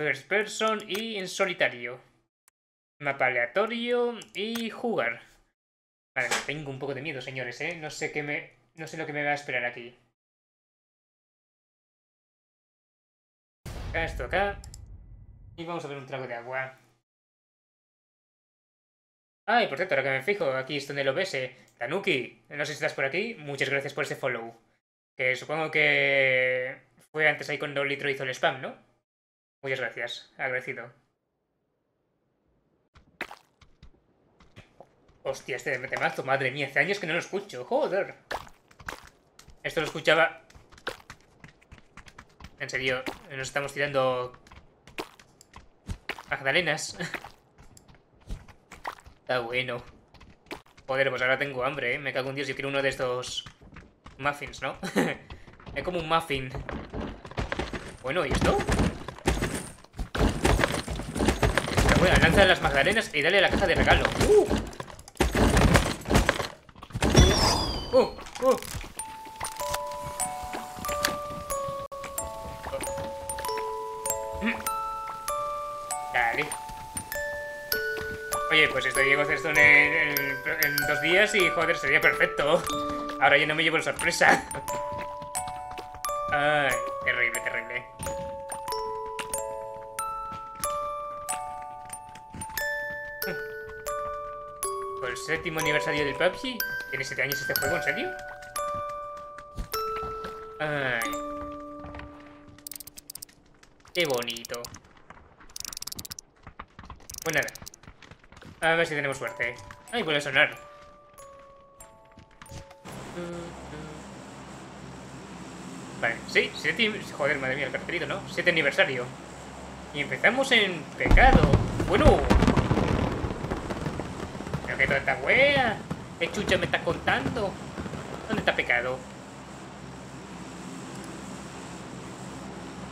First person y en solitario. Mapa aleatorio y jugar. Vale, tengo un poco de miedo, señores, ¿eh? No sé qué me... No sé lo que me va a esperar aquí. Esto acá. Y vamos a ver un trago de agua. Ay, por cierto, ahora que me fijo, aquí está en el OBS. Tanuki, no sé si estás por aquí. Muchas gracias por ese follow. Que supongo que fue antes ahí cuando Litro hizo el spam, ¿no? Muchas gracias, agradecido. Hostia, este de temazo, madre mía, hace años que no lo escucho, joder. Esto lo escuchaba... En serio, nos estamos tirando... Magdalenas. Está bueno. Joder, pues ahora tengo hambre, ¿eh? Me cago en Dios, yo quiero uno de estos... Muffins, ¿no? es como un muffin. Bueno, ¿y esto? Bueno, lanza las magdalenas y dale la caja de regalo. ¡Uh! ¡Uh! ¡Uh! Dale. Oye, pues esto llego a esto en, en, dos días y joder, sería perfecto. Ahora ya no me llevo la sorpresa. Ay, séptimo aniversario del PUBG? ¿Tiene 7 años este juego? ¿En serio? Ay. Qué bonito. Pues nada. A ver si tenemos suerte. Ay, vuelve a sonar. Vale, sí, siete... Joder, madre mía, el cartelito, ¿no? Siete aniversario. Y empezamos en pecado. Bueno. Esta wea. ¿Qué chucha me estás contando? ¿Dónde está pecado?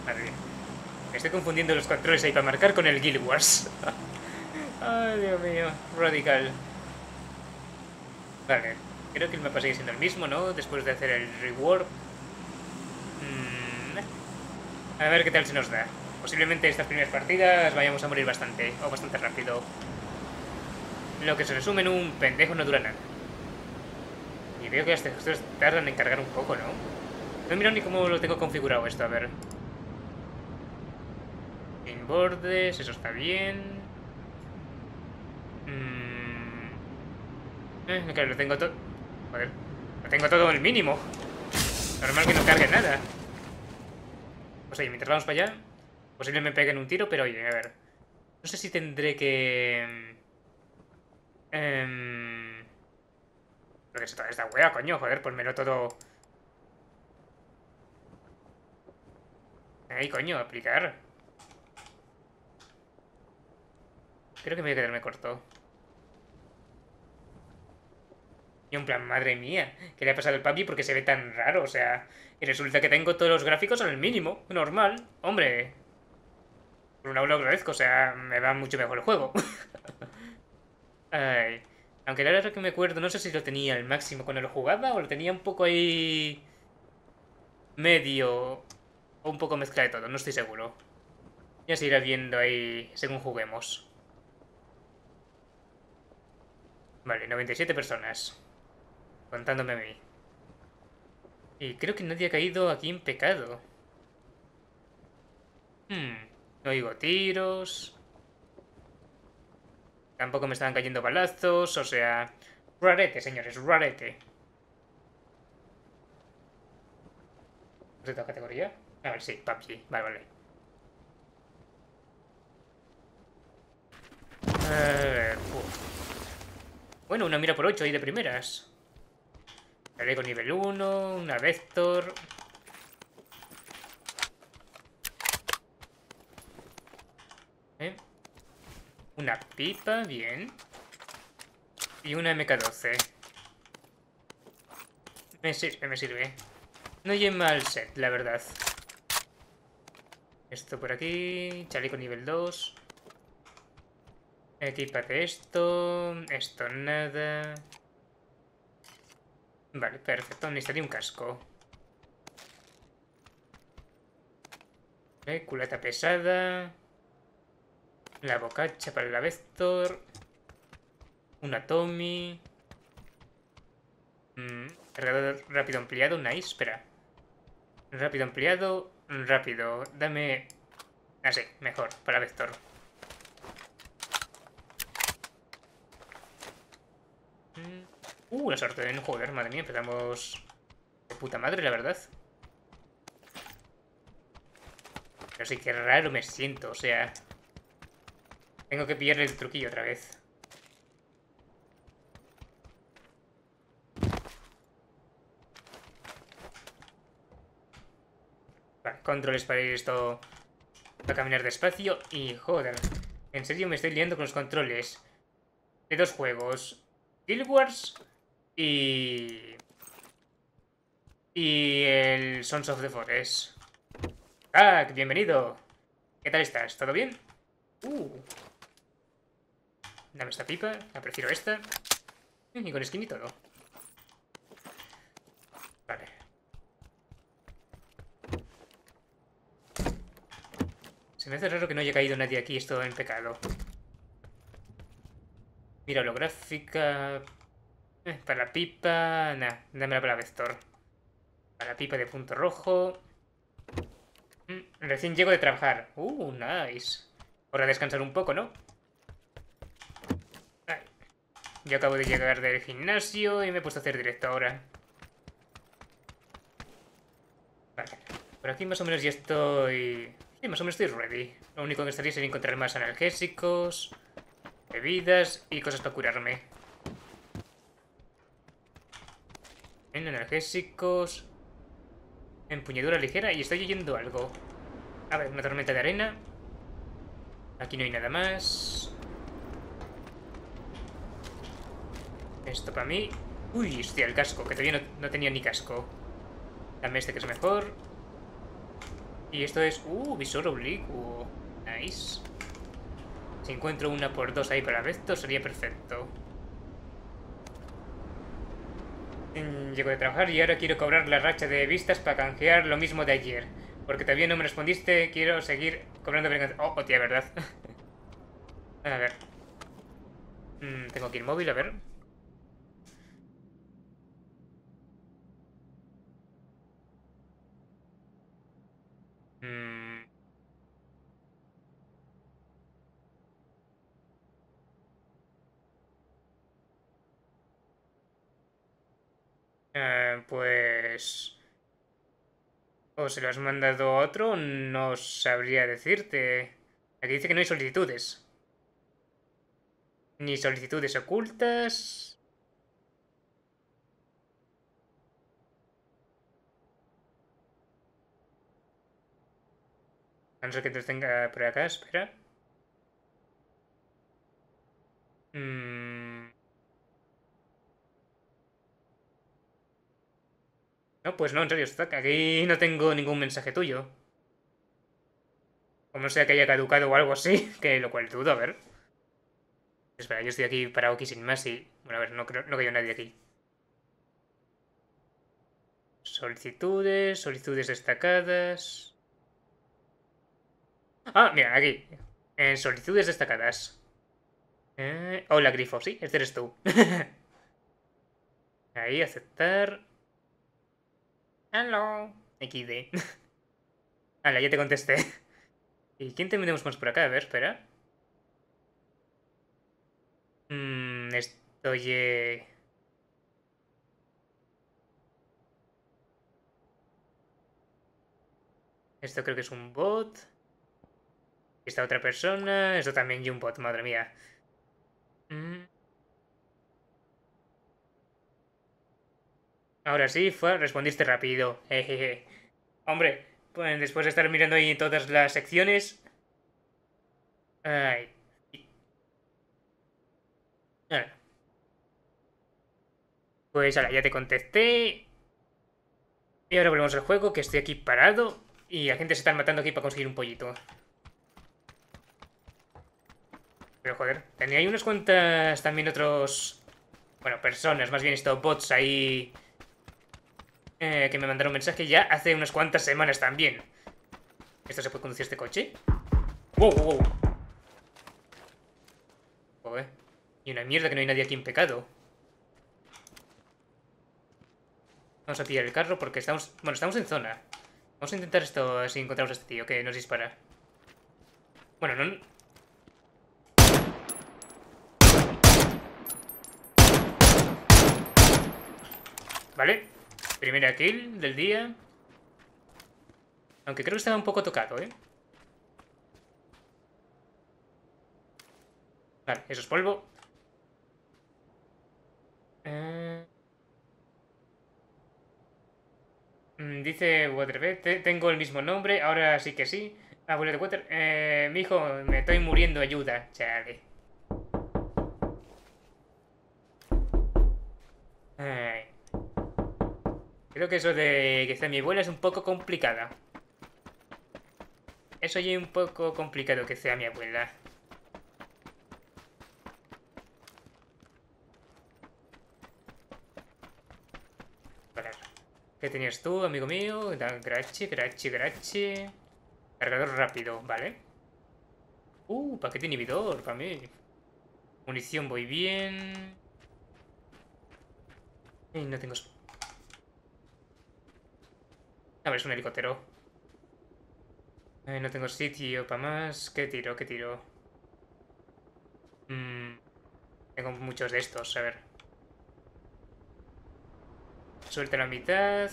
Madre mía. Me estoy confundiendo los controles ahí para marcar con el Guild Wars. Ay, Dios mío. Radical. Vale. Creo que el mapa sigue siendo el mismo, ¿no? Después de hacer el reward. Mm, a ver qué tal se nos da. Posiblemente estas primeras partidas vayamos a morir bastante, o bastante rápido. Lo que se resume en un pendejo no dura nada. Y veo que las texturas tardan en cargar un poco, ¿no? No he mirado ni cómo lo tengo configurado esto, a ver. Sin bordes, eso está bien. Mm. Eh, claro, lo tengo todo... Joder, lo tengo todo el mínimo. Normal que no cargue nada. Pues oye, mientras vamos para allá, posiblemente me peguen un tiro, pero oye, a ver. No sé si tendré que... Eh... Lo que es toda esta wea, coño, joder, ponmelo todo... Ahí, coño, aplicar. Creo que me voy a quedarme corto. Y en plan, madre mía, ¿qué le ha pasado al PUBG porque se ve tan raro? O sea, y resulta que tengo todos los gráficos al mínimo, normal. Hombre, por un lado lo agradezco, o sea, me va mucho mejor el juego. Ay, aunque la verdad que me acuerdo, no sé si lo tenía al máximo cuando lo jugaba o lo tenía un poco ahí... medio... o un poco mezcla de todo, no estoy seguro. Ya se irá viendo ahí según juguemos. Vale, 97 personas. Contándome a mí. Y creo que nadie ha caído aquí en pecado. Hmm, no oigo tiros. Tampoco me estaban cayendo balazos, o sea... Rarete, señores, rarete. ¿De categoría? A ver, sí, PUBG. Vale, vale. Bueno, una mira por 8 ahí de primeras. con nivel 1, una Vector. Una pipa, bien. Y una MK12. Me sirve, me sirve. No hay mal set, la verdad. Esto por aquí. Chaleco nivel 2. Equipate esto. Esto nada. Vale, perfecto. Necesitaría un casco. Eh, culata pesada. La bocacha para la Vector. Una Tommy. Mm, rápido ampliado, nice. Espera. Rápido ampliado, rápido. Dame... Así, ah, mejor, para Vector. Mm, uh, la sartén, joder, madre mía, empezamos... De puta madre, la verdad. Pero sí que raro me siento, o sea... Tengo que pillarle el truquillo otra vez. Vale, controles para ir esto... Para caminar despacio y joder. En serio me estoy liando con los controles. De dos juegos. Guild Wars y... Y el Sons of the Forest. Ah, bienvenido. ¿Qué tal estás? ¿Todo bien? Uh. Dame esta pipa, la prefiero esta. Y con skin y todo. Vale. Se me hace raro que no haya caído nadie aquí, esto en pecado. Mira holográfica. Eh, para la pipa. Nah, dámela para vector. Para la pipa de punto rojo. Mm, recién llego de trabajar. Uh, nice. Hora de descansar un poco, ¿no? Yo acabo de llegar del gimnasio y me he puesto a hacer directo ahora. Vale. Por aquí más o menos ya estoy... Sí, más o menos estoy ready. Lo único que estaría sería encontrar más analgésicos, bebidas y cosas para curarme. En analgésicos... Empuñadura ligera y estoy oyendo algo. A ver, una tormenta de arena. Aquí no hay nada más. Esto para mí. Uy, hostia, el casco, que todavía no, tenía ni casco. Dame este que es mejor. Y esto es... Uh, visor oblicuo. Nice. Si encuentro una por dos ahí para esto, sería perfecto. Mm, llego de trabajar y ahora quiero cobrar la racha de vistas para canjear lo mismo de ayer. Porque todavía no me respondiste, quiero seguir cobrando venganza. Oh, oh tía, ¿verdad? a ver. Mm, tengo aquí el móvil, a ver. Mm. Eh, pues... O se lo has mandado a otro, no sabría decirte. Aquí dice que no hay solicitudes. Ni solicitudes ocultas. A no ser que te tenga por acá, espera. Mm. No, pues no, en serio, aquí no tengo ningún mensaje tuyo. Como sea que haya caducado o algo así, que lo cual dudo, a ver. Espera, yo estoy aquí parado aquí sin más y... Bueno, a ver, no creo, no nadie aquí. Solicitudes, solicitudes destacadas... Ah, mira, aquí. En solicitudes destacadas. Eh, hola, Grifo. Sí, este eres tú. Ahí, aceptar. Hello. XD. Vale, ya te contesté. ¿Y quién tenemos más por acá? A ver, espera. Mmm, estoy... Eh... Esto creo que es un bot. Esta otra persona, esto también bot, madre mía. Mm. Ahora sí, fue, respondiste rápido. Jejeje. Hombre, pues después de estar mirando ahí todas las secciones... Ay. Pues ahora, ya te contesté. Y ahora volvemos al juego, que estoy aquí parado. Y la gente se está matando aquí para conseguir un pollito. Pero joder, tenía ahí unas cuantas también otros... Bueno, personas, más bien estos bots ahí... Eh, que me mandaron mensaje ya hace unas cuantas semanas también. ¿Esto se puede conducir este coche? ¡Wow, wow, wow! Joder. Y una mierda que no hay nadie aquí en pecado. Vamos a pillar el carro porque estamos... Bueno, estamos en zona. Vamos a intentar esto si encontramos a este tío que nos dispara. Bueno, no... Vale. Primera kill del día. Aunque creo que estaba un poco tocado, ¿eh? Vale, eso es polvo. Eh... Mm, dice Waterbed, tengo el mismo nombre, ahora sí que sí. Abuelo de Water, eh, mi hijo, me estoy muriendo, ayuda, chale. Creo que eso de que sea mi abuela es un poco complicada. Eso ya es un poco complicado que sea mi abuela. ¿Qué tenías tú, amigo mío? Grache, grache, grache. Cargador rápido, ¿vale? Uh, paquete inhibidor para mí. Munición voy bien. Y no tengo... A ver, es un helicóptero. no tengo sitio para más. ¿Qué tiro? ¿Qué tiro? Mm, tengo muchos de estos, a ver. Suelta la mitad.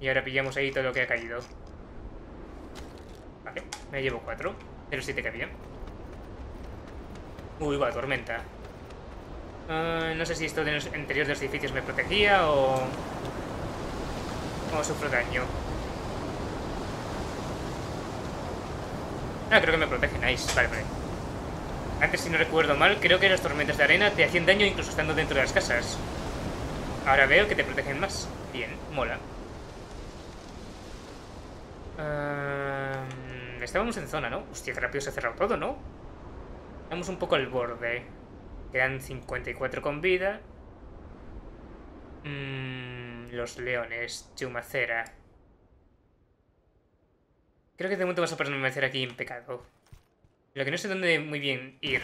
Y ahora pillamos ahí todo lo que ha caído. Vale, me llevo cuatro. De los siete que había. Uy, va, tormenta. Ah, no sé si esto de los interiores de los edificios me protegía o... O sufro daño. Ah, creo que me protege, nice. Vale, vale. Antes, si no recuerdo mal, creo que las tormentas de arena te hacían daño incluso estando dentro de las casas. Ahora veo que te protegen más. Bien, mola. estábamos en zona, ¿no? Hostia, rápido se ha cerrado todo, ¿no? Estamos un poco al borde. Quedan 54 con vida. Mm, los leones, chumacera. Creo que de momento vamos a permanecer aquí en pecado. Lo que no sé dónde muy bien ir.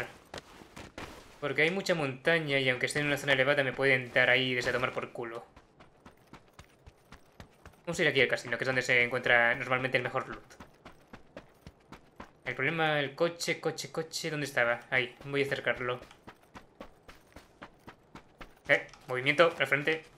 Porque hay mucha montaña y aunque esté en una zona elevada me pueden dar ahí desde tomar por culo. Vamos a ir aquí al casino, que es donde se encuentra normalmente el mejor loot. El problema, el coche, coche, coche, ¿dónde estaba? Ahí, voy a acercarlo. Eh, movimiento, al frente.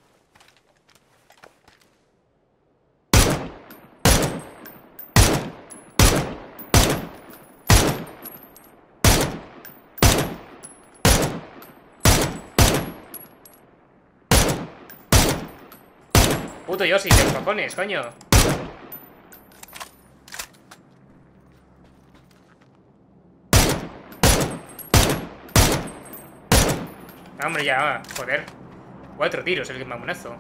Puto Yoshi, ¿qué cojones, coño? Hombre, ya, joder. Cuatro tiros, el mamonazo.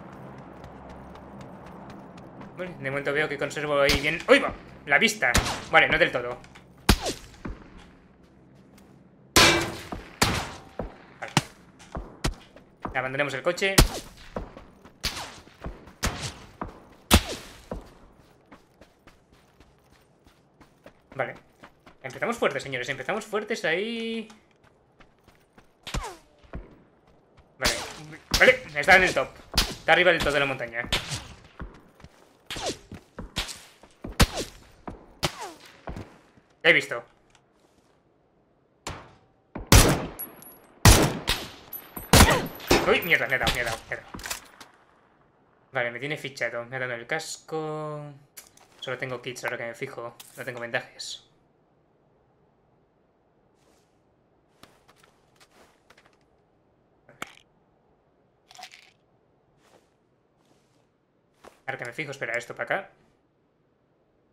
Vale, de momento veo que conservo ahí bien... ¡Uy, va! La vista. Vale, no del todo. Vale. Abandonemos el coche. Vale. Empezamos fuertes, señores. Empezamos fuertes ahí... Vale. Vale, está en el top. Está arriba del todo de la montaña. he visto. Uy, mierda, me he dado, me he dado, me he dado. Vale, me tiene fichado. Me ha dado el casco... Solo tengo kits ahora que me fijo. No tengo vendajes. Que me fijo, espera, esto para acá.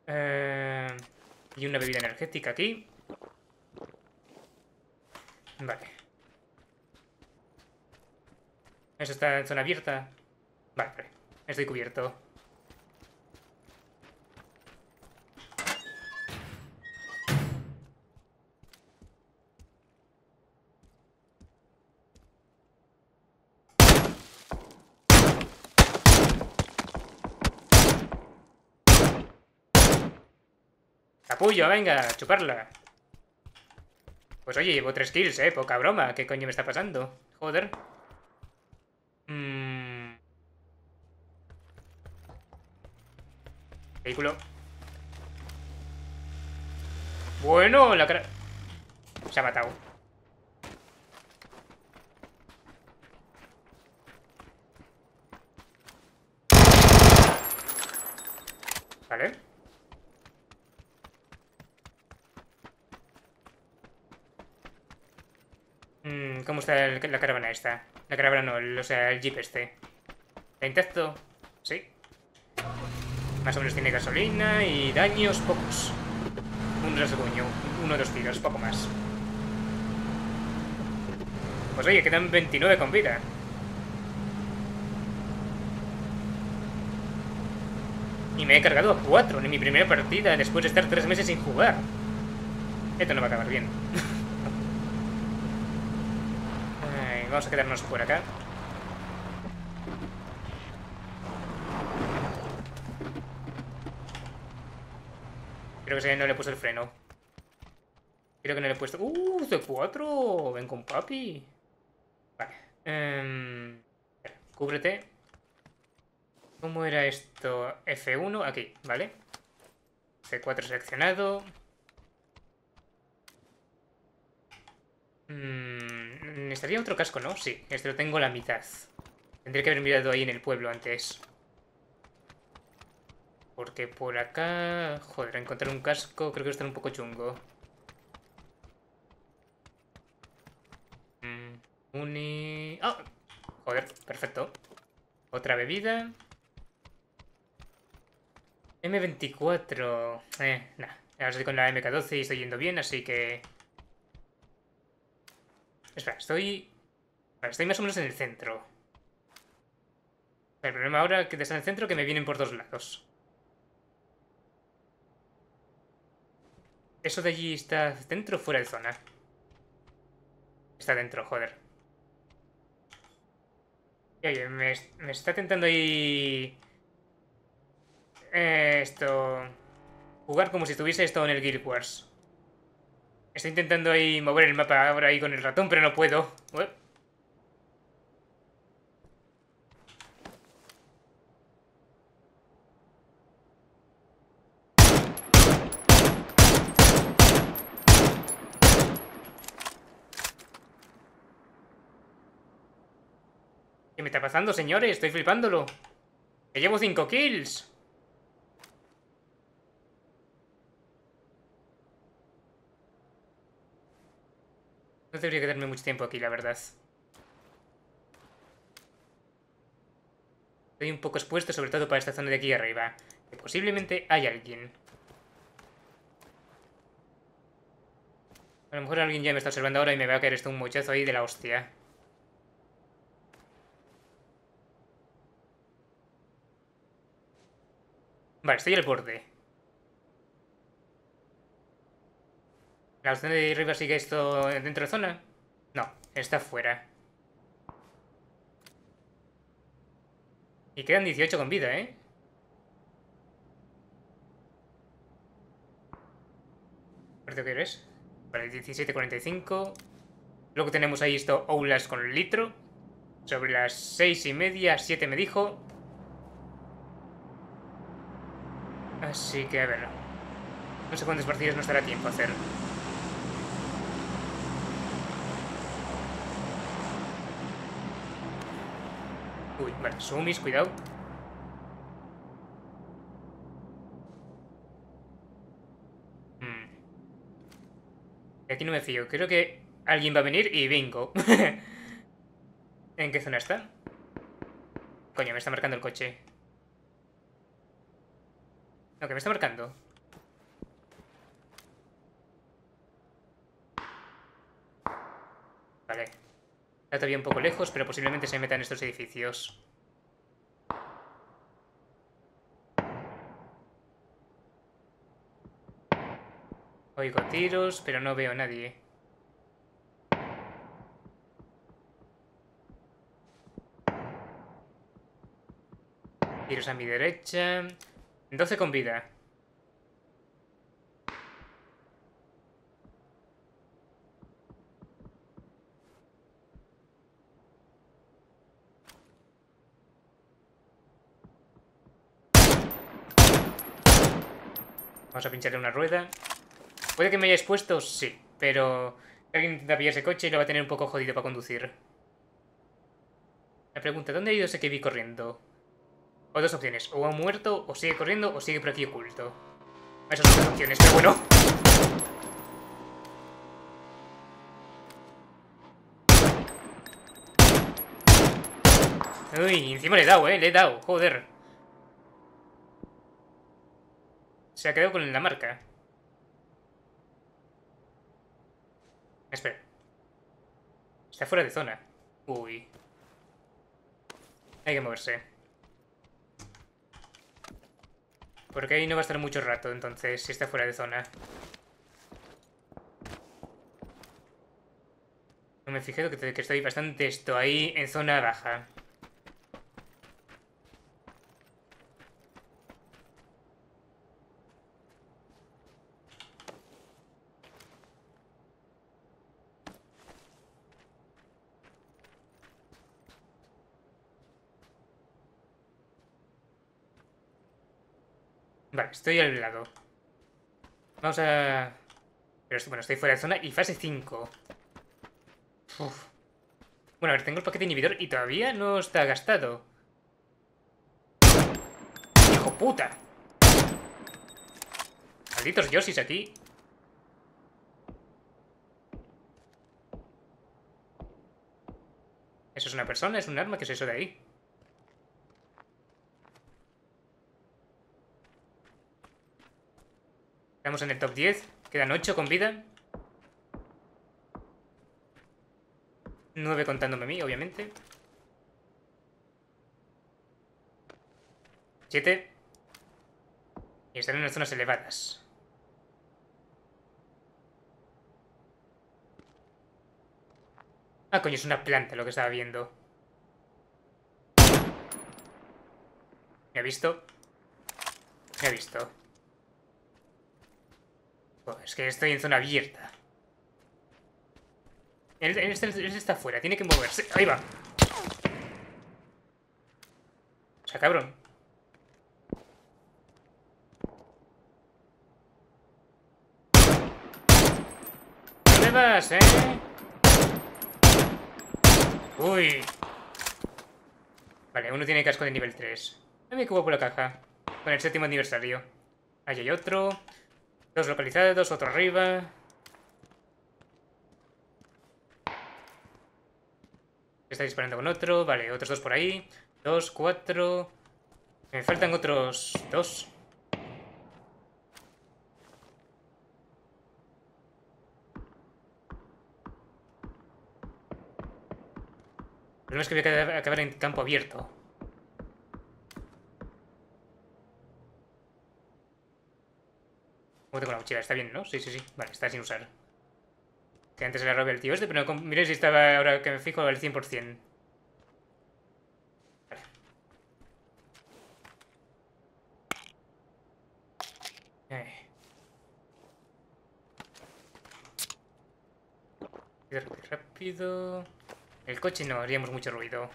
Eh, y una bebida energética aquí. Vale. ¿Eso está en zona abierta? Vale, vale. Estoy cubierto. Capullo, venga, chuparla. Pues oye, llevo tres kills, eh. Poca broma. ¿Qué coño me está pasando? Joder. Mmm... Vehículo. Bueno, la cara... Se ha matado. Vale. Mm, ¿Cómo está la caravana esta? La caravana no, o sea, el jeep este. ¿Está intacto? Sí. Más o menos tiene gasolina y daños pocos. Un rasguño, uno o dos tiros, poco más. Pues oye, quedan 29 con vida. Y me he cargado a 4 en mi primera partida después de estar 3 meses sin jugar. Esto no va a acabar bien. vamos a quedarnos por acá. Creo que no le he puesto el freno. Creo que no le he puesto... ¡Uh! C4. Ven con papi. Vale. Um... Cúbrete. ¿Cómo era esto? F1, aquí, ¿vale? C4 seleccionado. Mmm, necesitaría otro casco, ¿no? Sí, este lo tengo a la mitad. Tendría que haber mirado ahí en el pueblo antes. Porque por acá... Joder, encontrar un casco creo que está un poco chungo. Mm, uni... ¡Ah! Joder, perfecto. Otra bebida. M24. Eh, nada. Ahora estoy con la MK12 y estoy yendo bien, así que... Espera, estoy... Vale, estoy más o menos en el centro. El problema ahora que está en el centro que me vienen por dos lados. ¿Eso de allí está dentro o fuera de zona? Está dentro, joder. oye, me, me está tentando ahí esto... Jugar como si estuviese esto en el Guild Wars. Estoy intentando ahí mover el mapa ahora ahí con el ratón, pero no puedo. ¿Qué me está pasando, señores? Estoy flipándolo. Que llevo 5 kills. No debería quedarme mucho tiempo aquí, la verdad. Estoy un poco expuesto, sobre todo para esta zona de aquí arriba. Que posiblemente hay alguien. A lo mejor alguien ya me está observando ahora y me va a caer esto un muchazo ahí de la hostia. Vale, estoy al borde. ¿La zona de arriba sigue esto dentro de zona? No, está fuera. Y quedan 18 con vida, ¿eh? Parece que eres. Vale, 17.45. Luego tenemos ahí esto, Oulas con litro. Sobre las 6 y media, 7 me dijo. Así que, a ver. No sé cuántas partidas nos dará tiempo hacer. Vale, sumis, cuidado. Hmm. Aquí no me fío. Creo que alguien va a venir y bingo. ¿En qué zona está? Coño, me está marcando el coche. No, que me está marcando. Vale. Está todavía un poco lejos, pero posiblemente se meta en estos edificios. Oigo tiros, pero no veo a nadie. Tiros a mi derecha. 12 con vida. Vamos a pincharle una rueda. ¿Puede que me haya expuesto? Sí, pero... Alguien intenta pillar ese coche y lo va a tener un poco jodido para conducir. La pregunta, ¿dónde ha ido ese que vi corriendo? O dos opciones, o ha muerto, o sigue corriendo, o sigue por aquí oculto. Esas son las opciones, pero bueno. Uy, encima le he dado, eh, le he dado, joder. Se ha quedado con la marca. Espera. Está fuera de zona. Uy. Hay que moverse. Porque ahí no va a estar mucho rato, entonces, si está fuera de zona. No me he fijado que, estoy bastante esto ahí en zona baja. Vale, estoy al lado. Vamos a... Pero bueno, estoy fuera de zona y fase 5. Bueno, a ver, tengo el paquete inhibidor y todavía no está gastado. ¡Hijo puta! Malditos Yoshis aquí. ¿Eso es una persona? ¿Es un arma? ¿Qué es eso de ahí? Estamos en el top 10. Quedan 8 con vida. 9 contándome a mí, obviamente. 7. Y están en las zonas elevadas. Ah, coño, es una planta lo que estaba viendo. ¿Me ha visto? Me ha visto. Es que estoy en zona abierta. Él, este, está afuera, tiene que moverse. Ahí va. O sea, cabrón. ¿Dónde vas, eh? Uy. Vale, uno tiene casco de nivel 3. Mira qué por la caja. Con el séptimo aniversario. Ahí hay otro. Dos localizados, otro arriba. Está disparando con otro. Vale, otros dos por ahí. Dos, cuatro. Me faltan otros dos. El problema es que voy a acabar en campo abierto. Tengo la mochila? Está bien, ¿no? Sí, sí, sí. Vale, está sin usar. Que antes le robé el tío este, pero no, miré si estaba ahora que me fijo al 100%. Vale. Eh. Rápido. El coche no, haríamos mucho ruido.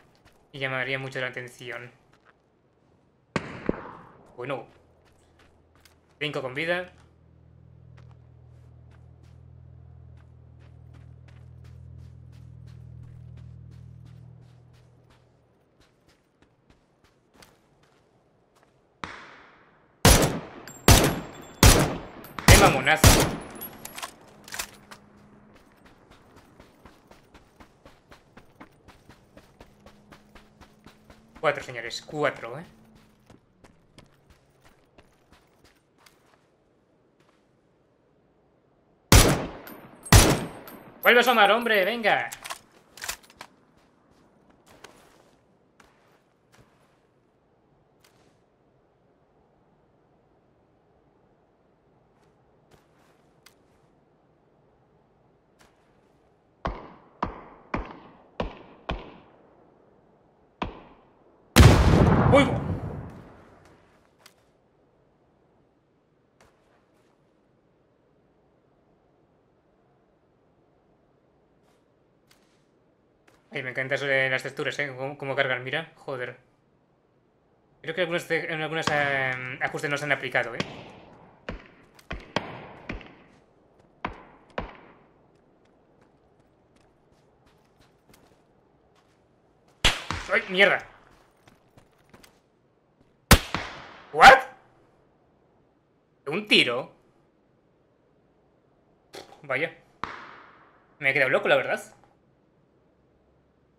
Y llamaría mucho la atención. Bueno. 5 con vida. Cuatro, señores. Cuatro, ¿eh? ¡Vuelve a asomar, hombre! ¡Venga! Ay, me encanta eso las texturas, ¿eh? Cómo, cómo cargan, mira. Joder. Creo que algunos, en algunos em, ajustes no se han aplicado, ¿eh? ¡Ay, mierda! ¿What? ¿Un tiro? Vaya. Me he quedado loco, la verdad.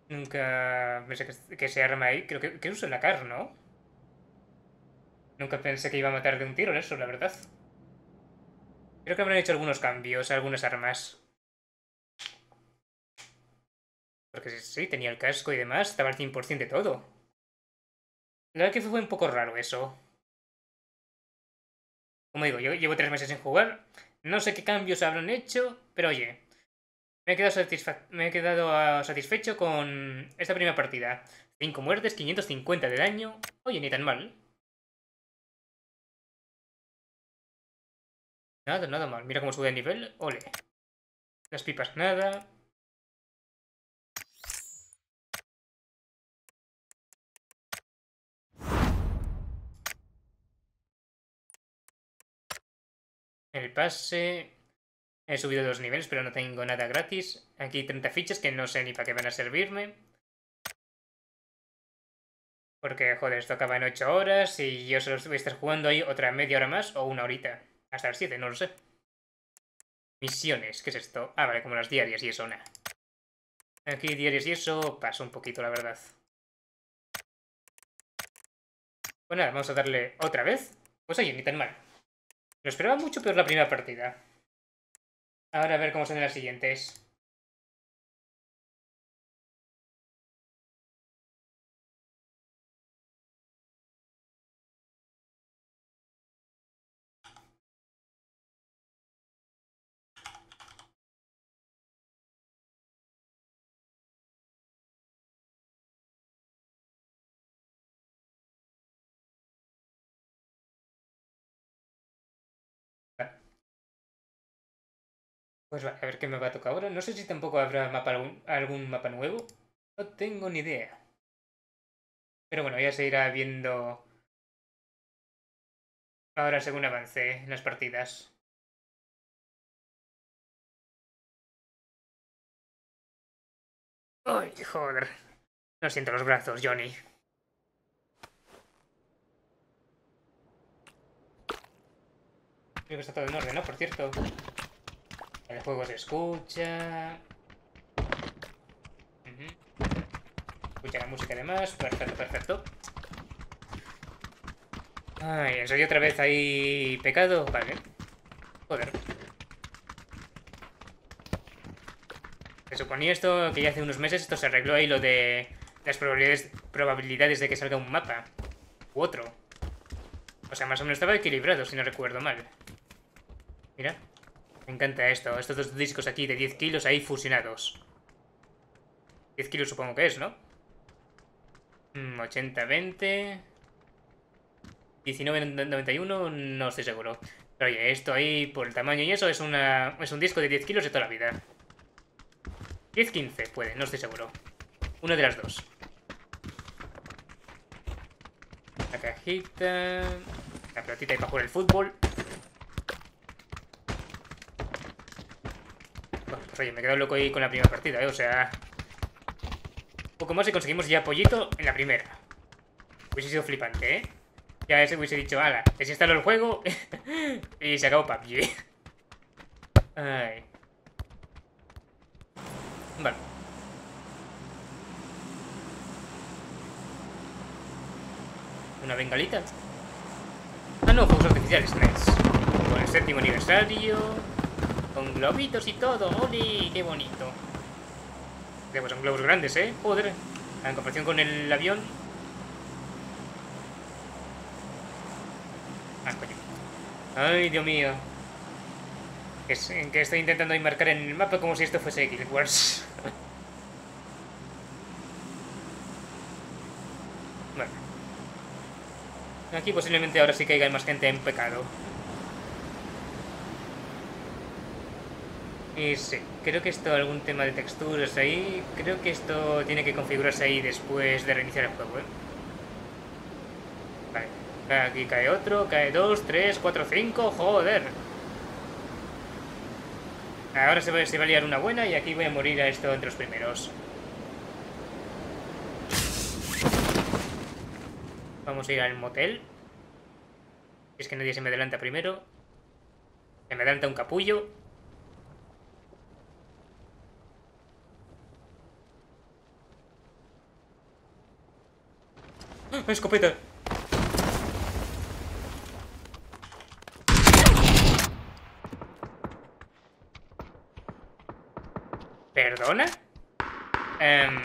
Nunca pensé que, que se arma ahí. Creo que, que uso la car, ¿no? Nunca pensé que iba a matar de un tiro eso, la verdad. Creo que habrán hecho algunos cambios, algunas armas. Porque sí, tenía el casco y demás, estaba al 100% de todo. La verdad que fue un poco raro eso. Como digo, llevo tres meses sin jugar. No sé qué cambios habrán hecho, pero oye. Me he quedado, ah, satisfecho con esta primera partida. 5 muertes, 550 de daño. Oye, ni tan mal. Nada, nada mal. Mira cómo sube de nivel. Ole. Las pipas, nada. El pase... He subido dos niveles, pero no tengo nada gratis. Aquí 30 fichas que no sé ni para qué van a servirme. Porque, joder, esto acaba en 8 horas y yo solo voy a estar jugando ahí otra media hora más o una horita. Hasta las 7, no lo sé. Misiones, ¿qué es esto? Ah, vale, como las diarias y eso, nada. Aquí diarias y eso paso un poquito, la verdad. Pues nada, vamos a darle otra vez. Pues oye, ni tan mal. Lo esperaba mucho peor la primera partida. Ahora a ver cómo son las siguientes. Pues a ver qué me va a tocar ahora. No sé si tampoco habrá mapa, algún, mapa nuevo. No tengo ni idea. Pero bueno, ya se irá viendo ahora según avance en las partidas. Ay, joder. No siento los brazos, Johnny. Creo que está todo en orden, ¿no? Por cierto. El juego se escucha. Escucha la música además. Perfecto, perfecto. Ay, ¿en serio otra vez hay pecado? Vale. Joder. Se suponía esto que ya hace unos meses esto se arregló ahí lo de las probabilidades, probabilidades de que salga un mapa. U otro. O sea, más o menos estaba equilibrado, si no recuerdo mal. Mira. Me encanta esto. Estos dos discos aquí de 10 kilos ahí fusionados. 10 kilos supongo que es, ¿no? 80, 20... 1991, no estoy seguro. Pero oye, esto ahí, por el tamaño y eso, es, una, es un disco de 10 kilos de toda la vida. 10, 15, puede, no estoy seguro. Una de las dos. La cajita... La pelotita ahí para jugar el fútbol. Oye, me he quedado loco ahí con la primera partida, ¿eh? O sea... Poco más y conseguimos ya pollito en la primera. Hubiese sido flipante, ¿eh? Ya ese hubiese dicho, ala, desinstaló el juego y se acabó PUBG. Ay. Vale. Una bengalita. Ah, no, fuegos artificiales, nice. Con el séptimo aniversario. Con globitos y todo, ¡Oli! ¡Qué bonito! Pues son globos grandes, ¿eh? Joder. En comparación con el avión. Ah, coño. Ay, Dios mío. Es, en que estoy intentando marcar en el mapa como si esto fuese Guild Wars. bueno. Aquí posiblemente ahora sí caiga más gente en pecado. Y sí, creo que esto, algún tema de texturas ahí, creo que esto tiene que configurarse ahí después de reiniciar el juego, ¿eh? Vale, aquí cae otro, cae dos, tres, cuatro, cinco, joder. Ahora se va, se va a liar una buena y aquí voy a morir a esto entre los primeros. Vamos a ir al motel. Es que nadie se me adelanta primero. Se me adelanta un capullo. ¡Escopeta! ¿Perdona? Em,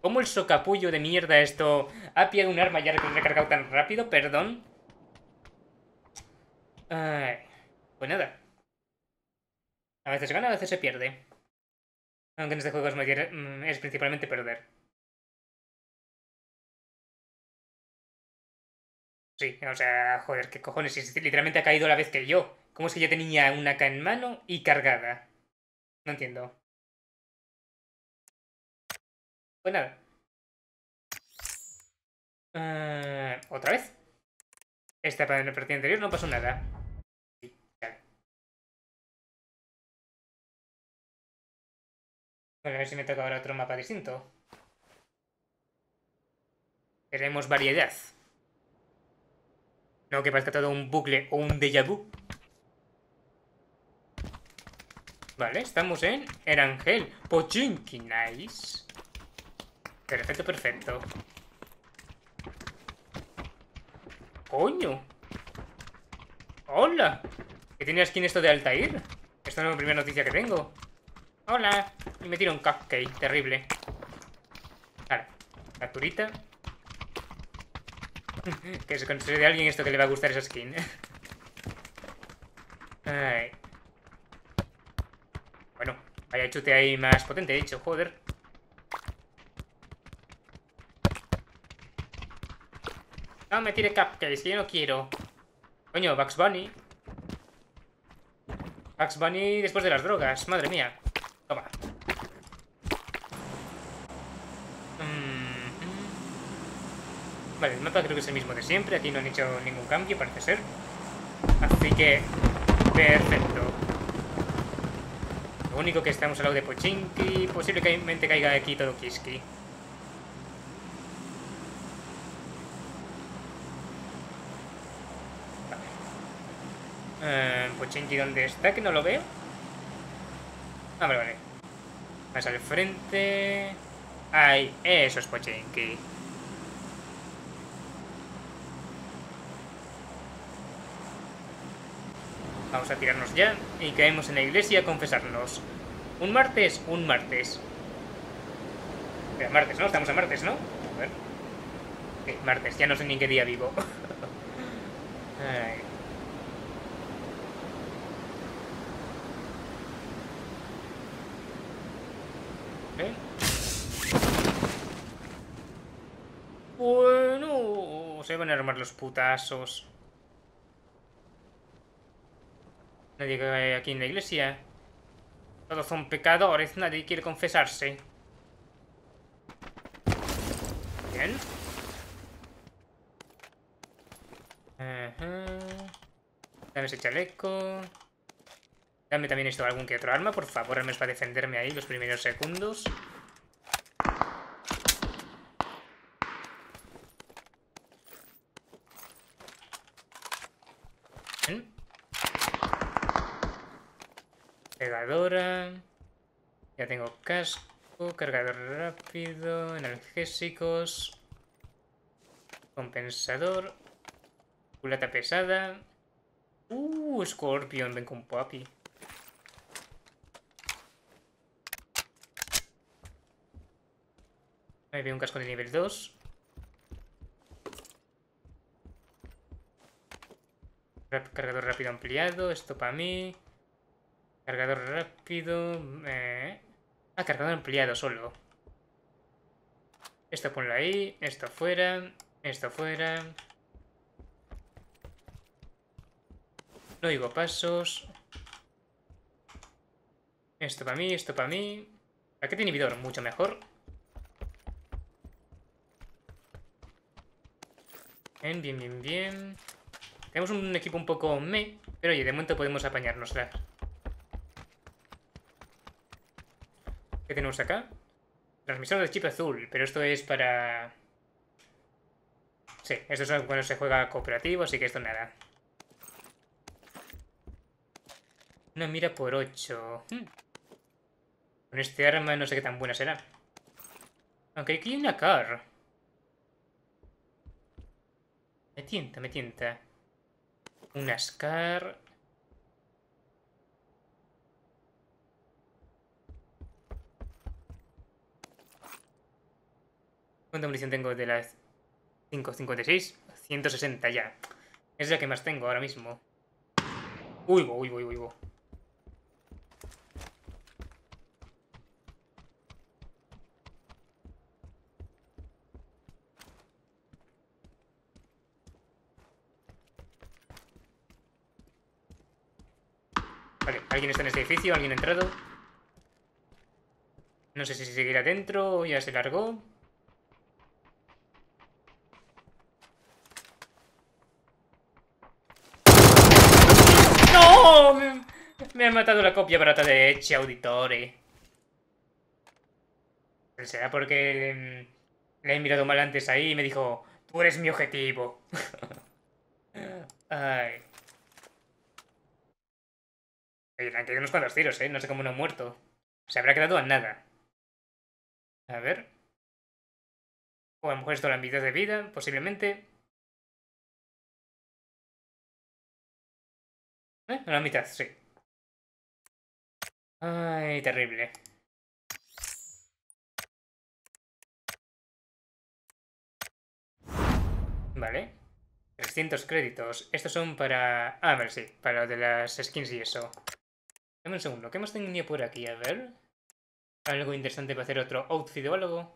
¿Cómo el socapullo de mierda esto ha pillado un arma y ha recargado tan rápido? Perdón. pues nada. A veces se gana, a veces se pierde. Aunque en este juego es, mm, es principalmente perder. Sí, o sea, joder, qué cojones. Literalmente ha caído la vez que yo. ¿Cómo es que yo tenía una K en mano y cargada? No entiendo. Pues nada. Uh, ¿Otra vez? Esta para la partida anterior no pasó nada. Bueno, a ver si me toca ahora otro mapa distinto. Queremos variedad. No que parezca todo un bucle o un déjà vu. Vale, estamos en Erangel. Pochinki, nice. Perfecto, perfecto. ¡Coño! ¡Hola! ¿Qué tiene skin esto de Altair? Esta es la primera noticia que tengo. ¡Hola! Y me tiro un cupcake, terrible. Vale, capturita. que se considere de alguien esto que le va a gustar esa skin. Bueno, vaya chute ahí más potente, he dicho, joder. No me tire cupcakes, que yo no quiero. Coño, Bugs Bunny. Bugs Bunny después de las drogas, madre mía. Toma. Vale, el mapa creo que es el mismo de siempre. Aquí no han hecho ningún cambio, parece ser. Así que... Perfecto. Lo único que estamos al lado de Pochinki. Posiblemente caiga aquí todo Kiski. Eh, Pochinki, ¿dónde está? Que no lo veo. Ah, vale, vale. Más al frente. Ay, eso es Pochinki. Vamos a tirarnos ya y caemos en la iglesia a confesarnos. ¿Un martes? Un martes. Pero martes, ¿no? Estamos a martes, ¿no? A ver. Martes. Ya no sé ni en qué día vivo. ¿Eh? Bueno, se van a armar los putazos. Nadie cae aquí en la iglesia. Todos son pecadores, nadie quiere confesarse. Bien. Dame ese chaleco. Dame también esto, algún que otro arma, por favor, al menos para defenderme ahí los primeros segundos. Pegadora. Ya tengo casco, cargador rápido, analgésicos. Compensador. Culata pesada. Uh, Scorpion, ven con papi. Ahí veo un casco de nivel 2. Cargador rápido ampliado. Esto para mí. Cargador rápido. Eh. Ah, cargador ampliado solo. Esto ponlo ahí. Esto fuera. Esto fuera. No digo pasos. Esto para mí, esto para mí. Paquete inhibidor, mucho mejor. Bien, bien, bien, bien. Tenemos un equipo un poco me, pero oye, de momento podemos apañárnosla. ¿Qué tenemos acá? Transmisor de chip azul, pero esto es para... Sí, esto es cuando se juega cooperativo, así que esto nada. Una mira por 8. Hmm. Con este arma no sé qué tan buena será. Aunque aquí hay una car. Me tienta, me tienta. Una Scar. ¿Cuánta munición tengo de las 5.56? 160 ya. Es la que más tengo ahora mismo. Uy, uy, uy, uy, uy. Vale, ¿alguien está en este edificio? ¿Alguien ha entrado? No sé si seguirá dentro ya se largó. Me, me ha matado la copia barata de Eche Auditore. Será porque mm, le he mirado mal antes ahí y me dijo, tú eres mi objetivo. Ay. Le han caído unos cuantos tiros, ¿eh? No sé cómo no ha muerto. Se habrá quedado a nada. A ver. O a lo mejor esto la mitad de vida, posiblemente. ¿Eh? La mitad, sí. Ay, terrible. Vale. 300 créditos. Estos son para... Ah, vale, sí. Para lo de las skins y eso. Dame un segundo. ¿Qué hemos tenido por aquí? A ver. Algo interesante para hacer otro outfit o algo.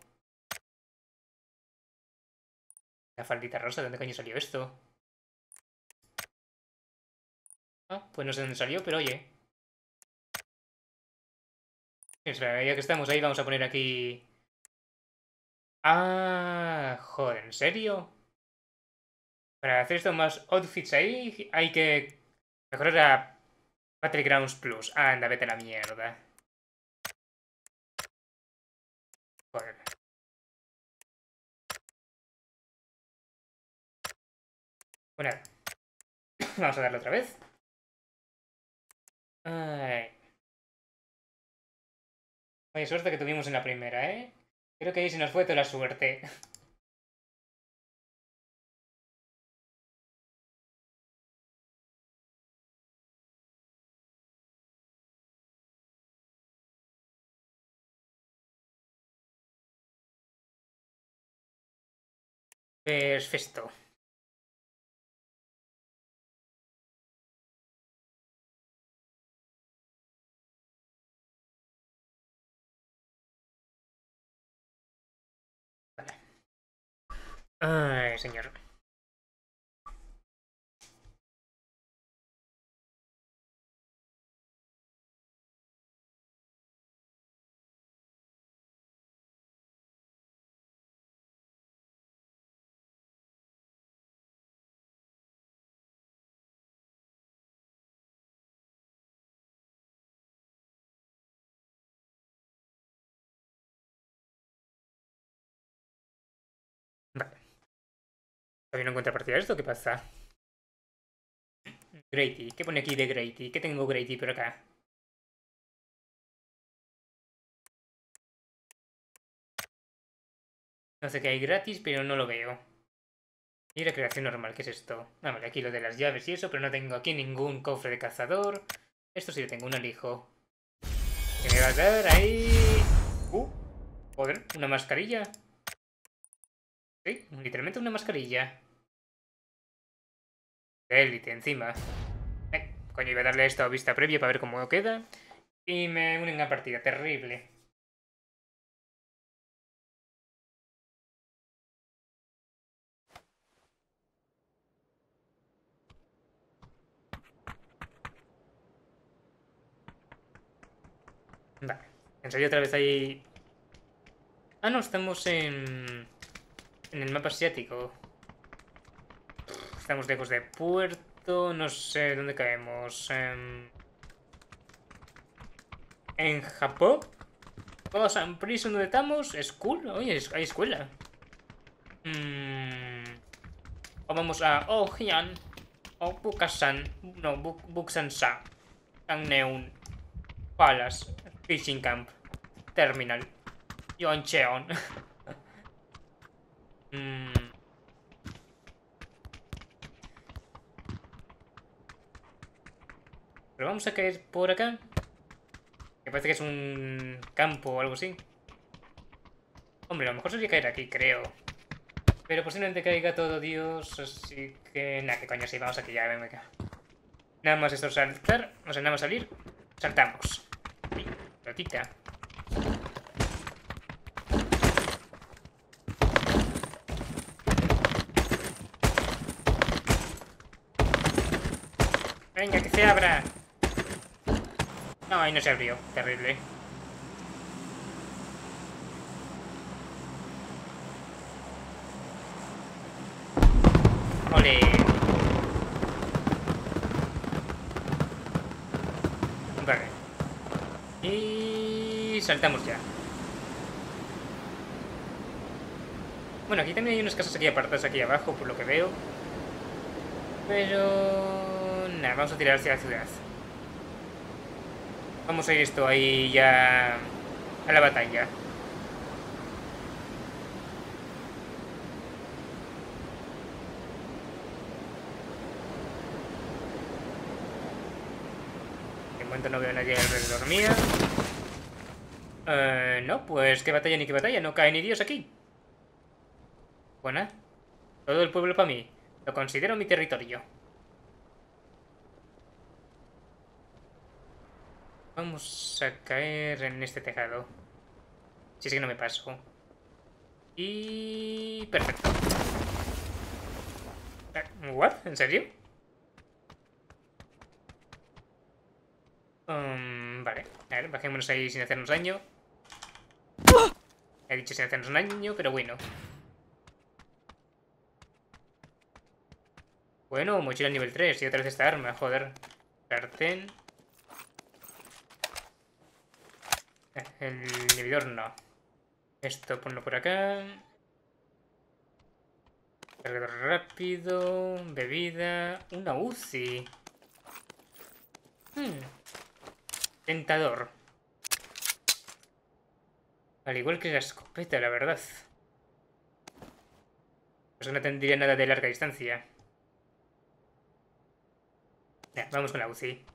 La faldita rosa. ¿De dónde coño salió esto? Pues no sé dónde salió, pero oye. Espera, ya que estamos ahí, vamos a poner aquí... Ah, joder, ¿en serio? Para hacer esto más outfits ahí, hay que mejorar a Battlegrounds Plus. Anda, vete a la mierda. Joder. Bueno, vamos a darle otra vez. Ay. Vaya suerte que tuvimos en la primera, ¿eh? Creo que ahí se nos fue toda la suerte. Perfecto. Ay, señor. ¿Todavía no encuentra partida esto? ¿Qué pasa? Grady. ¿Qué pone aquí de Grady? ¿Qué tengo Grady por acá? No sé qué hay gratis, pero no lo veo. Y la creación normal, ¿qué es esto? Ah, vale, aquí lo de las llaves y eso, pero no tengo aquí ningún cofre de cazador. Esto sí lo tengo, un alijo. ¿Qué me va a dar ahí? Uh, joder, una mascarilla. Literalmente una mascarilla. De élite, encima. Eh, coño, iba a darle esto a vista previa para ver cómo queda. Y me unen a partida, terrible. Vale. ¿En otra vez ahí...? Ah, no, estamos en... En el mapa asiático. Estamos lejos de puerto. No sé dónde caemos. En, ¿En Japón. Oh, San Prison, ¿dónde estamos? ¿School? Oye, hay escuela. Mm. O vamos a Ojian. O Bukasan. No, Buk Buksansa. Neun. Palace. Fishing Camp. Terminal. Yoncheon. mm. Pero vamos a caer por acá. Me parece que es un campo o algo así. Hombre, a lo mejor sería caer aquí, creo. Pero posiblemente caiga todo Dios, así que... Nada, que coño, sí, vamos aquí ya, venga. Nada más esto saltar, o sea, nada más salir, saltamos. Ratita. Que se abra. No, ahí no se abrió. Terrible. Ole. Vale. Y saltamos ya. Bueno, aquí también hay unas casas aquí apartadas aquí abajo, por lo que veo. Pero... Nada, vamos a tirar hacia la ciudad. Vamos a ir esto ahí ya a la batalla. De momento no veo a nadie alrededor mía. Eh, no, pues qué batalla ni qué batalla, no cae ni Dios aquí. Buena. Todo el pueblo para mí. Lo considero mi territorio. Vamos a caer en este tejado. Si es que no me paso. Y... Perfecto. Eh, ¿What? ¿En serio? Um, vale. A ver, bajémonos ahí sin hacernos daño. He dicho sin hacernos daño, pero bueno. Bueno, mochila nivel 3 y otra vez esta arma, joder. Sartén. El inhibidor no. Esto ponlo por acá. Cargador rápido. Bebida. Una UCI. Hmm. Tentador. Al igual que la escopeta, la verdad. Pues no tendría nada de larga distancia. Ya, vamos con la UCI.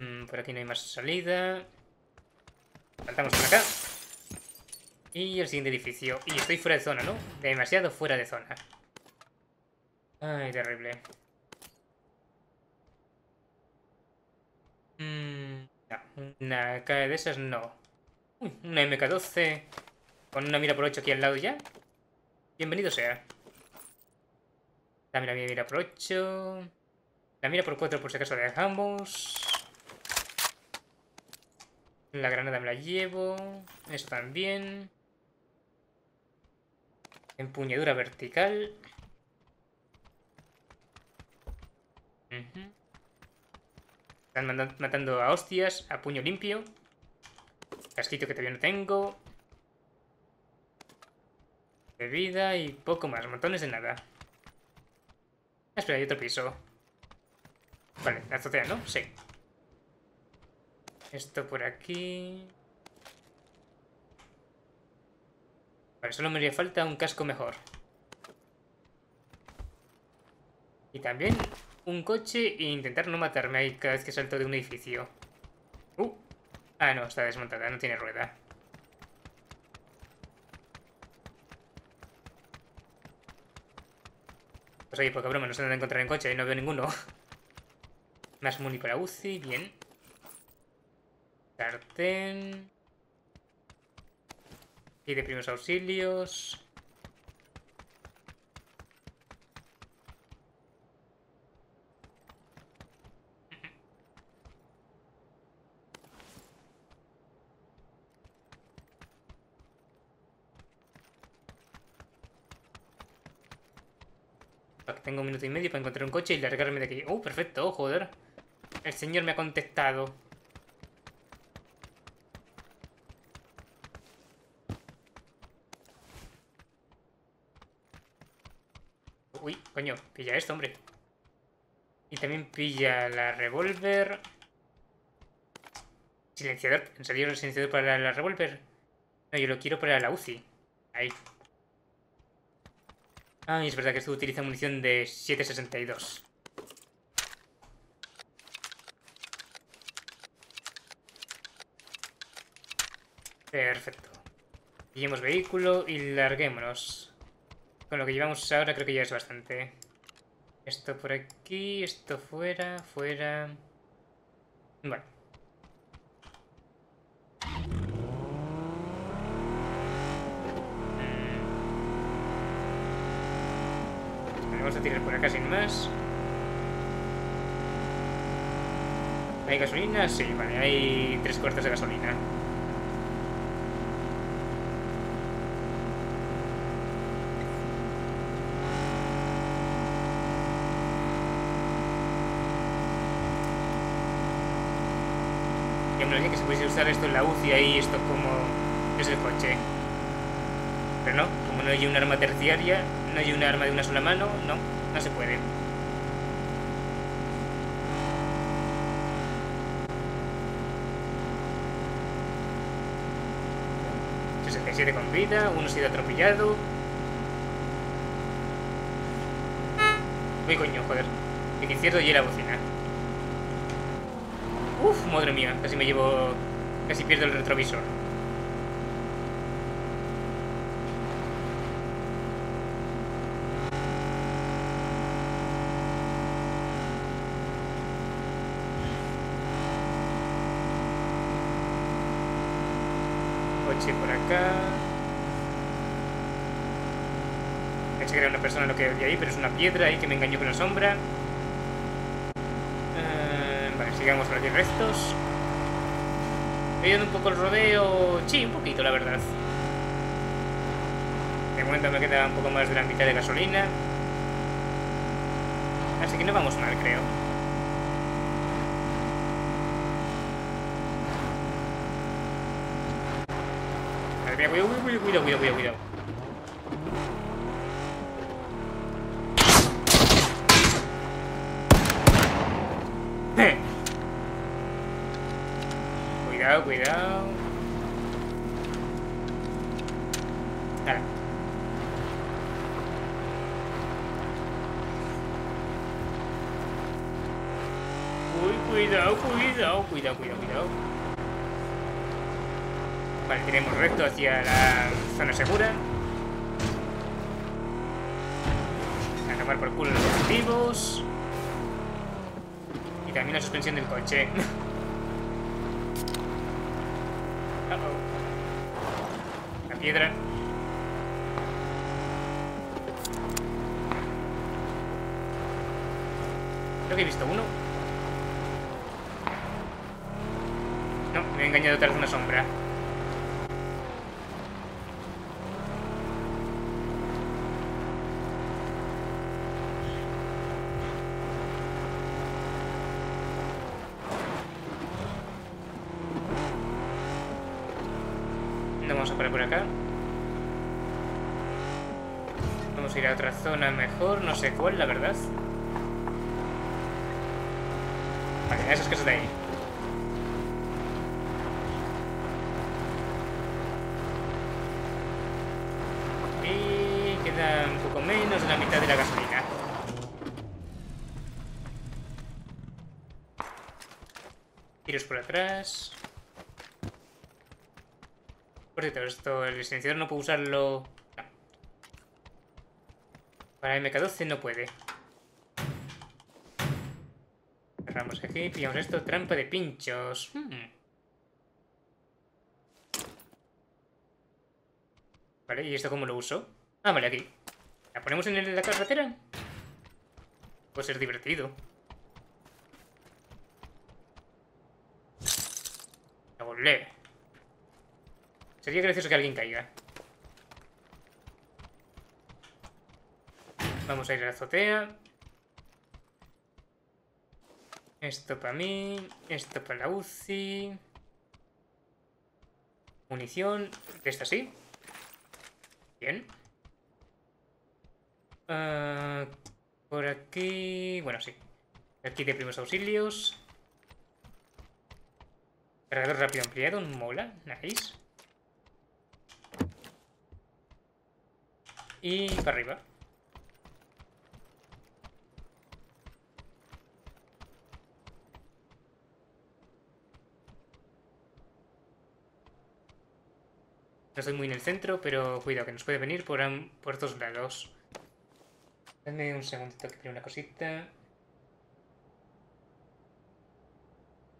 Mm, por aquí no hay más salida. Saltamos por acá. Y el siguiente edificio. Y estoy fuera de zona, ¿no? Demasiado fuera de zona. Ay, terrible. Mm, no, una K de esas no. Uy, una MK12 con una mira por 8 aquí al lado ya. Bienvenido sea. La mira por 8. La mira por 4 por si acaso dejamos. La granada me la llevo. Eso también. Empuñadura vertical. Están matando a hostias, a puño limpio. Casquito que todavía no tengo. Bebida y poco más, montones de nada. Espera, hay otro piso. Vale, la azotea, ¿no? Sí. Esto por aquí... Vale, solo me haría falta un casco mejor. Y también un coche e intentar no matarme ahí cada vez que salto de un edificio. Uh. Ah, no, está desmontada, no tiene rueda. Pues oye, poca broma, no se dónde encontrar en coche y no veo ninguno. Más muni para UCI, bien. Sartén. Y de primeros auxilios. Tengo un minuto y medio para encontrar un coche y largarme de aquí. ¡Oh, perfecto! Joder. El señor me ha contestado. Uy, coño, pilla esto, hombre. Y también pilla la revólver. Silenciador. ¿En serio el silenciador para la revólver? No, yo lo quiero para la UCI. Ahí. Ah, es verdad que esto utiliza munición de 7.62. Perfecto. Pillemos vehículo y larguémonos. Con lo que llevamos ahora creo que ya es bastante. Esto por aquí, esto fuera, fuera... Vale. Mm. Vamos a tirar por acá sin más. ¿Hay gasolina? Sí, vale, hay tres cuartos de gasolina. que se pudiese usar UCI ahí, esto como es el coche. Pero no, como no hay un arma terciaria, no hay un arma de una sola mano, no, no se puede. ...67 con vida, uno ha sido atropellado. Uy, coño, joder. El izquierdo y la bocina. Uf, madre mía, casi me llevo... Casi pierdo el retrovisor. Coche por acá. Pensé que era una persona lo que había ahí, pero es una piedra ahí que me engañó con la sombra sigamos por aquí restos. Viendo un poco el rodeo, sí, un poquito la verdad. De momento me queda un poco más de la mitad de gasolina. Así que no vamos mal, creo. cuidado, cuidado, cuidado, cuidado, cuidado. Cuidado. Uy, cuidado, cuidado, cuidado, cuidado, cuidado. Vale, tenemos recto hacia la zona segura. A tomar por culo los objetivos. Y también la suspensión del coche. La piedra. Creo que he visto uno. No, me he engañado tras una sombra. por acá. Otra zona mejor, no sé cuál, la verdad. Vale, esas cosas de ahí. Y queda un poco menos de la mitad de la gasolina. Tiros por atrás. Por cierto, esto, el silenciador no puedo usarlo... Para MK12 no puede. Cerramos aquí, pillamos esto. Trampa de pinchos. Hmm. Vale, ¿y esto cómo lo uso? Ah, vale, aquí. ¿La ponemos en la carretera? Puede ser divertido. La volé. Sería gracioso que alguien caiga. Vamos a ir a la azotea. Esto para mí. Esto para la UCI. Munición. Esta sí. Bien. Ah, por aquí... Bueno, sí. Aquí de primeros auxilios. Cargador rápido ampliado. Mola. Nice. Y para arriba. Estoy muy en el centro, pero cuidado, que nos puede venir por, por estos lados. Dame un segundito que quiero una cosita.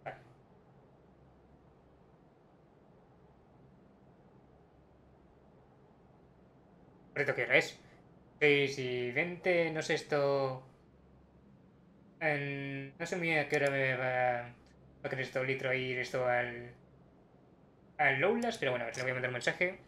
Vale. ¿Reto qué hora es? 6 y 20, no sé esto... no sé muy bien a qué hora me va, a querer esto litro ir esto al... Al Lowlas, pero bueno, a ver, le voy a mandar un mensaje.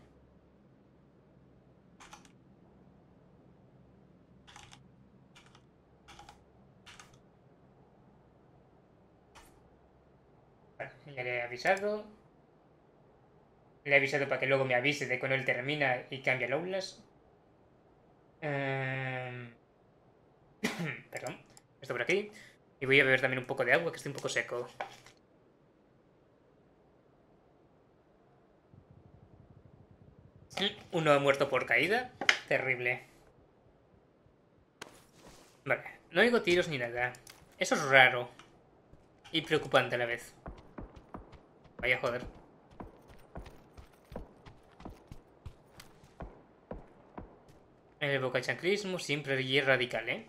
ya le he avisado. Le he avisado para que luego me avise de cuando él termina y cambia el Outlast. Em, perdón. Esto por aquí. Y voy a beber también un poco de agua, que estoy un poco seco. Uno ha muerto por caída. Terrible. Vale. No oigo tiros ni nada. Eso es raro. Y preocupante a la vez. Vaya joder. El bocachanclismo siempre es radical, ¿eh?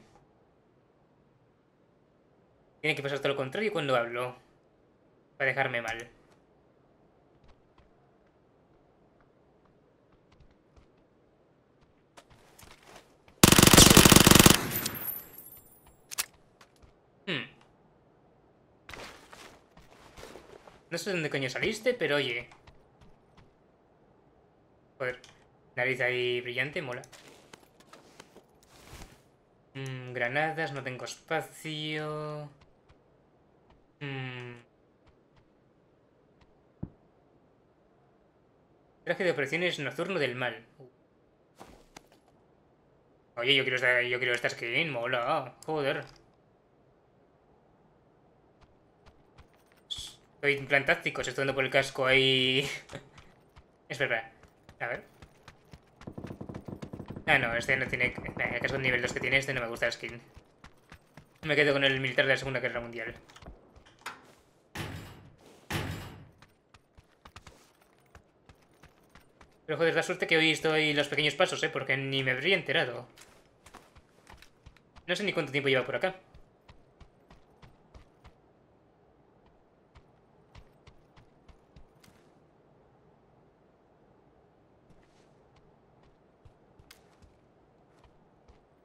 Tiene que pasar todo lo contrario cuando hablo. Para dejarme mal. No sé dónde coño saliste, pero oye. Joder. Nariz ahí brillante, mola. Mm, granadas, no tengo espacio. Mm. Traje de operaciones nocturno del mal. Oye, yo quiero esta, yo quiero esta skin, mola. Joder. Estoy implantácticos, estoy dando por el casco ahí. es verdad. A ver. Ah, no, este no tiene... El casco nivel 2 que tiene este no me gusta la skin. Me quedo con el militar de la Segunda Guerra Mundial. Pero joder, la suerte que hoy estoy los pequeños pasos, ¿eh? Porque ni me habría enterado. No sé ni cuánto tiempo lleva por acá.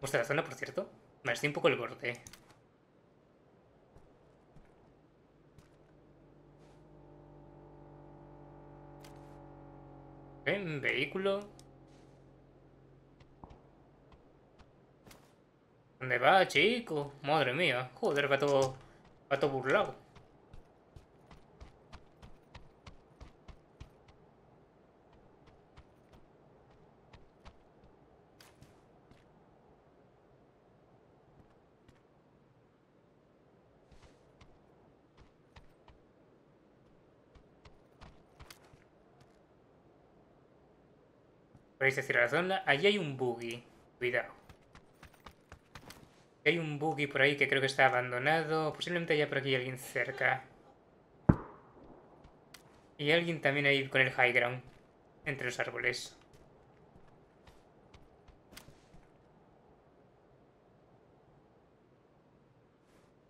Gusta la zona, por cierto? Me estoy un poco el borde. ¿Eh? Vehículo. ¿Dónde va, chico? Madre mía. Joder, gato, gato burlado. Podéis decir a la zona. Allí hay un buggy. Cuidado. Hay un buggy por ahí que creo que está abandonado. Posiblemente haya por aquí alguien cerca. Y alguien también ahí con el high ground. Entre los árboles.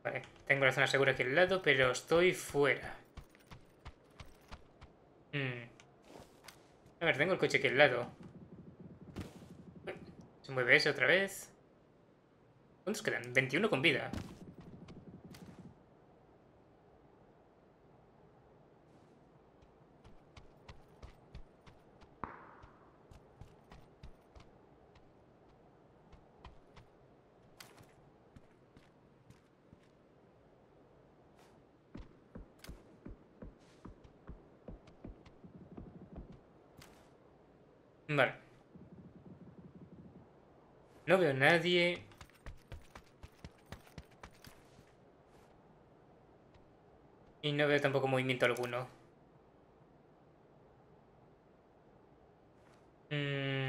Vale, tengo la zona segura aquí al lado, pero estoy fuera. Hmm. A ver, tengo el coche aquí al lado. Se mueve ese otra vez. ¿Cuántos quedan? 21 con vida. Vale. No veo nadie. Y no veo tampoco movimiento alguno. Mm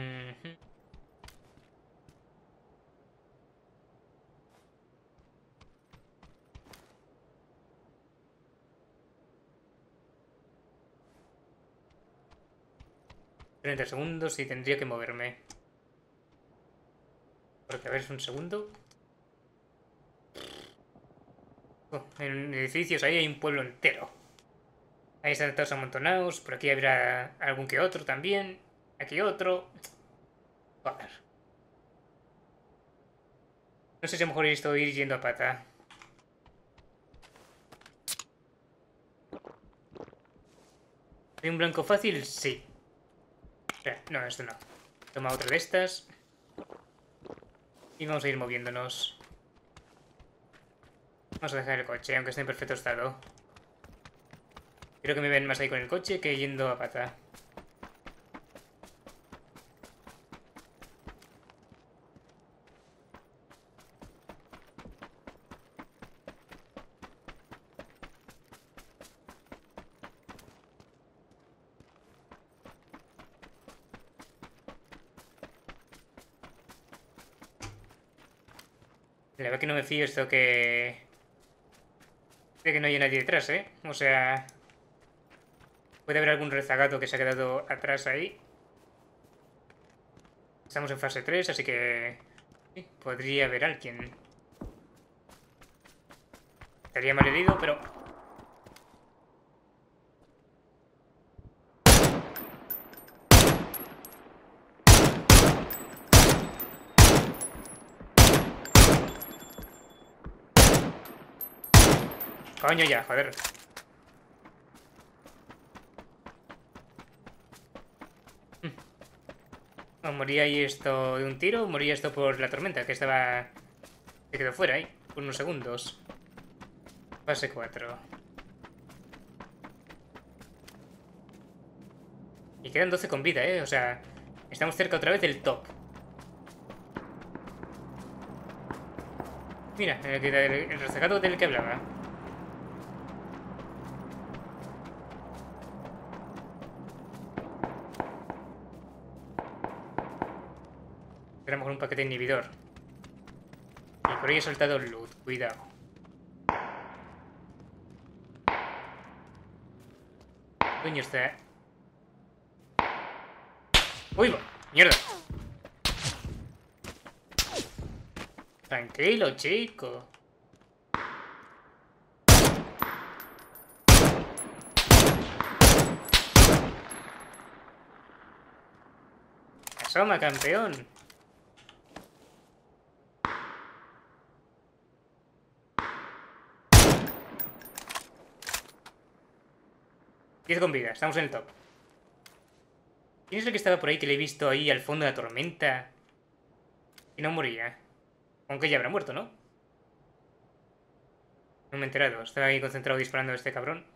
segundos y tendría que moverme. Porque a ver, un segundo. Oh, en edificios ahí hay un pueblo entero. Ahí están todos amontonados. Por aquí habrá algún que otro también. Aquí otro. Joder. No sé si a lo mejor estoy ir yendo a pata. ¿Hay un blanco fácil? Sí. No, esto no. Toma otra de estas. Y vamos a ir moviéndonos. Vamos a dejar el coche, aunque esté en perfecto estado. Creo que me ven más ahí con el coche que yendo a pata. Fío esto que... De que no hay nadie detrás, ¿eh? O sea... Puede haber algún rezagato que se ha quedado atrás ahí. Estamos en fase 3, así que... Sí, podría haber alguien. Estaría mal herido, pero... Coño ya, joder. O moría ahí esto de un tiro, o moría esto por la tormenta, que estaba... Se quedó fuera ahí, por unos segundos. Fase 4. Y quedan 12 con vida, ¿eh? O sea, estamos cerca otra vez del top. Mira, el, el, el rezagado del que hablaba. Paquete inhibidor. Y por ahí he soltado loot. Cuidado. Coño está... ¡Uy! ¡Mierda! Tranquilo, chico. Asoma, campeón. Diez con vida, estamos en el top. ¿Quién es el que estaba por ahí que le he visto ahí al fondo de la tormenta? Y no moría. Aunque ya habrá muerto, ¿no? No me he enterado. Estaba ahí concentrado disparando a este cabrón.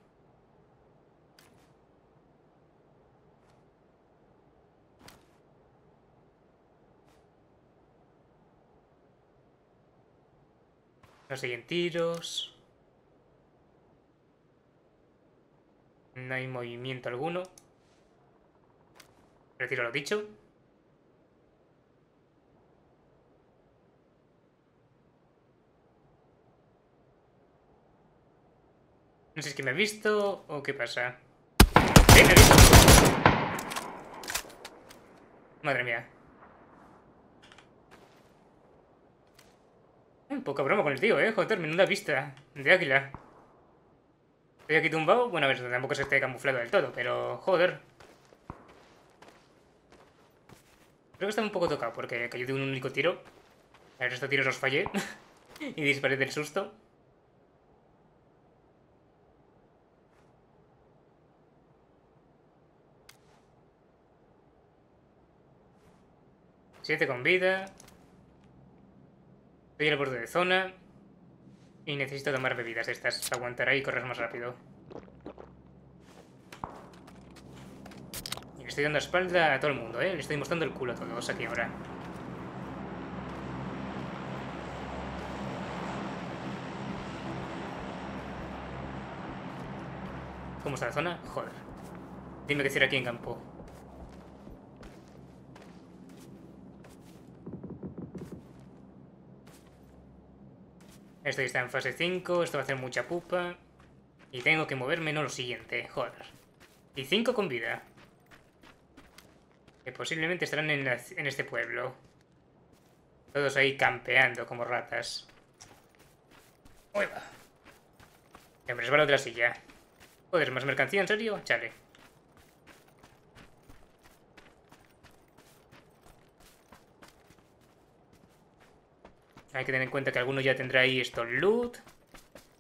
No siguen tiros. No hay movimiento alguno. Retiro lo dicho. No sé si es que me ha visto o qué pasa. Madre mía. Un poca broma con el tío, eh. Joder, menuda vista de águila. Estoy aquí tumbado. Bueno, a ver, tampoco se esté camuflado del todo, pero joder. Creo que está un poco tocado porque cayó de un único tiro. A ver, estos tiros los fallé. y disparé del susto. Siete con vida. Estoy al borde de zona. Y necesito tomar bebidas estas. Aguantar ahí y correr más rápido. Estoy dando espalda a todo el mundo, ¿eh? Le estoy mostrando el culo a todos aquí ahora. ¿Cómo está la zona? Joder. Dime que cierra aquí en campo. Esto ya está en fase 5, esto va a hacer mucha pupa. Y tengo que moverme, no lo siguiente, joder. Y 5 con vida. Que posiblemente estarán en, este pueblo. Todos ahí campeando como ratas. ¡Mueva! Me resbalo de la silla. Joder, ¿más mercancía en serio? Chale. Hay que tener en cuenta que alguno ya tendrá ahí esto loot.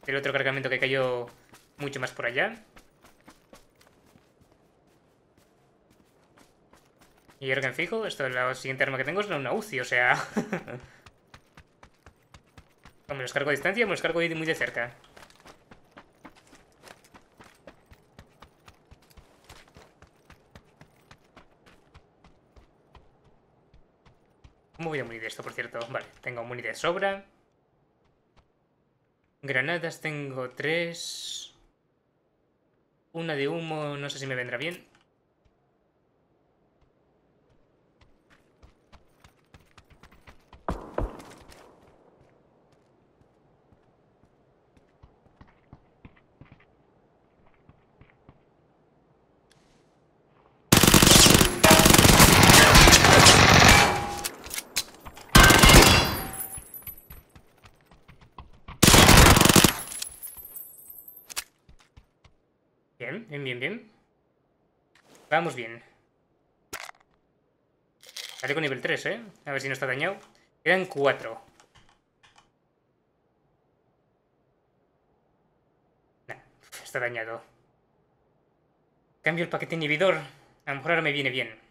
El otro cargamento que cayó mucho más por allá. Y ahora que me fijo, esto la siguiente arma que tengo es una UCI, o sea... o me los cargo a distancia o me los cargo muy de cerca. ¿Cómo voy a de esto, por cierto? Vale, tengo muni de sobra. Granadas tengo tres. Una de humo, no sé si me vendrá. Bien, bien, bien, bien. Vamos bien. Sale con nivel 3, ¿eh? A ver si no está dañado. Quedan 4. Nah, está dañado. Cambio el paquete inhibidor. A lo mejor ahora me viene bien.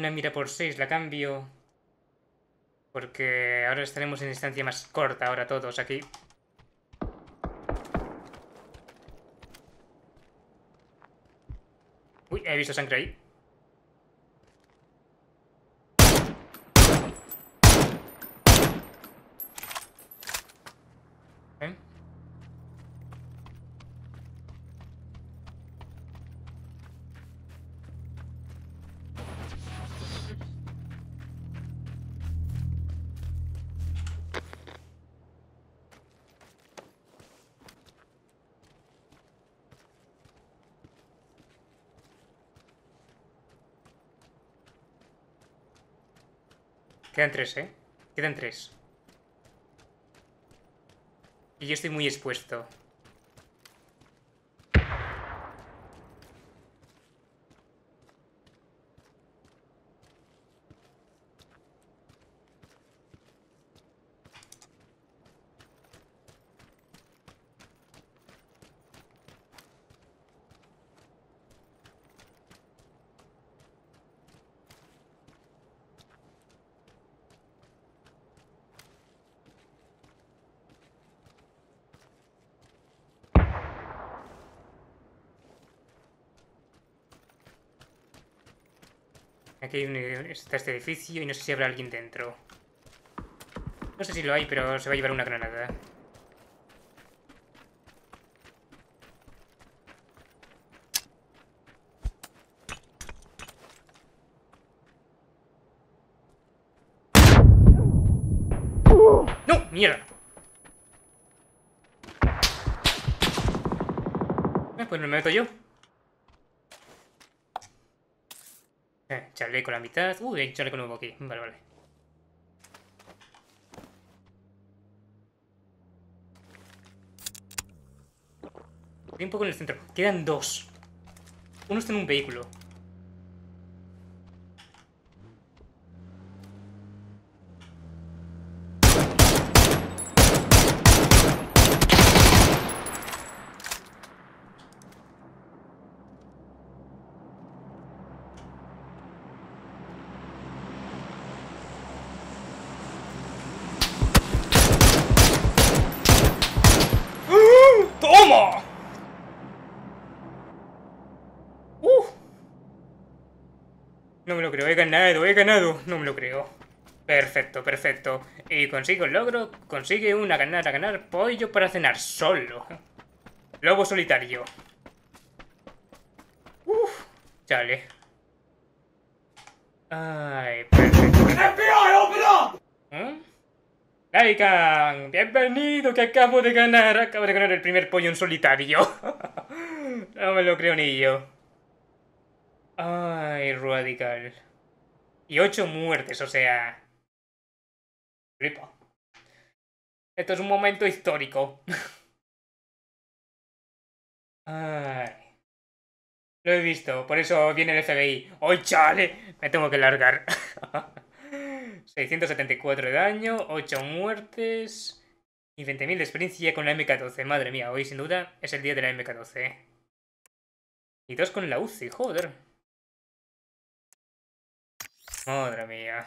Una mira por 6 la cambio. Porque ahora estaremos en distancia más corta ahora todos aquí. Uy, he visto sangre ahí. Quedan tres, ¿eh? Quedan tres. Y yo estoy muy expuesto. Aquí está este edificio y no sé si habrá alguien dentro. No sé si lo hay, pero se va a llevar una granada. ¡No! ¡Mierda! Eh, pues me meto yo. Con la mitad. Uy, hay chaleco nuevo aquí. Vale, vale. Un poco en el centro. Quedan dos. Uno está en un vehículo. No me lo creo, he ganado, he ganado. No me lo creo. Perfecto, perfecto. Y consigo el logro, consigue una ganar a ganar pollo para cenar solo. Lobo solitario. Uf, chale. Ay, perfecto. ¿Eh? Laikan, bienvenido que acabo de ganar. Acabo de ganar el primer pollo en solitario. no me lo creo ni yo. Ay, radical. Y ocho muertes, o sea... Flipa. Esto es un momento histórico. Ay. Lo he visto, por eso viene el FBI. ¡Ay, chale! Me tengo que largar. 674 de daño, 8 muertes y 20.000 de experiencia con la M14. Madre mía, hoy sin duda es el día de la M14. Y dos con la UCI, joder. Madre mía.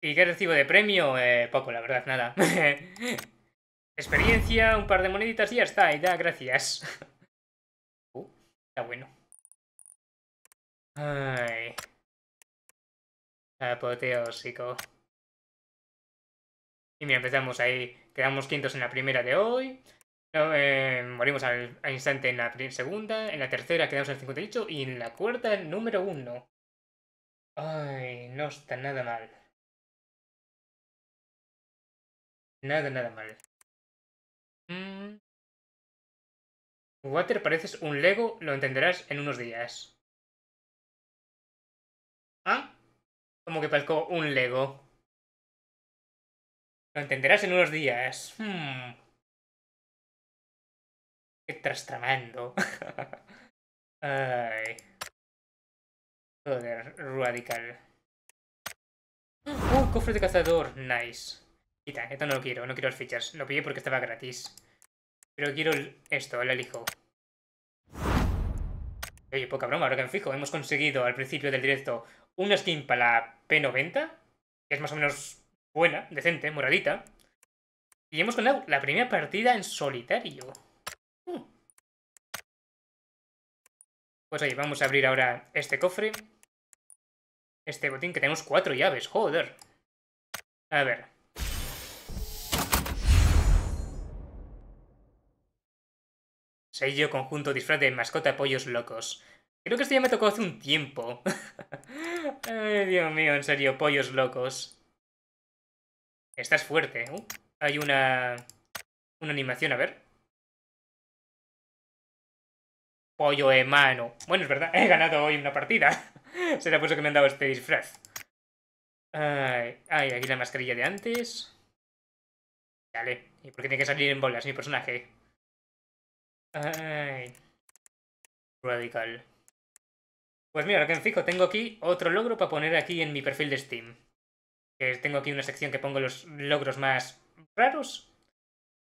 ¿Y qué recibo de premio? Eh, poco, la verdad, nada. Experiencia, un par de moneditas y ya está, y da gracias. Uh, está bueno. Ay. Apoteósico. Y mira, empezamos ahí. Quedamos quintos en la primera de hoy. Eh, morimos al, instante en la segunda. En la tercera quedamos en el 58. Y en la cuarta, el número uno. Ay, no está nada mal. Nada, nada mal. Mm. Water pareces un Lego, lo entenderás en unos días. ¿Ah? Como que parezco un Lego. Lo entenderás en unos días. Hmm. Qué trastramando. Ay. Joder, radical. ¡Oh, cofre de cazador! Nice. Quita, esto no lo quiero, no quiero las fichas. Lo pillé porque estaba gratis. Pero quiero esto, el elijo. Oye, poca broma, ahora que me fijo, hemos conseguido al principio del directo una skin para la P90, que es más o menos buena, decente, moradita. Y hemos ganado la primera partida en solitario. Pues oye, vamos a abrir ahora este cofre. Este botín que tenemos cuatro llaves, joder. A ver. Sello conjunto disfraz de mascota pollos locos. Creo que esto ya me tocó hace un tiempo. Ay, Dios mío, en serio, pollos locos. Estás fuerte. Uh, hay una... Una animación, a ver. Pollo mano. Bueno, es verdad, he ganado hoy una partida. Será por eso que me han dado este disfraz. Ay, ay, aquí la mascarilla de antes. Vale. ¿Y por qué tiene que salir en bolas mi personaje? Ay. Radical. Pues mira, lo que me fijo, tengo aquí otro logro para poner aquí en mi perfil de Steam. Tengo aquí una sección que pongo los logros más raros.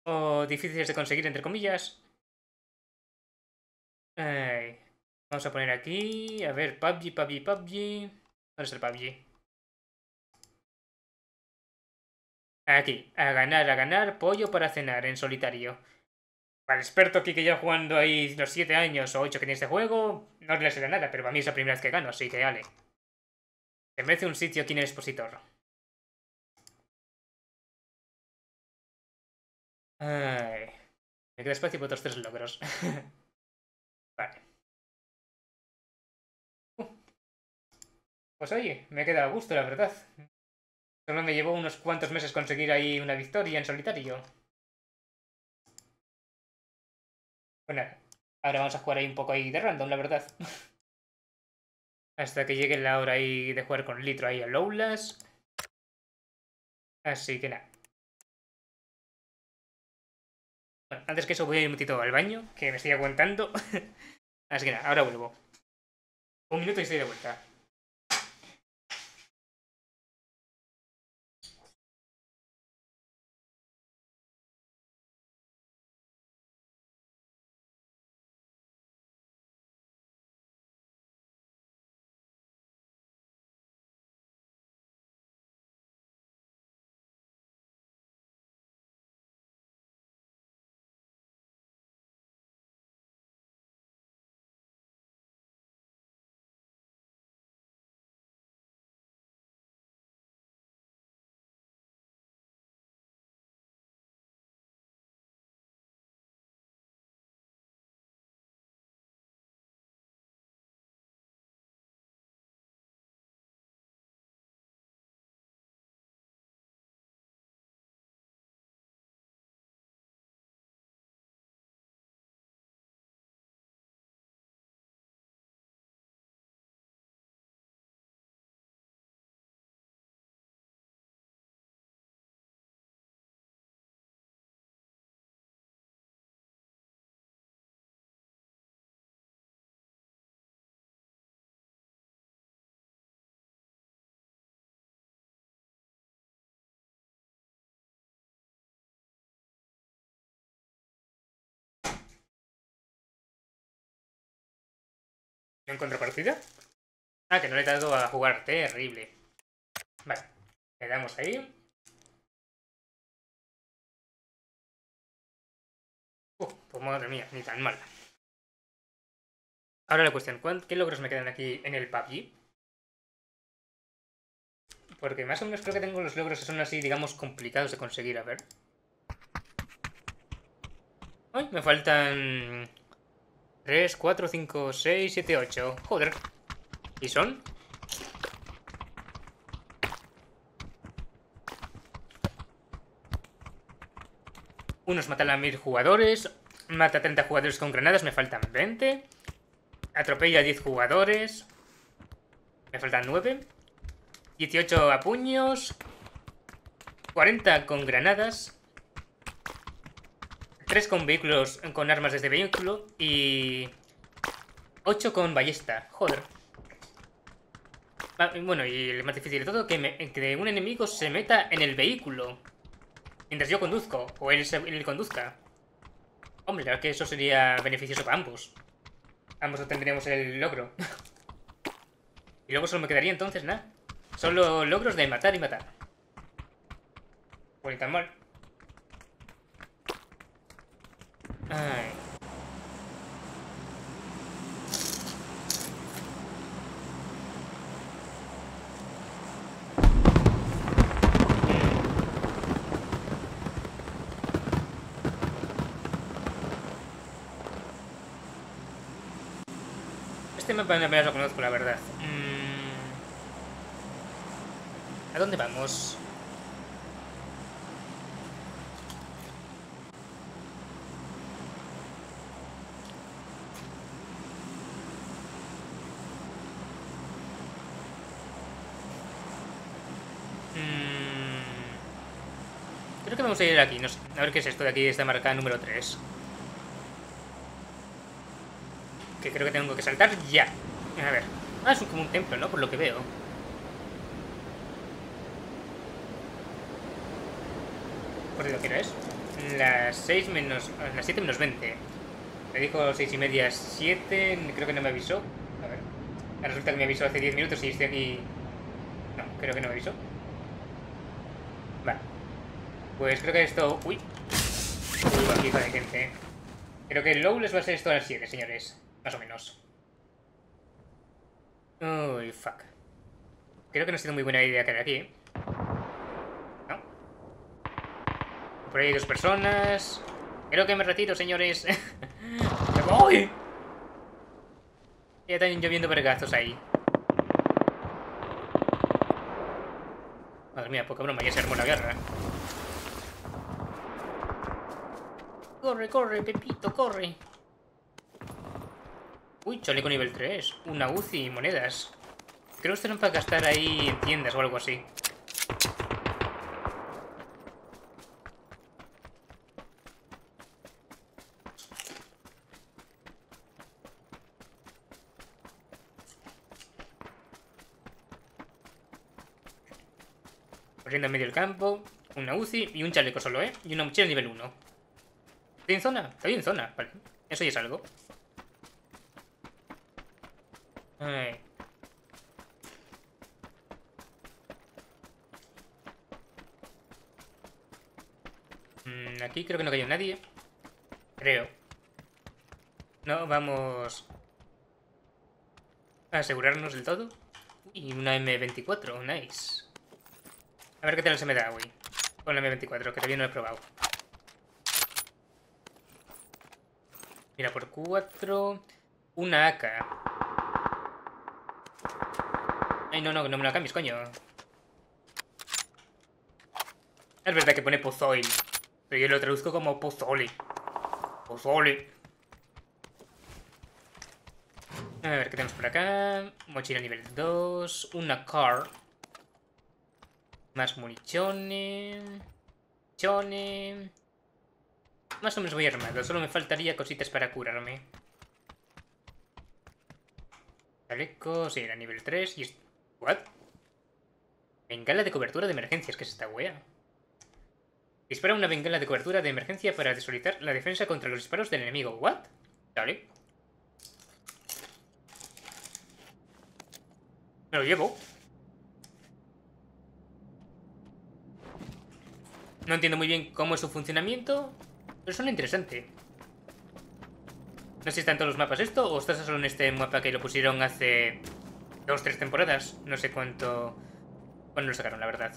O difíciles de conseguir, entre comillas. Vamos a poner aquí... A ver, PUBG, PUBG, PUBG... ¿Dónde es el PUBG? Aquí. A ganar, a ganar, pollo para cenar en solitario. Para el experto aquí que lleva jugando ahí los 7 años o 8 que tiene este juego, no le será nada, pero para mí es la primera vez que gano, así que dale. Se merece un sitio aquí en el expositor. Ay. Me queda espacio para otros tres logros. Pues oye, me queda a gusto, la verdad. Solo me llevó unos cuantos meses conseguir ahí una victoria en solitario. Bueno, ahora vamos a jugar ahí un poco ahí de random, la verdad. Hasta que llegue la hora ahí de jugar con Litro ahí a Lowlas. Así que nada. Bueno, antes que eso voy a ir un momentito al baño, que me estoy aguantando. Así que nada, ahora vuelvo. Un minuto y estoy de vuelta. ¿En contrapartida? Ah, que no le he dado a jugar. Terrible. Vale. Le damos ahí. Uh, pues madre mía, ni tan mal. Ahora la cuestión, ¿qué logros me quedan aquí en el PUBG? Porque más o menos creo que tengo los logros que son así, digamos, complicados de conseguir. A ver. Ay, me faltan... 3, 4, 5, 6, 7, 8. Joder. ¿Y son? Unos matan a mil jugadores. Mata a 30 jugadores con granadas. Me faltan 20. Atropella a 10 jugadores. Me faltan 9. 18 a puños. 40 con granadas. 3 con vehículos, con armas desde vehículo. Y... 8 con ballesta. Joder. Ah, bueno, y el más difícil de todo, que, que un enemigo se meta en el vehículo. Mientras yo conduzco, o él, él conduzca. Hombre, claro que eso sería beneficioso para ambos. Ambos obtendríamos el logro. y luego solo me quedaría entonces nada. Solo logros de matar y matar. Pues tan mal. Este mapa apenas lo conozco, la verdad. ¿A dónde vamos? Vamos a ir aquí. No sé. A ver qué es esto de aquí, esta marca número 3. Que creo que tengo que saltar ya. A ver. Ah, es como un templo, ¿no? Por lo que veo. ¿qué hora es? Las 6 menos... Las 7 menos 20. Me dijo 6 y media, 7... Creo que no me avisó. A ver. Resulta que me avisó hace 10 minutos y estoy aquí... No, creo que no me avisó. Pues creo que esto... Uy. Uy, aquí de gente. Creo que el low les va a ser esto a las 7, señores. Más o menos. Uy, fuck. Creo que no ha sido muy buena idea quedar aquí, ¿eh? Por ahí hay dos personas. Creo que me retiro, señores. ¡Me voy! Ya están lloviendo vergazos ahí. Madre mía, poca broma, ya se armó la guerra. Corre, corre, Pepito, corre. Uy, chaleco nivel 3. Una UCI y monedas. Creo que estarán para gastar ahí en tiendas o algo así. Corriendo en medio del campo. Una UCI y un chaleco solo, ¿eh? Y una mochila nivel 1. ¿Estoy en zona? Estoy en zona. Vale. Eso ya es algo. Ay. Mm, aquí creo que no cayó nadie. Creo. No, vamos... A asegurarnos del todo. Y una M24, nice. A ver qué tal se me da, hoy. Con la M24, que todavía no he probado. Mira, por 4... Una AK. Ay, no, no, no me la cambies, coño. Es verdad que pone pozoil. Pero yo lo traduzco como pozole. Pozole. A ver, ¿qué tenemos por acá? Mochila nivel 2. Una car. Más municiones. Municiones. Más o menos voy armado. Solo me faltaría cositas para curarme. Chaleco, sí, era nivel 3 y... ¿What? Bengala de cobertura de emergencias, ¿qué es esta wea? Dispara una bengala de cobertura de emergencia para desolitar la defensa contra los disparos del enemigo. ¿What? Dale. Me lo llevo. No entiendo muy bien cómo es su funcionamiento, pero suena interesante. No sé si está en todos los mapas esto, o está solo en este mapa que lo pusieron hace dos, tres temporadas. No sé cuánto... cuándo lo sacaron, la verdad.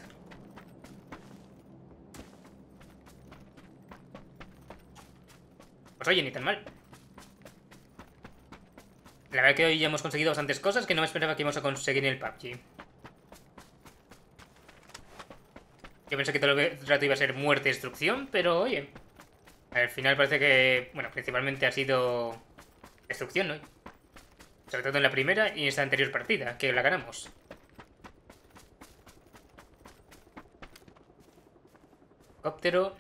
Pues oye, ni tan mal. La verdad que hoy ya hemos conseguido bastantes cosas que no me esperaba que íbamos a conseguir en el PUBG. Yo pensé que todo el rato iba a ser muerte y destrucción, pero oye. Al final parece que, bueno, principalmente ha sido destrucción, ¿no? Sobre todo en la primera y en esta anterior partida, que la ganamos. Helicóptero.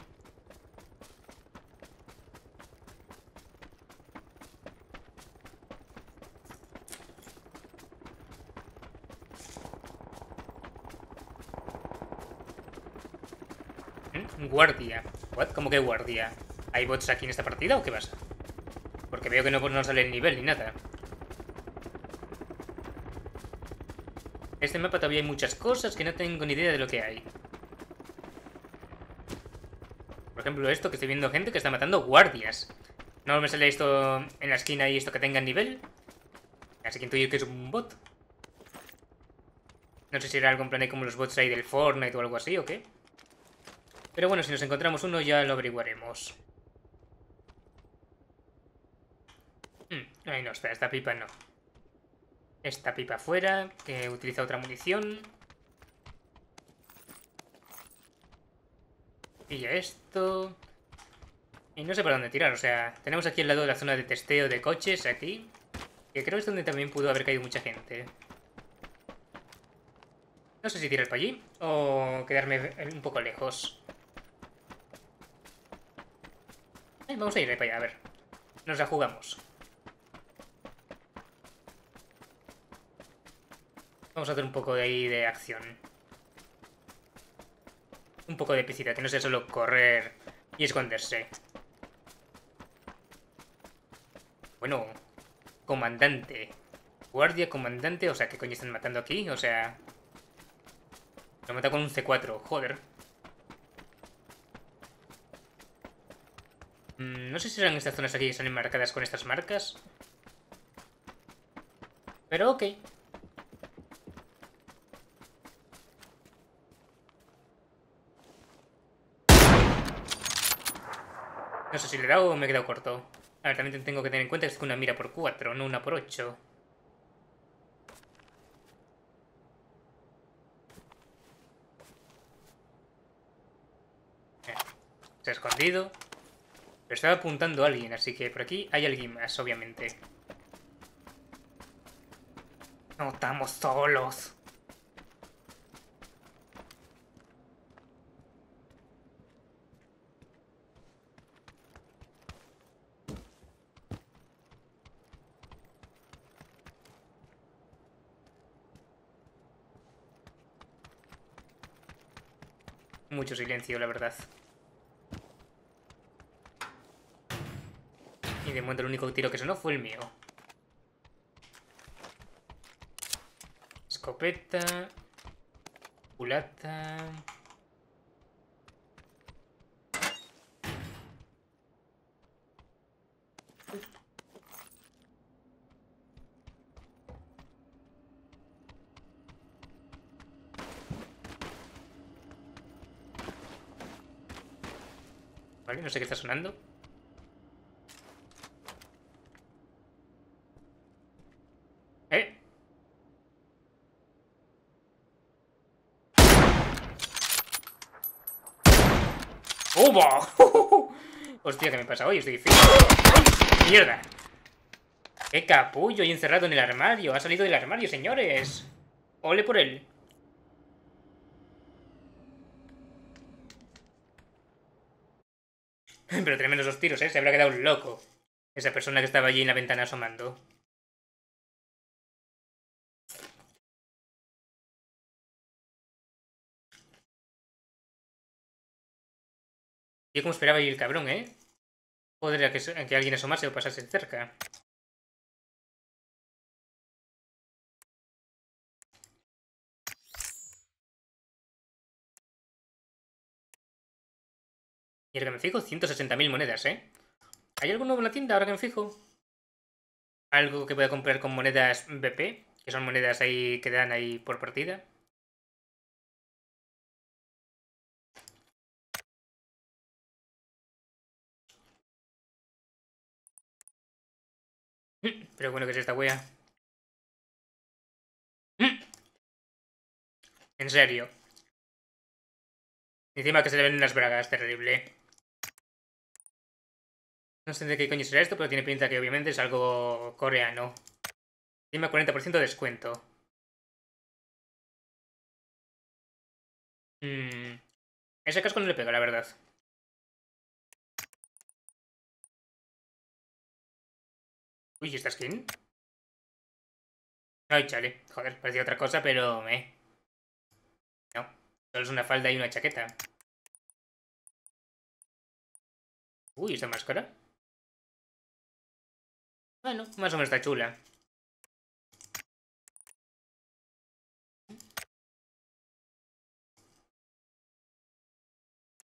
Guardia. ¿What? ¿Cómo que guardia? ¿Hay bots aquí en esta partida o qué pasa? Porque veo que no, no sale el nivel ni nada. este mapa todavía hay muchas cosas que no tengo ni idea de lo que hay. Por ejemplo, esto que estoy viendo gente que está matando guardias. No me sale esto en la esquina y esto que tenga nivel. Así que intuyo que es un bot. No sé si era algo en plan como los bots ahí del Fortnite o algo así o qué. Pero bueno, si nos encontramos uno ya lo averiguaremos. Ahí no está, esta pipa no. Esta pipa fuera, que utiliza otra munición. Ya esto. Y no sé para dónde tirar, o sea, tenemos aquí al lado de la zona de testeo de coches, aquí. Que creo es donde también pudo haber caído mucha gente. No sé si tirar para allí o quedarme un poco lejos. vamos a ir para allá, a ver. Nos la jugamos. Vamos a hacer un poco de ahí de acción. Un poco de epicidad, que no sea solo correr y esconderse. Bueno, comandante. Guardia, comandante, o sea, ¿qué coño están matando aquí? O sea... Lo mata con un C4, joder. Mm, no sé si serán estas zonas aquí que están enmarcadas con estas marcas. Pero ok. No sé si le he dado o me he quedado corto. A ver, también tengo que tener en cuenta que es una mira por 4, no una por 8. Se ha escondido. Pero estaba apuntando a alguien, así que por aquí hay alguien más, obviamente. No estamos solos. Mucho silencio, la verdad. de momento el único tiro que sonó fue el mío. Escopeta. Culata. No sé qué está sonando. Hostia, ¿qué me pasa hoy? Estoy difícil. ¡Mierda! ¡Qué capullo! Y encerrado en el armario. Ha salido del armario, señores. Ole por él. ¿Eh? Se habrá quedado loco. Esa persona que estaba allí en la ventana asomando. Yo como esperaba ir el cabrón, ¿eh? Podría que, que alguien asomase o pasase cerca. Y ahora que me fijo, 160.000 monedas, ¿eh? ¿Hay algo nuevo en la tienda ahora que me fijo? Algo que pueda comprar con monedas BP, que son monedas ahí que dan ahí por partida. Pero bueno, ¿qué es esta wea? En serio. Encima que se le ven unas bragas, terrible. No sé de qué coño será esto, pero tiene pinta que obviamente es algo coreano. Encima 40% de descuento. Mm. Ese casco no le pega, la verdad. Uy, ¿esta skin? Ay, chale. Joder, parecía otra cosa, pero... me. No, solo es una falda y una chaqueta. Uy, ¿esta máscara? Bueno, más o menos está chula.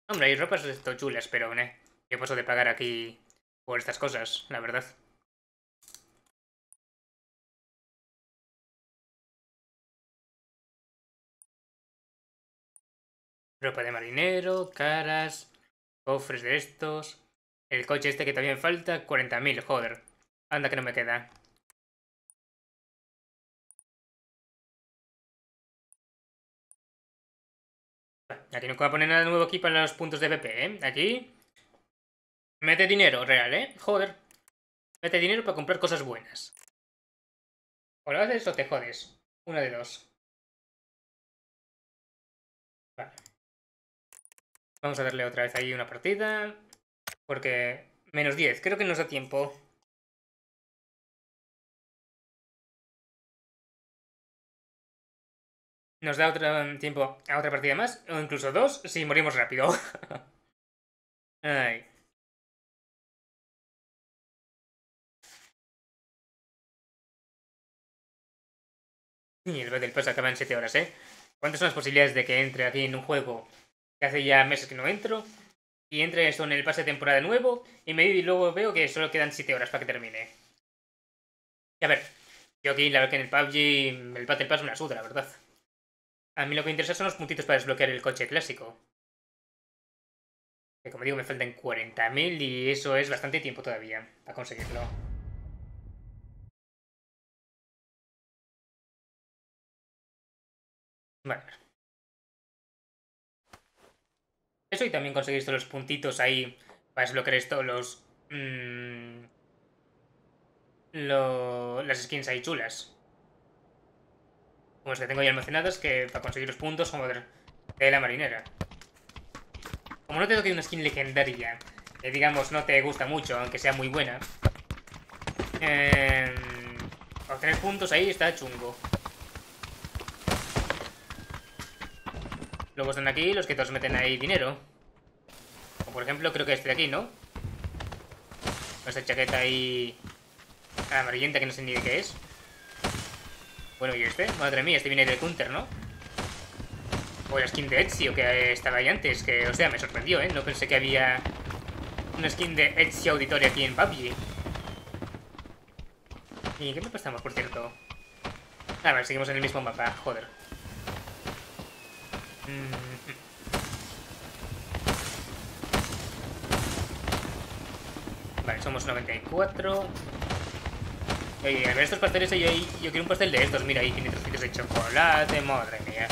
Hombre, hay ropas esto chulas, pero, ¿eh? ¿Qué paso de pagar aquí por estas cosas, la verdad? Ropa de marinero, caras, cofres de estos. El coche este que también falta, 40.000, joder. Anda que no me queda. Aquí no puedo poner nada nuevo aquí para los puntos de BP, ¿eh? Aquí... Mete dinero, real, ¿eh? Joder. Mete dinero para comprar cosas buenas. O lo haces o te jodes. Una de dos. Vamos a darle otra vez ahí una partida. Porque... Menos 10. Creo que nos da tiempo. Nos da otro tiempo a otra partida más. O incluso dos si morimos rápido. Ay. Y el del Pass acaba en 7 horas, ¿eh? ¿Cuántas son las posibilidades de que entre aquí en un juego que hace ya meses que no entro, y entre esto en el pase de temporada nuevo, y, me, y luego veo que solo quedan 7 horas para que termine. Y a ver, yo aquí la verdad que en el PUBG el Battle Pass me la suda, la verdad. A mí lo que me interesa son los puntitos para desbloquear el coche clásico. Que como digo, me faltan 40.000 y eso es bastante tiempo todavía para conseguirlo. Vale. Eso y también conseguir los puntitos ahí para desbloquear esto, los... Mmm, las skins ahí chulas. Como las que tengo ahí almacenadas, que para conseguir los puntos, como de, la marinera. Como no te toque una skin legendaria, que digamos no te gusta mucho, aunque sea muy buena, eh, obtener puntos ahí está chungo. Luego están aquí los que todos meten ahí dinero. O por ejemplo, creo que este de aquí, ¿no? Esa chaqueta ahí amarillenta que no sé ni de qué es. Bueno, ¿y este? Madre mía, este viene de Counter, ¿no? O la skin de Ezio que estaba ahí antes, que, o sea, me sorprendió, ¿eh? No pensé que había una skin de Ezio Auditoria aquí en PUBG. ¿Y qué me pasamos, por cierto? A ver, seguimos en el mismo mapa, joder. Mm. Vale, somos 94. Oye, a ver estos pasteles, yo, yo quiero un pastel de estos. Mira, ahí tiene trocitos de chocolate, madre mía.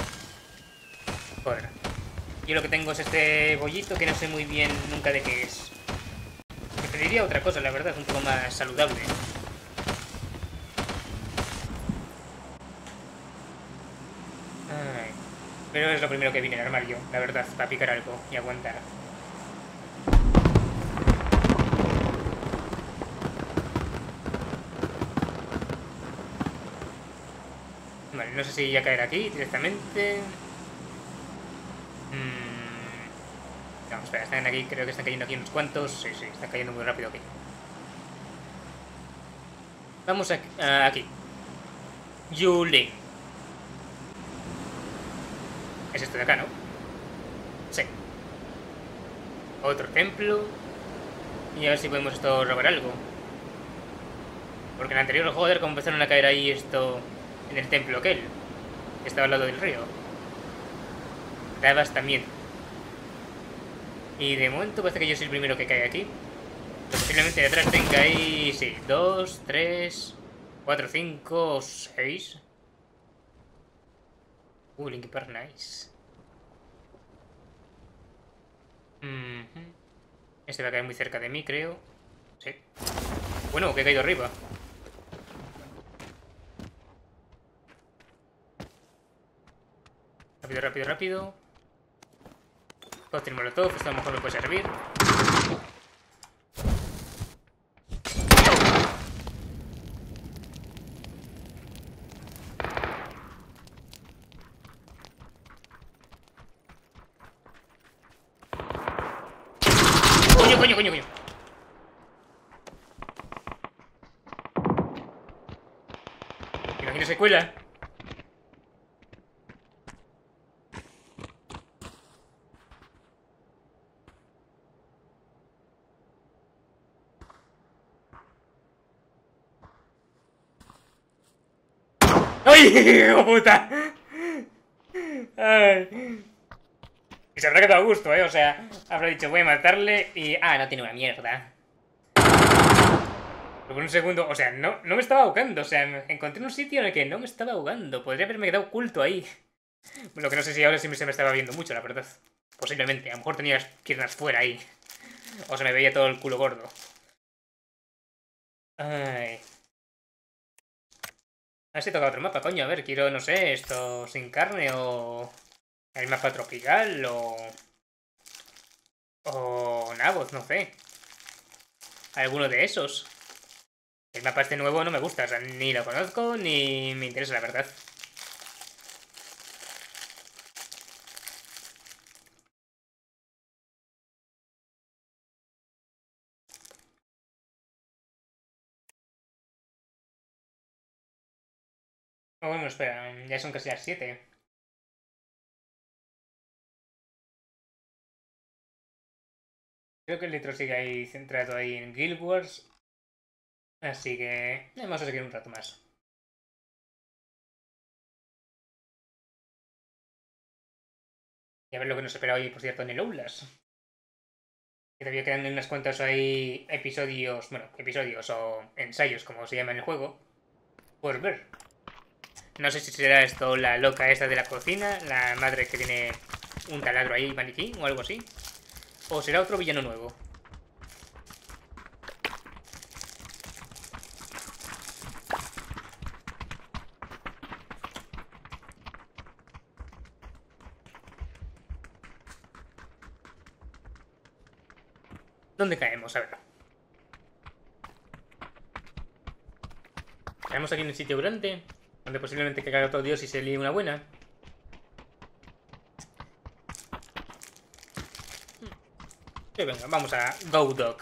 Joder. Yo lo que tengo es este bollito que no sé muy bien nunca de qué es. Preferiría otra cosa, la verdad, un poco más saludable. Pero es lo primero que viene en el armario, la verdad, para picar algo y aguantar. No sé si ya caer aquí directamente. Mm. No, espera, están aquí, creo que están cayendo aquí unos cuantos. Sí, sí, están cayendo muy rápido aquí. Vamos a, aquí. Yuli. Es este de acá, ¿no? Sí. Otro templo. Y a ver si podemos esto robar algo. Porque en el anterior joder, como empezaron a caer ahí esto en el templo aquel. Que estaba al lado del río. Dabas también. Y de momento parece que yo soy el primero que cae aquí. posiblemente detrás tenga ahí, sí, dos, tres, cuatro, cinco, seis. Uh, Linkin Park, nice. Este va a caer muy cerca de mí, creo. Sí. Bueno, que he caído arriba. Rápido, rápido, rápido. Cóctel molotov, esto a lo mejor me puede servir. Coño, coño, coño. Imagino secuela. ¡Ay, hijo puta! Ay. Y se habrá quedado a gusto, ¿eh? O sea, habrá dicho, voy a matarle y... Ah, no tiene una mierda. Pero por un segundo, o sea, no, no me estaba ahogando. O sea, encontré un sitio en el que no me estaba ahogando. Podría haberme quedado oculto ahí. Lo que no sé si ahora sí se me estaba viendo mucho, la verdad. Posiblemente. A lo mejor tenía las piernas fuera ahí. O se me veía todo el culo gordo. Ay. A ver toca otro mapa, coño. A ver, quiero, no sé, esto sin carne o... El mapa tropical o... O Nabos, no sé. Alguno de esos. El mapa este nuevo no me gusta, o sea, ni lo conozco ni me interesa, la verdad. Oh, bueno, espera, ya son casi las 7. Creo que el litro sigue ahí centrado ahí en Guild Wars. Así que vamos a seguir un rato más. Y a ver lo que nos espera hoy, por cierto, en el Oulas. Que todavía quedan unas cuantas ahí episodios, bueno, episodios o ensayos, como se llama en el juego, por ver. No sé si será esto la loca esta de la cocina, la madre que tiene un taladro ahí, maniquí, o algo así. ¿O será otro villano nuevo? ¿Dónde caemos? A ver. Caemos aquí en el sitio grande, donde posiblemente caiga todo Dios y se líe una buena. Sí, venga, vamos a Go Dog.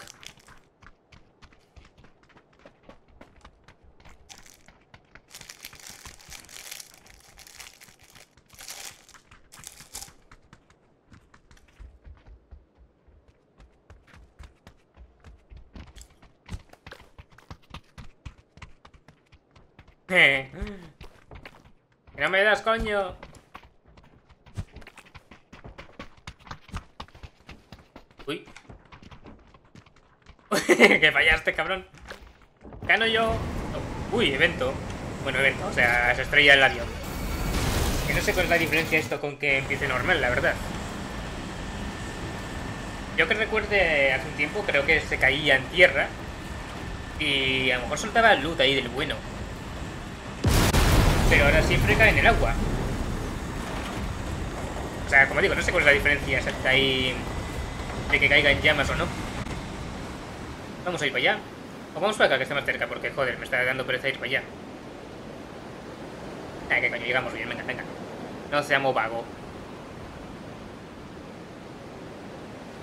Eh. Que no me das, coño. Uy. que fallaste, cabrón. Gano yo. Uy, evento. Bueno, evento, o sea, se estrella el avión. Que no sé cuál es la diferencia esto con que empiece normal, la verdad. Yo que recuerde hace un tiempo, creo que se caía en tierra. Y a lo mejor soltaba loot ahí del bueno. Pero ahora siempre cae en el agua. Sea, como digo, no sé cuál es la diferencia exacta ahí de que caiga en llamas o no. Vamos a ir para allá. O vamos para acá, que está más cerca, porque, joder, me está dando pereza ir para allá. Ah, que coño, llegamos bien, venga, venga. No seamos vago.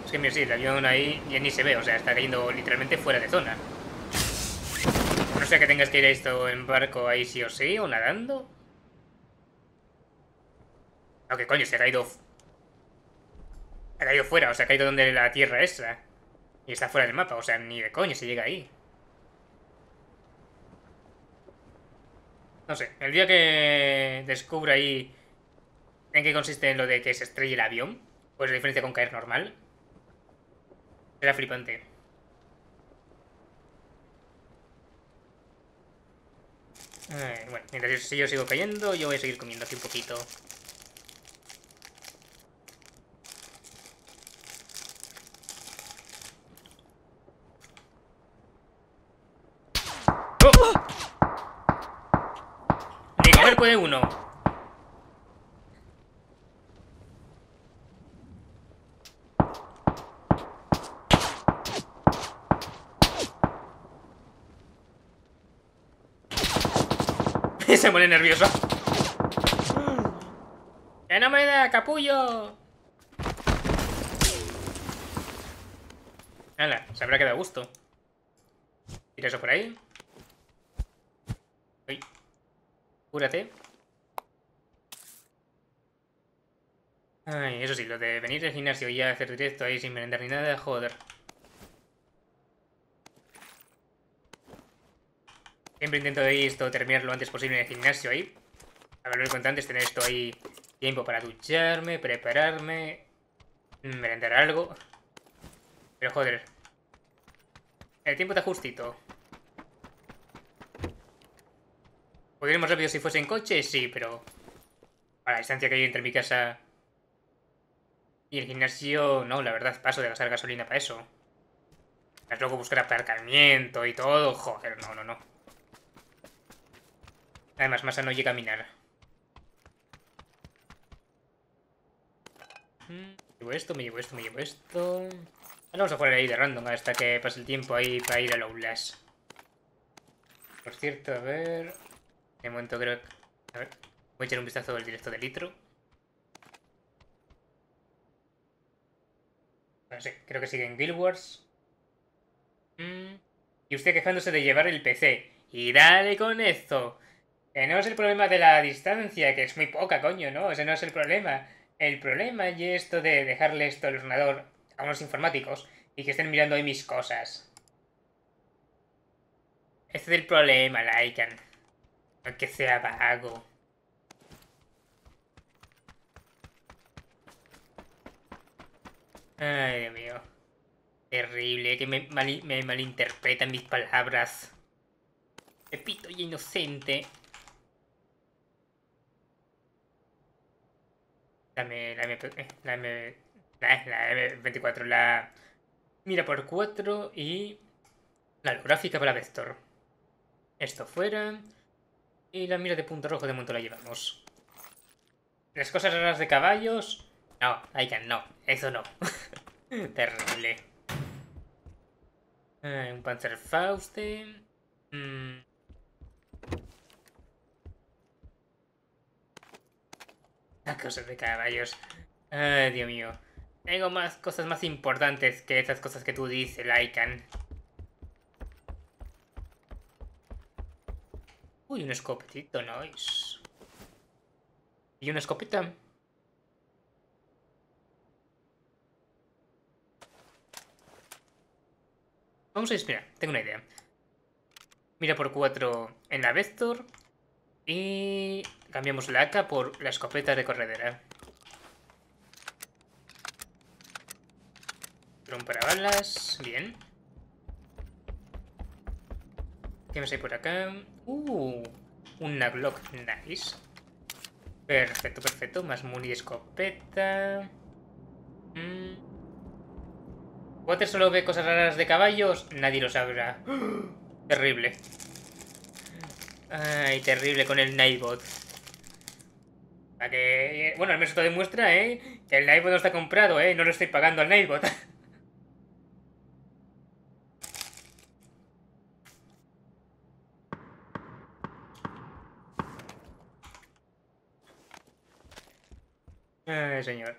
Es que mira, sí, el avión ahí ya ni se ve, o sea, está cayendo literalmente fuera de zona. No sé que tengas que ir a esto en barco ahí sí o sí, o nadando. Ah, que coño, se ha caído Ha caído fuera, o sea, ha caído donde la tierra esa. Y está fuera del mapa, o sea, ni de coño se llega ahí. No sé, el día que descubra ahí en qué consiste lo de que se estrelle el avión, pues la diferencia con caer normal, será flipante. bueno, mientras yo sigo cayendo, yo voy a seguir comiendo aquí un poquito. De uno. Se pone nervioso. ¡Que no me da, capullo! Hala, se habrá quedado a gusto. Tira eso por ahí. Cúrate. Ay, eso sí, lo de venir al gimnasio y hacer directo ahí sin merendar ni nada, joder. Siempre intento de esto terminar lo antes posible en el gimnasio ahí. A ver, lo antes, tener esto ahí tiempo para ducharme, prepararme, merendar algo. Pero joder. El tiempo está justito. ¿Podría rápido si fuese en coche? Sí, pero... A la distancia que hay entre mi casa y el gimnasio, no, la verdad, paso de gastar gasolina para eso. Es luego buscar aparcamiento y todo. Joder, no, no, no. Además, Masa no llega a caminar. Me llevo esto, me llevo esto, me llevo esto. Ahora vamos a jugar ahí de random hasta que pase el tiempo ahí para ir a Lowlash. Por cierto, a ver... De momento creo que... A ver, voy a echar un vistazo al directo de Litro. No sé, creo que sigue en Guild Wars. Mm, y usted quejándose de llevar el PC. Y dale con esto. Que no es el problema de la distancia, que es muy poca, coño, ¿no? Ese no es el problema. El problema es esto de dejarle esto al ordenador a unos informáticos y que estén mirando ahí mis cosas. Este es el problema, Laikan. Aunque sea vago. Ay, Dios mío. Terrible, que me, malinterpretan mis palabras. Repito y inocente. Dame la M... Eh, la M... La, M24, la... Mira por 4 y... La gráfica para Vector. Esto fuera. Y la mira de punto rojo de momento la llevamos. Las cosas raras de caballos... No, Aikan, no. Eso no. Terrible. un Panzerfauste. Mm. Las cosas de caballos. Ay, Dios mío. Tengo más cosas más importantes que esas cosas que tú dices, Laikan. Uy, un escopetito, nice. ¿Y una escopeta? Vamos a esperar, tengo una idea. Mira por 4 en la Vector. Y cambiamos la AK por la escopeta de corredera. Balas, bien. ¿Qué más hay por acá? Uh, una Glock, nice. Perfecto, perfecto. Más muni escopeta. Mm. ¿Water solo ve cosas raras de caballos? Nadie lo sabrá. terrible. Ay, terrible con el Nightbot. que... Bueno, al menos esto demuestra, ¿eh? Que el Nightbot no está comprado, ¿eh? No lo estoy pagando al Nightbot. Ay, señor.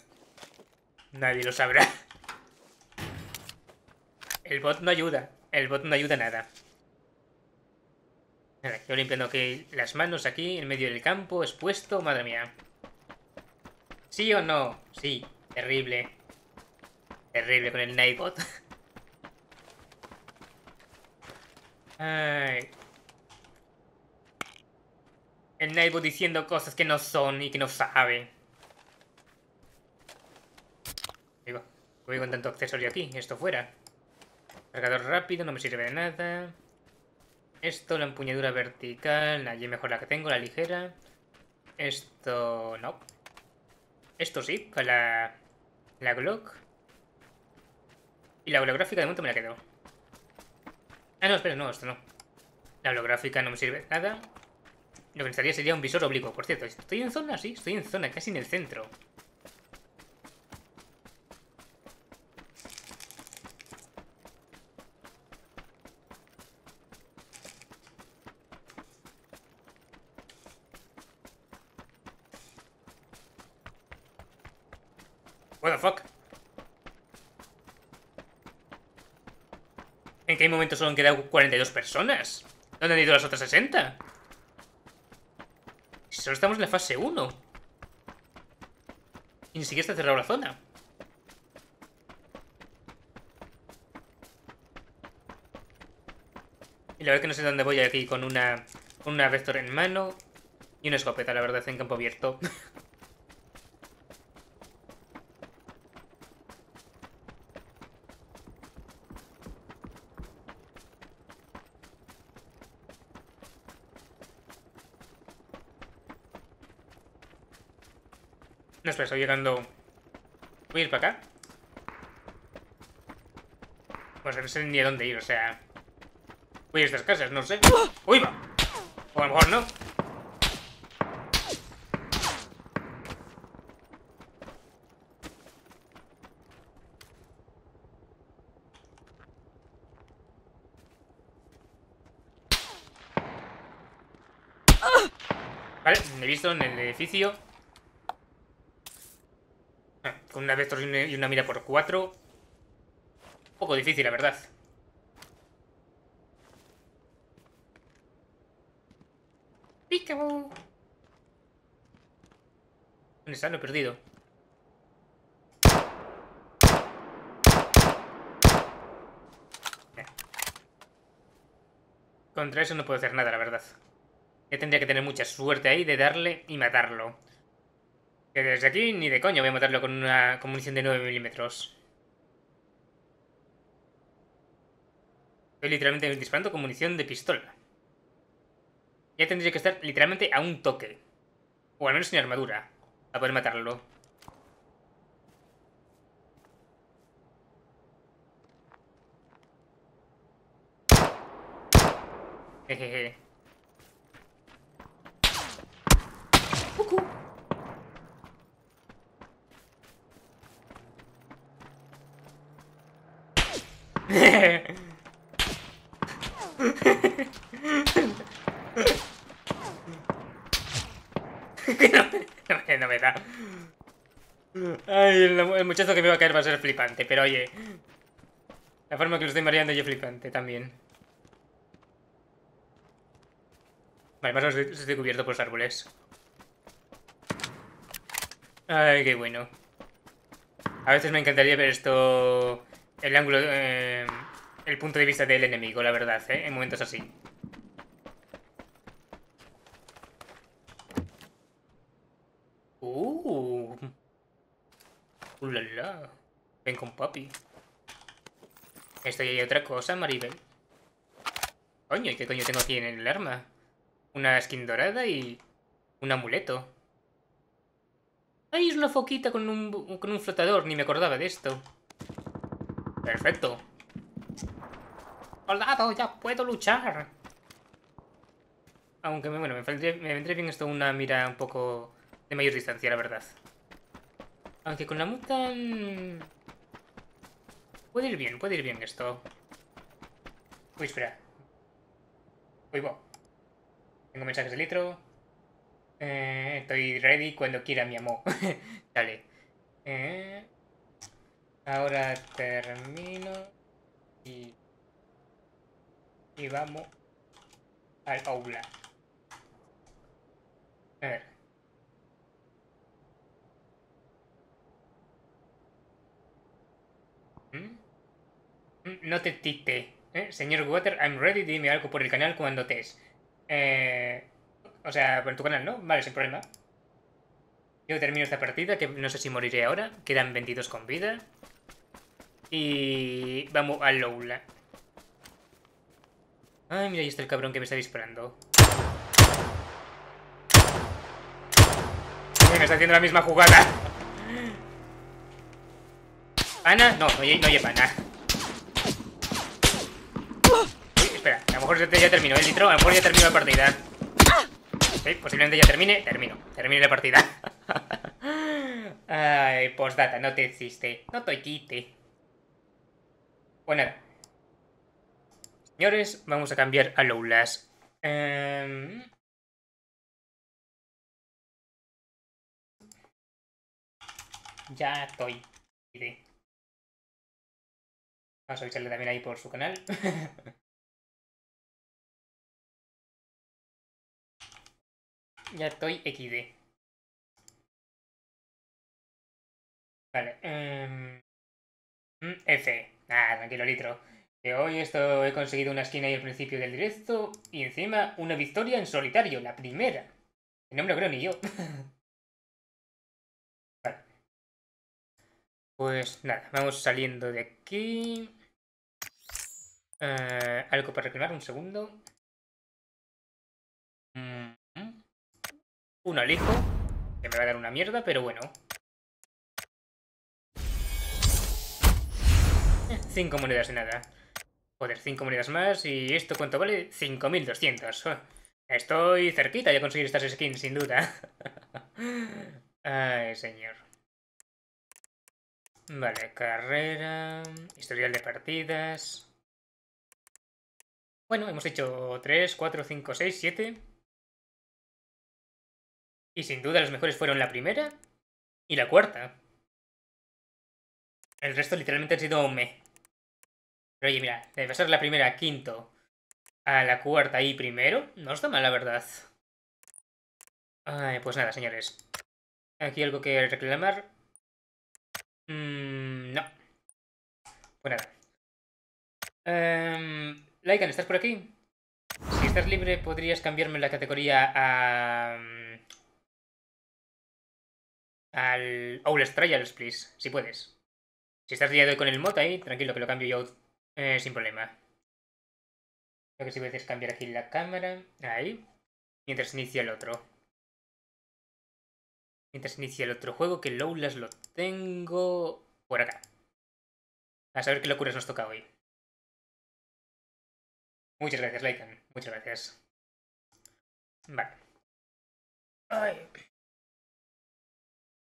Nadie lo sabrá. El bot no ayuda. El bot no ayuda nada. Nada, yo limpiando aquí las manos aquí, en medio del campo, expuesto. Madre mía. ¿Sí o no? Sí. Terrible. Terrible con el Nightbot. Ay. El Nightbot diciendo cosas que no son y que no sabe. Digo, voy con tanto accesorio aquí, esto fuera. Cargador rápido, no me sirve de nada. Esto, la empuñadura vertical, allí mejor la que tengo, la ligera. Esto, no. Esto sí, con la, la Glock. Y la holográfica de momento me la quedo. Ah, no, espera, no, esto no. La holográfica no me sirve de nada. Lo que necesitaría sería un visor oblicuo, por cierto. ¿Estoy en zona? Sí, estoy en zona, casi en el centro. What the fuck? ¿En qué momento solo han quedado 42 personas? ¿Dónde han ido las otras 60? Si solo estamos en la fase 1. Y ni siquiera está cerrada la zona. Y la verdad que no sé dónde voy aquí con una, con una Vector en mano y una escopeta, la verdad, en campo abierto. espera, estoy llegando... Voy a ir para acá. Pues no sé ni a dónde ir, o sea... Voy a estas casas, no sé. ¡Uy, va! O a lo mejor no. Vale, me he visto en el edificio. Con una vector y una- mira por cuatro. Un poco difícil, la verdad. Peekaboo. ¿Dónde está? Lo he perdido. Contra eso no puedo hacer nada, la verdad. Ya tendría que tener mucha suerte ahí de darle y matarlo. Que desde aquí ni de coño voy a matarlo con una munición de 9 milímetros. Estoy literalmente disparando con munición de pistola. Ya tendría que estar literalmente a un toque. O al menos sin armadura. Para poder matarlo. Jejeje. No, me- da. Ay, el, el muchacho que me va a caer va a ser flipante, pero oye. La forma que lo estoy mareando yo flipante también. Vale, más o menos estoy cubierto por los árboles. Ay, qué bueno. A veces me encantaría ver esto... El ángulo... eh, el punto de vista del enemigo, la verdad, ¿eh? En momentos así. Uh. Uh, la, la. Ven con papi. Esto ya hay otra cosa, Maribel. Coño, ¿y qué coño tengo aquí en el arma? Una skin dorada y un amuleto. ¡Ay, es una foquita con un, con un flotador! Ni me acordaba de esto. Perfecto. ¡Soldado, ya puedo luchar! Aunque, bueno, me, vendría, me vendría bien esto una mira un poco de mayor distancia, la verdad. Aunque con la mutan... Puede ir bien, puede ir bien esto. Uy, espera. Uy, wow. Tengo mensajes de litro. Eh, estoy ready cuando quiera, mi amor. Dale. Eh, ahora termino. Y... Y vamos al aula. A ver. ¿Mm? Mm, No te tite. ¿eh? Señor Water, I'm ready. Dime algo por el canal cuando te es. Eh, o sea, por tu canal, ¿no? Vale, sin problema. Yo termino esta partida, que no sé si moriré ahora. Quedan 22 con vida. Y vamos a Loula. Ay, mira, ahí está el cabrón que me está disparando. Me está haciendo la misma jugada. ¿Pana? No, no, lle- no pana. Espera, a lo mejor ya terminó el litro, a lo mejor ya terminó la partida. Sí, posiblemente ya termine, termino, termine la partida. Ay, postdata, no te existe, no te quite. Nada. Señores, vamos a cambiar a Loulas. Em, Ya estoy. Vamos a avisarle también ahí por su canal. ya estoy XD. Vale. mm, F. Ah, tranquilo, litro. Que hoy esto he conseguido una esquina ahí al principio del directo y encima una victoria en solitario, la primera. No me lo creo ni yo. vale. Pues nada, vamos saliendo de aquí. Eh, algo para reclamar, un segundo. Mm, mm. Un alijo, que me va a dar una mierda, pero bueno. Eh, Cinco monedas de nada. Joder, cinco monedas más y esto cuánto vale? 5200. Oh, Estoy cerquita de conseguir estas skins, sin duda. Ay, señor. Vale, carrera, historial de partidas. Bueno, hemos hecho 3, 4, 5, 6, 7. Y sin duda los mejores fueron la primera y la cuarta. El resto literalmente han sido me. Pero oye, mira, de pasar la primera a quinto a la cuarta y primero, no está mal, la verdad. Ay, pues nada, señores. Aquí algo que reclamar. Mm, no. Pues nada. Em, Laikan, ¿estás por aquí? Si estás libre, podrías cambiarme la categoría a... mm, Al Owl's Trials, please, si puedes. Si estás liado con el mod ahí, tranquilo que lo cambio yo eh, sin problema. Creo que si puedes cambiar aquí la cámara. Ahí. Mientras inicia el otro. Mientras inicia el otro juego, que Lowlas lo tengo por acá. A saber qué locuras nos toca hoy. Muchas gracias, Laikan. Muchas gracias. Vale. Ay.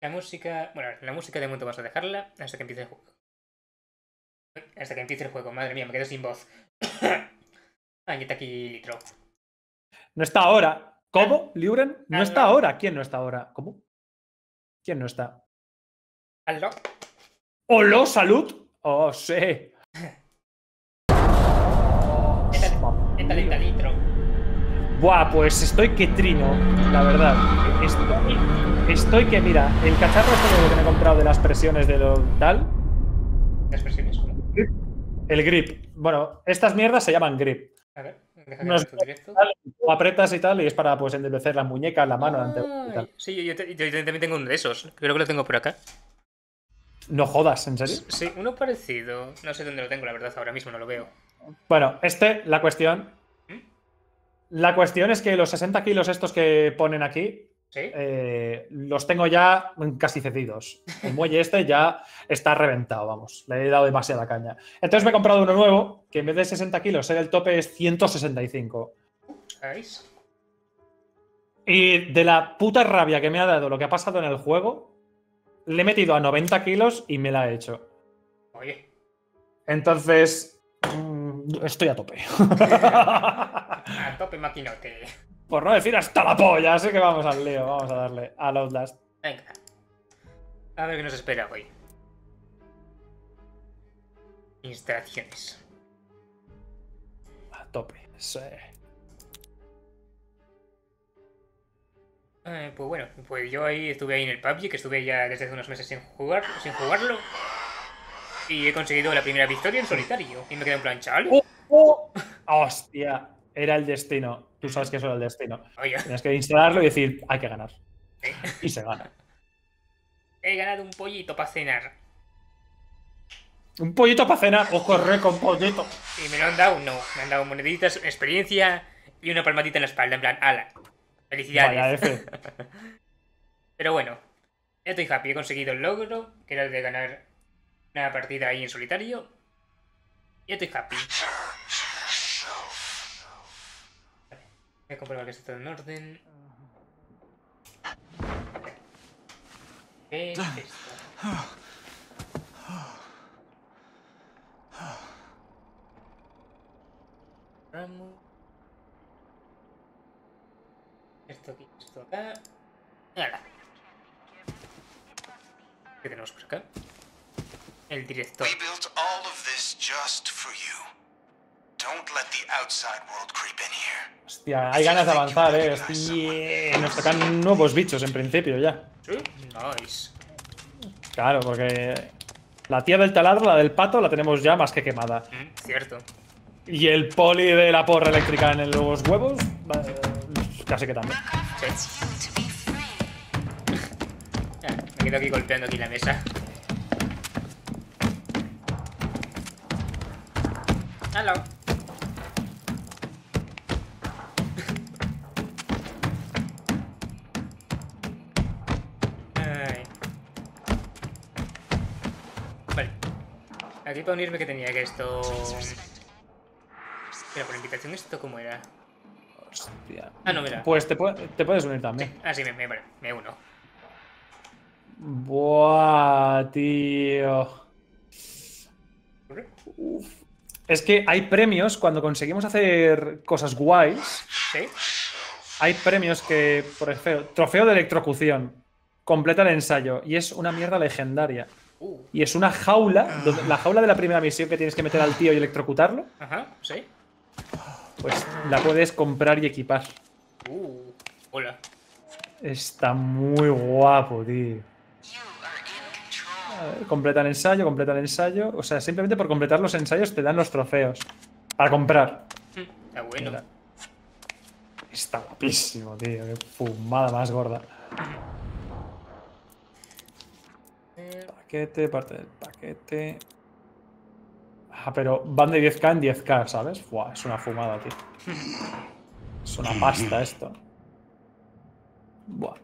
La música... Bueno, la música de momento vamos a dejarla hasta que empiece el juego. Hasta que empiece el juego. Madre mía, me quedo sin voz. ah, está aquí Litro. No está ahora. ¿Cómo? ¿Liuren? No Ah, está ahora. ¿Quién no está ahora? ¿Cómo? ¿Quién no está? ¿Aló? ¡Hola, salud! ¡Oh, sí! ¿Qué tal, qué tal está Litro? Buah, pues estoy que trino, la verdad. Estoy, estoy que, mira, el cacharro este nuevo que me he comprado de las presiones de lo tal. El grip. Bueno, estas mierdas se llaman grip. A ver, No es- apretas y tal, y es para pues enderezar la muñeca, la mano, y tal. Sí, yo, te- yo también tengo uno de esos. Creo que lo tengo por acá. No jodas, ¿en serio? Sí, uno parecido. No sé dónde lo tengo, la verdad, ahora mismo no lo veo. Bueno, este, la cuestión. ¿Mm? La cuestión es que los 60 kilos estos que ponen aquí, ¿Sí? eh, los tengo ya casi cedidos. El muelle este ya está reventado, vamos. Le he dado demasiada caña. Entonces me he comprado uno nuevo, que en vez de 60 kilos, el tope es 165. ¿Sabéis? Y de la puta rabia que me ha dado lo que ha pasado en el juego, le he metido a 90 kilos y me la he hecho. Oye. Entonces, mm, estoy a tope. A tope maquinote. Por no decir hasta la polla, así que vamos al lío, vamos a darle al Outlast. Venga. A ver qué nos espera hoy. Instalaciones. A tope. sí. Eh, pues bueno, pues yo ahí estuve ahí en el PUBG, que estuve ya desde hace unos meses sin jugar, sin jugarlo. Y he conseguido la primera victoria en solitario. Y me quedo en plan, chaval. ¡Oh! ¡Oh! Hostia, era el destino. Tú sabes que eso era el destino. Oye, Tienes que instalarlo y decir, hay que ganar. Y se gana. he ganado un pollito para cenar. Un pollito para cenar. O correr con pollito. Y me lo han dado, no. Me han dado moneditas, experiencia y una palmadita en la espalda. En plan, ala. Felicidades. Vaya F. Pero bueno, estoy happy. He conseguido el logro, que era el de ganar una partida ahí en solitario. Y estoy happy. Vale, Voy a comprobar que está todo en orden. Vale. ¿Qué es esto? Ramo. Esto aquí, esto acá. ¡Hala! ¿Qué tenemos por acá? El director. We built all of this just for you. Hostia, hay ganas de avanzar, eh. Hostia, nos tocan nuevos bichos en principio ya. ¿Sí? Nice. Claro, porque la tía del taladro, la del pato, la tenemos ya más que quemada. Mm, cierto. Y el poli de la porra eléctrica en los huevos, eh, casi que también. Sí. Me quedo aquí golpeando aquí la mesa. Hello. Aquí para unirme que tenía que esto... Pero por invitación esto cómo era. Hostia. Ah, no, mira. Pues te, te puedes unir también. Ah, sí, me, me, me uno. Buah, tío. Es que hay premios cuando conseguimos hacer cosas guays. ¿Sí? Hay premios que, por ejemplo, trofeo de electrocución. Completa el ensayo. Y es una mierda legendaria. Y es una jaula, donde- la jaula de la primera misión que tienes que meter al tío y electrocutarlo, ajá, sí. pues la puedes comprar y equipar. Uh, hola. Está muy guapo, tío. A ver, completa el ensayo, completa el ensayo. O sea, simplemente por completar los ensayos te dan los trofeos. Para comprar. Mm, Está bueno. Mira. Está guapísimo, tío. Qué fumada más gorda. Eh, Paquete, parte del paquete. Ah, pero van de 10k en 10k, ¿sabes? Buah, es una fumada, tío. Es una pasta esto. Buah.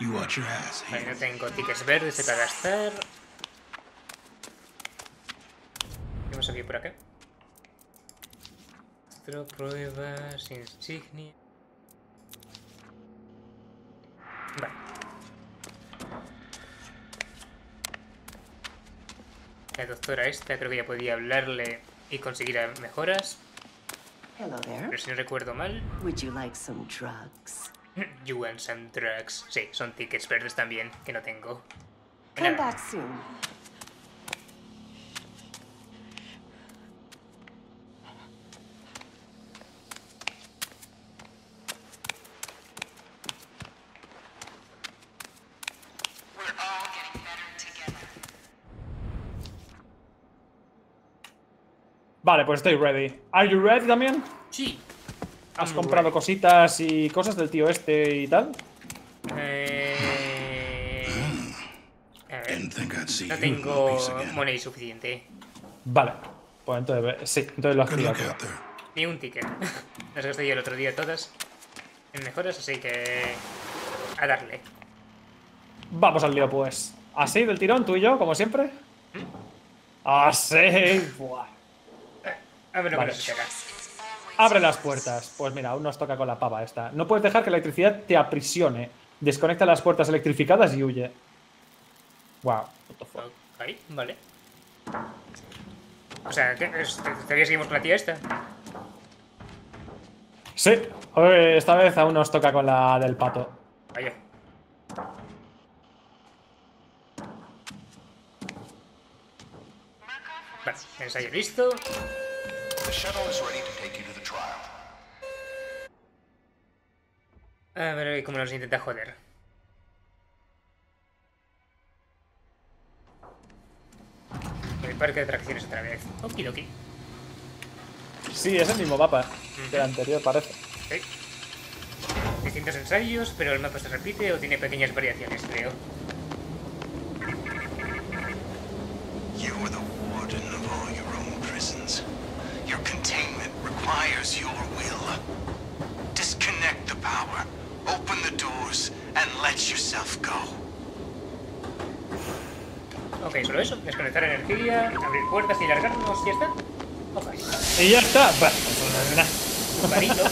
You watch your ass. Vale, no tengo tickets verdes para gastar. ¿Qué hemos aquí por acá? Registro, pruebas, insignia. Vale. La doctora esta creo que ya podía hablarle y conseguir mejoras, Hello there. pero si no recuerdo mal, Would you like some drugs? you want some drugs. Sí, son tickets verdes también, que no tengo. Come back soon. Vale, pues estoy ready. ¿Are you ready también? Sí. ¿Has I'm comprado ready. cositas y cosas del tío este y tal? Eh... A ver, no tengo money suficiente. Vale. Pues entonces, sí, entonces lo has pillado. Ni un ticket. Las gasté yo el otro día todas en mejoras, así que... A darle. Vamos al lío, pues. Así, del tirón, tú y yo, como siempre. Así. Buah. A ver Vale. Abre las puertas. Pues mira, aún nos toca con la pava esta. No puedes dejar que la electricidad te aprisione. Desconecta las puertas electrificadas y huye. Wow. Ok, vale. O sea, ¿qué? Es- ¿te- ¿todavía seguimos con la tía esta? Sí, esta vez aún nos toca con la del pato. Vaya. Vale, ensayo listo. A ver cómo nos intenta joder. parque de atracciones otra vez. Okidoki. Sí, es el mismo mapa que el anterior, parece. Sí. Distintos ensayos, pero el mapa se repite o tiene pequeñas variaciones, creo. You are the warden of all your own prisons. Your containment requires your will. Disconnect the power, open the doors, and let yourself go. Ok, solo eso. Desconectar energía, abrir puertas y largarnos, y ya está. Ok. Y ya está. Un varito.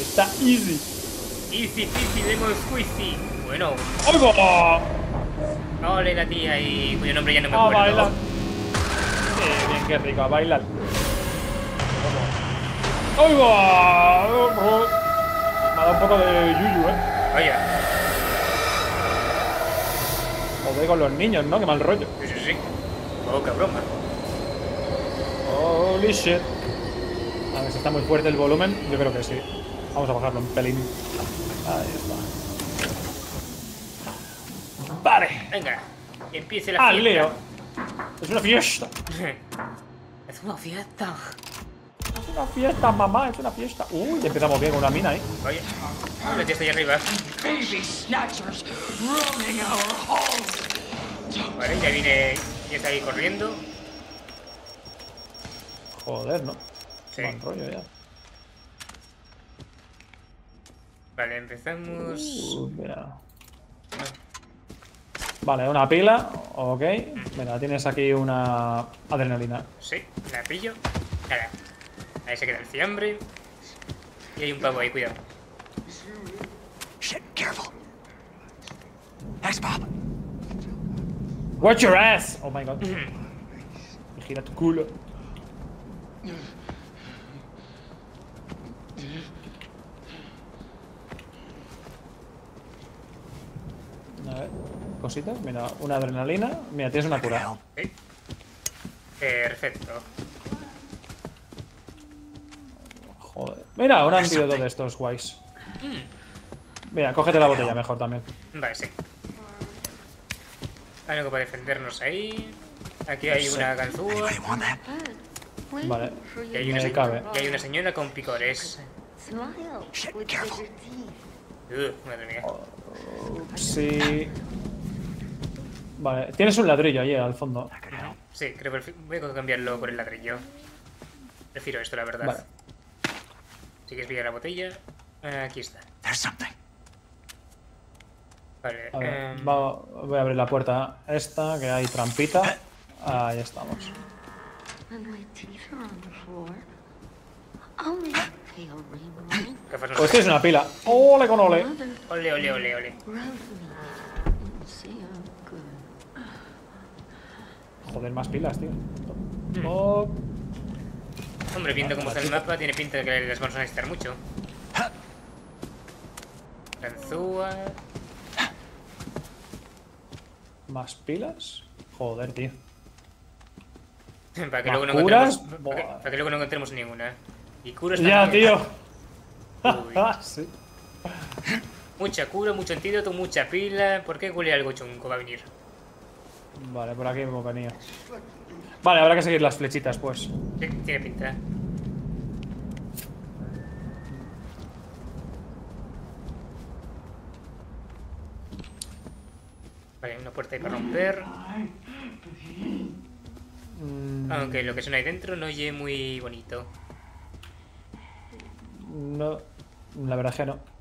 Está easy. Easy peasy lemon squeezy. Bueno, ¡Oigo! ole la tía y cuyo nombre ya no me A acuerdo. bailar. Qué bien, qué rico, a bailar. ¡Oigo! Me ha dado un poco de yuyu, eh. Vaya, Joder con los niños, ¿no? Qué mal rollo. sí, sí, sí. Poca broma. Holy shit. A ver si está muy fuerte el volumen. Yo creo que sí. Vamos a bajarlo un pelín. Ahí está. Vale. Venga, empiece la Al fiesta. lío. Es una fiesta. es una fiesta. Es una fiesta, mamá. Es una fiesta. Uy, ya empezamos bien con una mina ahí. Vaya, la tía está ahí arriba. Baby snatchers roaming our halls. Vale, ya viene, ya está ahí corriendo. Joder, ¿no? Sí. Mal rollo ya. Vale, empezamos. Uh, mira. Vale, una pila. Ok. Mira, tienes aquí una adrenalina. Sí, la pillo. Nada. Ahí se queda el fiambre. Y hay un pavo ahí, cuidado. Shit, careful. Thanks, Bob. Watch your ass. Oh my god. Gira tu culo. A ver, cositas. Mira, una adrenalina. Mira, tienes una cura. Sí. Perfecto. Joder. Mira, un antídoto de estos guays. Mira, cógete la botella mejor también. Vale, sí. Algo para defendernos ahí. Aquí hay una ganzúa. Vale. Y hay una, cabe. y hay una señora con picores. Uh, madre mía. Sí. Vale, tienes un ladrillo allí al fondo. Sí, creo que voy a cambiarlo por el ladrillo. Prefiero esto, la verdad. Vale. Si quieres pillar la botella, aquí está. There's something. Vale. A ver, em, va- voy a abrir la puerta esta, que hay trampita. Ahí estamos. Pues sé. tienes una pila. ¡Ole con ole! Ole, ole, ole, ole. Joder, más pilas, tío. Hmm. Oh, Hombre, viendo cómo está el mapa, tiene pinta de que las vamos a necesitar mucho. Ganzúa. ¿Más pilas? Joder, tío. Para que, ¿Más luego no encontremos, para, que, Buah. para que luego no encontremos ninguna. Y curas Ya, tío. Ah, sí. Mucha cura, mucho antídoto, mucha pila. ¿Por qué huele algo chungo? Va a venir. Vale, por aquí hemos venido. Vale, habrá que seguir las flechitas, pues. Tiene pinta. Vale, una puerta ahí para romper. Mm, Aunque lo que suena ahí dentro no oye muy bonito. No, la verdad es que no.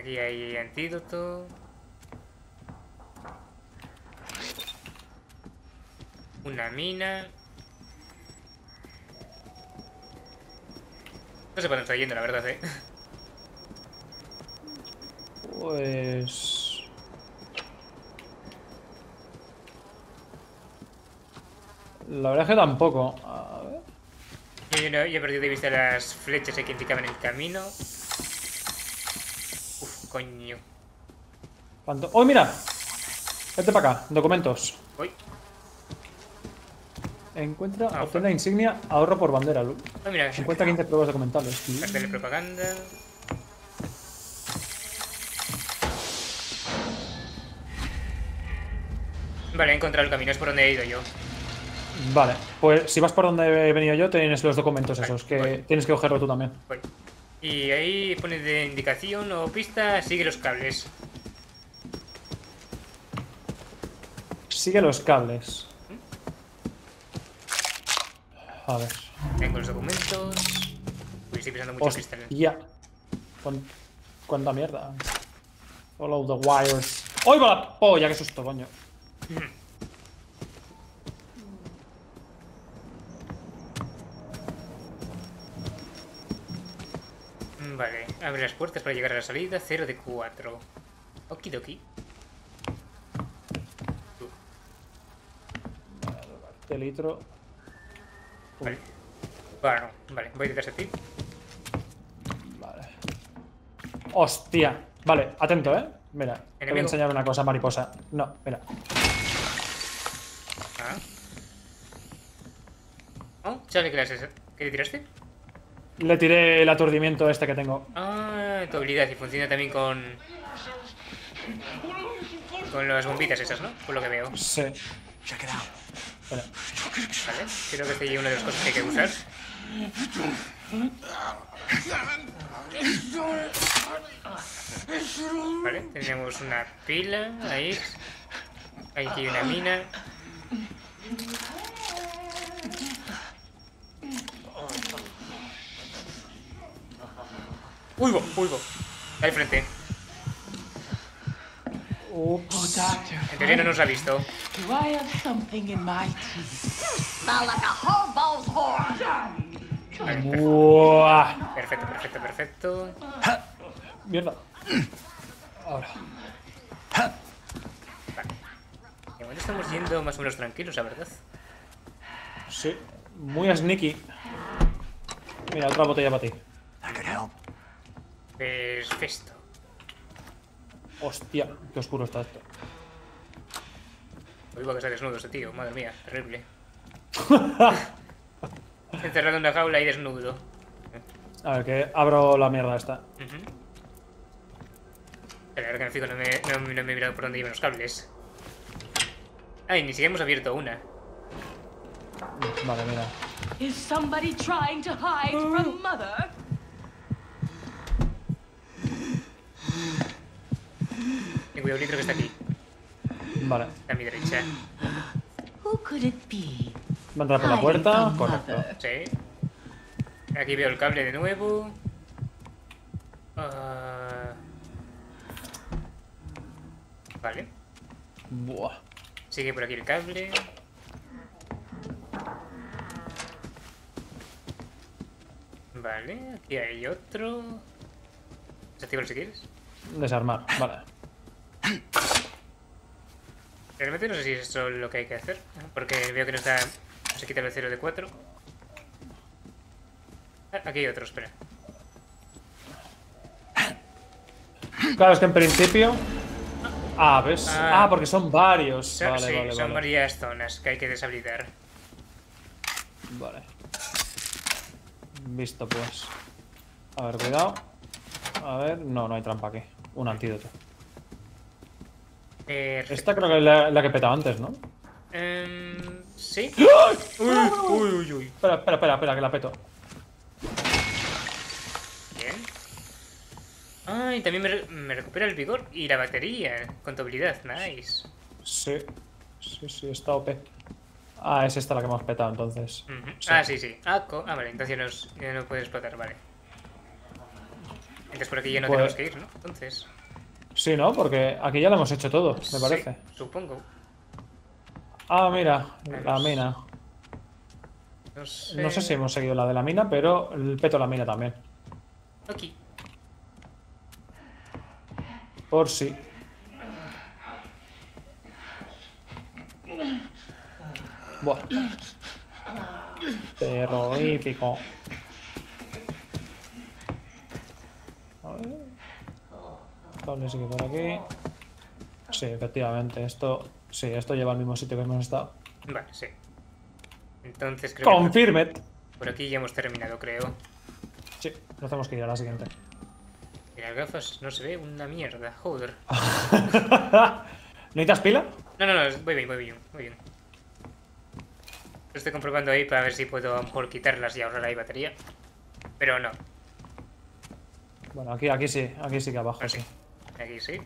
Aquí hay antídoto. Una mina. No sé para dónde está yendo, la verdad, eh. Pues. La verdad es que tampoco. A ver. Yo no- yo he perdido de vista las flechas que indicaban el camino. Coño. ¿Cuánto? ¡Oh, mira! Vete para acá, documentos. Encuentra, ah, obtén la insignia, ahorro por bandera, Lu. Ah, Encuentra 15 pruebas documentales. Cartel de propaganda. Vale, he encontrado el camino, es por donde he ido yo. Vale, pues si vas por donde he venido yo, tienes los documentos esos, que tienes que cogerlo tú también. Voy. Y ahí pone de indicación o pista, sigue los cables. Sigue los cables. A ver. Tengo los documentos. Uy, estoy pisando mucho cristal. Cuán- ¿Cuánta mierda? Follow the wires. ¡Ay, va la polla! ¡Qué susto, coño! Mm, Vale, abre las puertas para llegar a la salida, 0 de 4. Okidoki. De litro. Vale. Bueno, vale, voy detrás de ti. Vale. ¡Hostia! Vale, atento, ¿eh? Mira, te voy a enseñar una cosa, mariposa. No, mira. Ah. Oh, ¿sabes qué le, has- qué le tiraste? Le tiré el aturdimiento este que tengo. Ah, tu habilidad y funciona también con. Con las bombitas esas, ¿no? Por lo que veo. Sí. Check it out. Espera. Vale, creo que esta es una de las cosas que hay que usar. Vale, tenemos una pila ahí. Aquí hay una mina. Uy, bo. Ahí frente. Ups. Oh, Doctor, En teoría no nos ha visto. do I have something in my teeth? Smell like a hobo's horn. Vale, perfecto, perfecto, perfecto. Mierda. Ahora. De momento estamos yendo más o menos tranquilos, la verdad. Sí. Muy sneaky. Mira, otra botella para ti. Perfecto. Hostia, qué oscuro está esto. Oigo que está desnudo ese tío, madre mía, terrible. Encerrado en una jaula y desnudo. A ver, que abro la mierda esta. Ujú. La verdad que me fijo, no me, no, no me he mirado por dónde iban los cables. Ay, ni siquiera hemos abierto una. Vale, mira. Is somebody trying to hide from Mother? Ten cuidado, litro que está aquí. Vale. A mi derecha. Who could it be? Va a entrar por la puerta. Correcto. Sí. Aquí veo el cable de nuevo. Ah. Vale. Buah. Sigue por aquí el cable. Vale, aquí hay otro. Desactívalo si quieres. Desarmar. Vale. Realmente no sé si es esto lo que hay que hacer. Porque veo que no está. Se quita el 0 de 4. Ah, aquí hay otro, espera. Claro, es que en principio. Ah, ¿ves? Ah. Ah, porque son varios. Son- Vale, sí, vale, son vale. varias zonas que hay que deshabilitar. Vale. Visto, pues. A ver, cuidado. A ver, no, no hay trampa aquí. Un antídoto. Perfecto. Esta creo que es la, la que petaba antes, ¿no? Em, sí. Uy, uy, uy, uy. Espera, espera, espera, espera, que la peto. Bien. Ah, y también me, me recupera el vigor y la batería con tu habilidad. Nice. Sí. Sí, sí, está OP. Ah, es esta la que hemos petado entonces. Ujú. Sí. Ah, sí, sí. Ah, co- ah, vale, entonces ya, nos- ya no puede explotar, vale. Entonces por aquí ya no Pues- tenemos que ir, ¿no? Entonces, Sí, ¿no? Porque aquí ya lo hemos hecho todo, me sí, parece. supongo. Ah, mira, la mina. No sé. No sé si hemos seguido la de la mina, pero el peto la mina también. Aquí. Por si. Buah. Terrorífico. A ver. Cable sigue por aquí. Sí, efectivamente. Esto. Sí, esto lleva al mismo sitio que hemos estado. Vale, sí. Entonces creo que Confirmed. por aquí ya hemos terminado, creo. Sí, nos tenemos que ir a la siguiente. Y las gafas no se ve una mierda, joder. ¿Necesitas pila? No, no, no, voy bien, voy bien, voy bien. Lo estoy comprobando ahí para ver si puedo a lo mejor quitarlas y ahorrar ahí batería. Pero no, Bueno, aquí, aquí sí, aquí sí que abajo, así. sí. Aquí sí.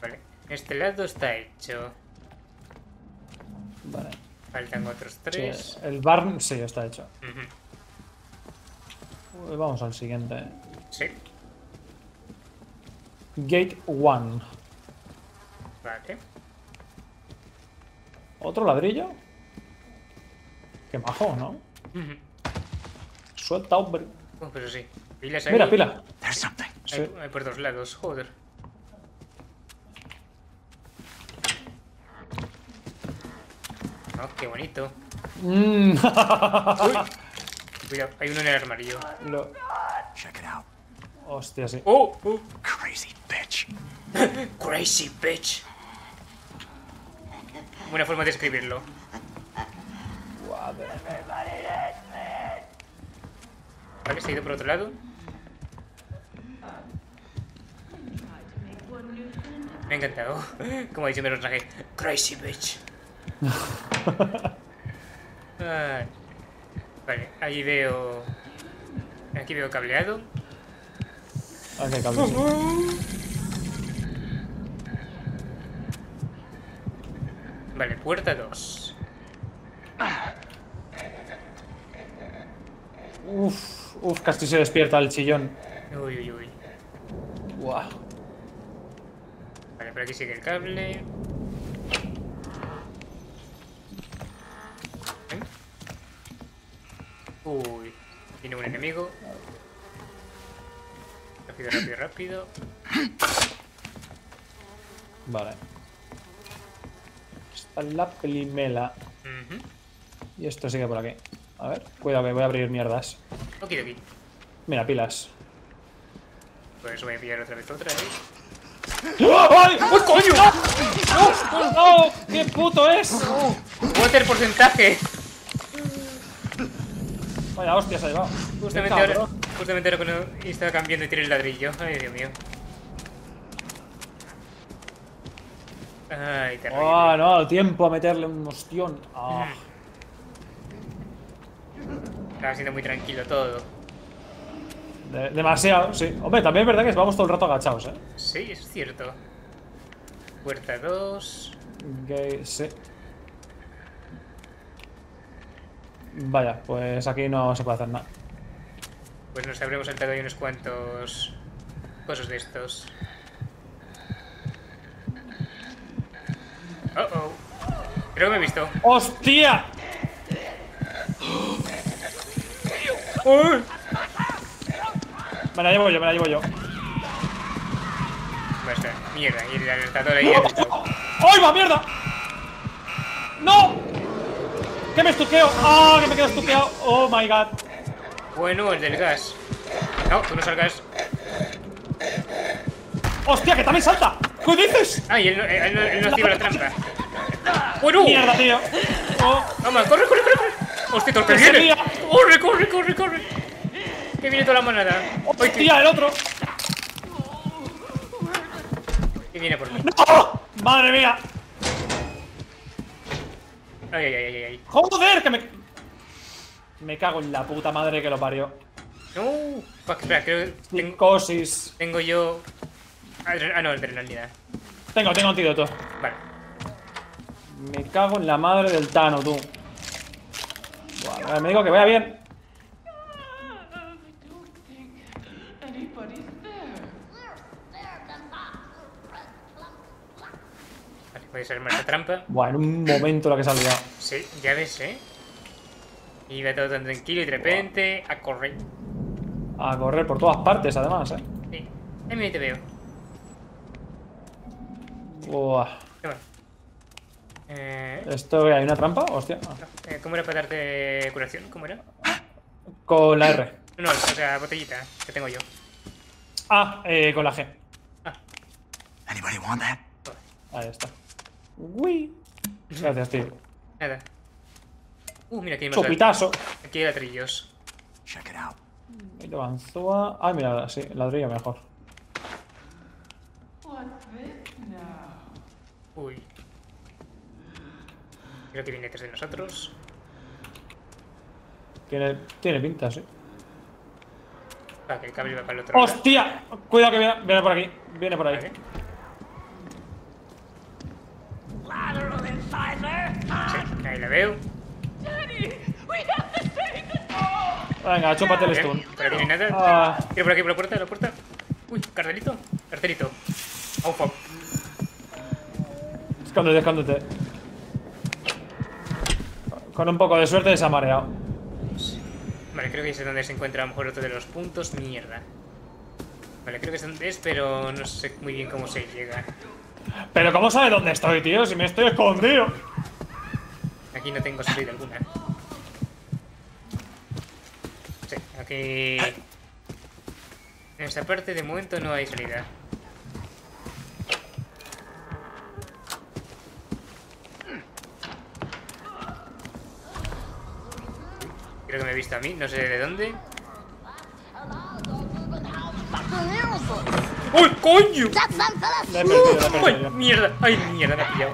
Vale, este lado está hecho. Vale. Faltan otros Sí, tres. el barn sí está hecho. Ujú. Uy, Vamos al siguiente. Sí, Gate 1. vale. ¿Otro ladrillo? Qué majo, ¿no? Ujú. Suelta, hombre. Oh, pero sí. Pilas ahí. Mira, pila. There's something. Sí. Hay, hay por dos lados, joder. Oh, qué bonito. Mm. Uy. Cuidado, hay uno en el armario. Lo- Check it out. Hostia, sí. Oh, oh. Crazy bitch. Crazy bitch. Buena forma de escribirlo. Vale, se ha ido por otro lado. Me ha encantado. Como ha dicho mi personaje. Crazy bitch. Ay. Vale, ahí veo. Aquí veo cableado. Ah, qué cable, sí. Vale, puerta 2. Uf, uf, casi se despierta el chillón. Uy, uy, uy. Buah. Vale, por aquí sigue el cable. ¿Eh? Uy, tiene un enemigo. Rápido, rápido, rápido. Vale. Está la primela. Ujú. Y esto sigue por aquí. A ver, cuidado que voy a abrir mierdas. Okidoki. Mira, pilas. Pues voy a pillar otra vez otra, ¿eh? ¡Ay! ¡Uy, coño! ¡No! ¡No! ¡Qué puto es! ¡Water porcentaje! Vaya hostia se ha llevado. Justamente ahora, justamente ahora cuando estaba cambiando y tiré el ladrillo. Ay, Dios mío. Ay, terrible. Ah, no, tiempo a meterle un ostión. Ah. Estaba siendo muy tranquilo todo. De- demasiado, sí. Hombre, también es verdad que vamos todo el rato agachados, eh. Sí, es cierto. Puerta 2. Gay, sí. Vaya, pues aquí no se puede hacer nada. Pues nos habremos saltado ahí unos cuantos cosas de estos. Oh oh. Creo que me he visto. ¡Hostia! ¡Uy! Me la llevo yo, me la llevo yo. Mierda, y el alertador ahí. ¡Ay, va, mierda! ¡No! ¡Que me estuqueo! ¡Ah, que me quedo estuqueado! ¡Oh, my God! Bueno, el del gas. No, tú no salgas. ¡Hostia, que también salta! ¿Qué dices? Ah, y él, no- él, no- él no activa la trampa. ¡Bueno! ¡Mierda, tío! ¡Oh! ¡Vamos, corre, corre, corre! ¡Hostia, torpe ¡Que se viene! ¡Corre, corre, corre, corre! Que viene toda la manada. ¡Ay, que, ¡Hostia, el otro! que viene por mí! ¡Oh! ¡Madre mía! ¡Ay, ay, ay, ay, ay! ¡Joder! Que me... Me cago en la puta madre que lo parió. ¡No! Fuck, espera, creo que tengo, Psicosis. tengo yo... Ah, no, adrenalina. Tengo, tengo antídoto. Vale. Me cago en la madre del Tano, tú. Buah, me digo que vaya bien. Vale, voy a desarmar esta trampa. Buah, en un momento la que salía. Sí, ya ves, ¿eh? Iba todo tan tranquilo y de repente a correr. A correr por todas partes, además, eh. Sí. Mira, te veo. Buah. Qué bueno. Eh, ¿Esto hay una trampa? Hostia. Ah. eh, ¿Cómo era para darte curación? ¿Cómo era? Con la R. No, no, o sea, botellita que tengo yo. Ah, eh, con la G. Anybody want that? Ahí está. Uy. Gracias, tío. Nada. Uh, mira, aquí hay más Chupitazo. Aquí hay ladrillos. Check it out. Lo. Ay, mira, sí, ladrillo mejor. Uy. Creo que viene detrás de nosotros. Tiene, tiene pinta, sí. Ah, que el cable va para el otro lado. ¡Hostia! Cuidado que viene, viene por aquí. Viene por ahí. Vale. Sí, ahí la veo. Venga, chúpate el stun. No hay nada. Ah, Quiero por aquí, por la puerta, la puerta. Uy, cartelito. Cartelito. Escóndete, escóndete. Con un poco de suerte se ha mareado. Vale, creo que es donde se encuentra a lo mejor otro de los puntos. Mierda. Vale, creo que es donde es, pero no sé muy bien cómo se llega. Pero ¿cómo sabe dónde estoy, tío? Si me estoy escondido. Aquí no tengo salida alguna. Sí, aquí... En esta parte de momento no hay salida. Creo que me he visto a mí, no sé de dónde. ¡Uy, coño! La he perdido, la he ¡Ay, mierda! ¡Ay, mierda! Me ha pillado.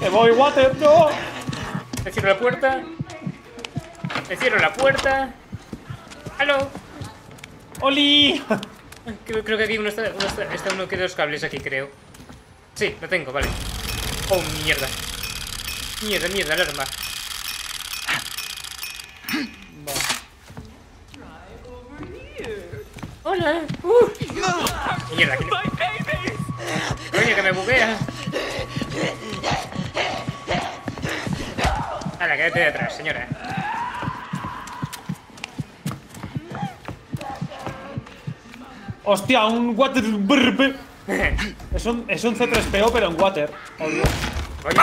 ¡Me voy, water! ¡No! Le cierro la puerta. Le cierro la puerta. ¡Aló! ¡Oli! Creo, creo que aquí uno está, uno está, está uno que dos cables aquí, creo. Sí, lo tengo, vale. Oh, mierda. Mierda, mierda, alarma. Hola. Uh. Mierda, que... Coño, que me buguea. Hala, quédate de atrás, señora. ¡Hostia! Un water. Es un, es un C3PO, pero en water. Oh, Dios. Coño.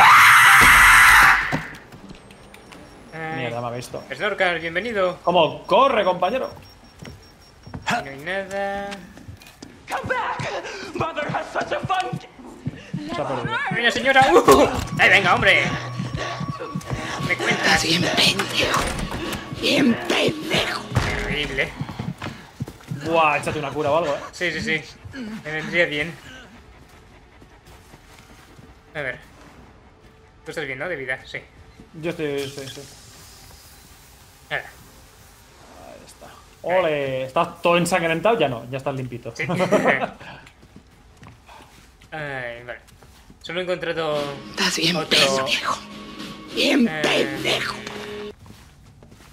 Ay. Mierda, me ha visto. Snorkel, bienvenido. ¿Cómo corre, compañero? No hay nada. Come back. Mother has such a fun. Se ha perdido. ¡Mira, señora! ¡Uh! ¡Ay, venga, hombre! ¿Me cuentas? Bien pendejo. Bien pendejo. Terrible. Buah, échate una cura o algo, eh. Sí, sí, sí. Me vendría bien. A ver. ¿Tú estás bien, no? De vida, sí. Yo estoy. Sí, sí. Ahora. ¡Ole! ¿Estás todo ensangrentado? Ya no, ya estás limpito. Sí. Ay, vale. Solo he encontrado Estás bien Otro- pendejo. Bien Eh. pendejo.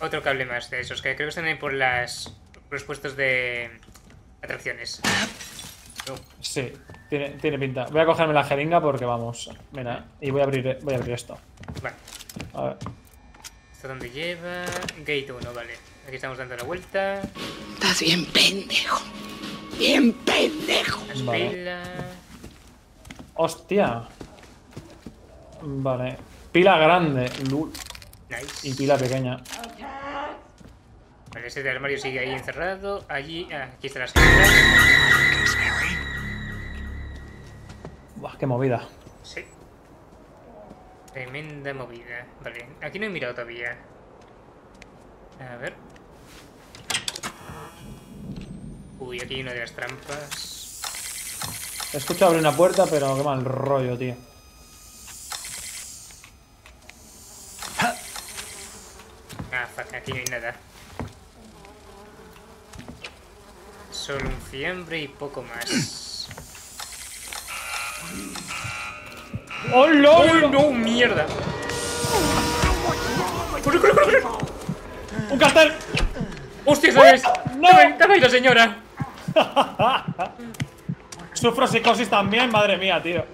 otro cable más de esos, que creo que están ahí por las los puestos de atracciones. Oh, Sí, tiene, tiene pinta. Voy a cogerme la jeringa porque vamos. Mira, y voy a abrir, voy a abrir esto. vale. A ver. ¿Esto dónde lleva? Gate 1, vale. Aquí estamos dando la vuelta. Estás bien pendejo. Bien pendejo. Las Vale. pilas. ¡Hostia! Vale. Pila grande. lul, Nice. Y pila pequeña. Vale, ese del armario sigue ahí encerrado. Allí, ah, aquí están las cámaras. Buah, qué movida. Sí. Tremenda movida. Vale, aquí no he mirado todavía. A ver. Uy, aquí hay una de las trampas. He escuchado abrir una puerta, pero qué mal rollo, tío. Ah, fuck, aquí no hay nada. Solo un fiambre y poco más. ¡Oh, lol! ¡Oh, no! ¡Mierda! ¡Corre, corre, corre! corre! ¡Un cartel! ¡Hostia, sabes! ¡No! ¡Dame, dame la señora! Sufro psicosis también, madre mía, tío.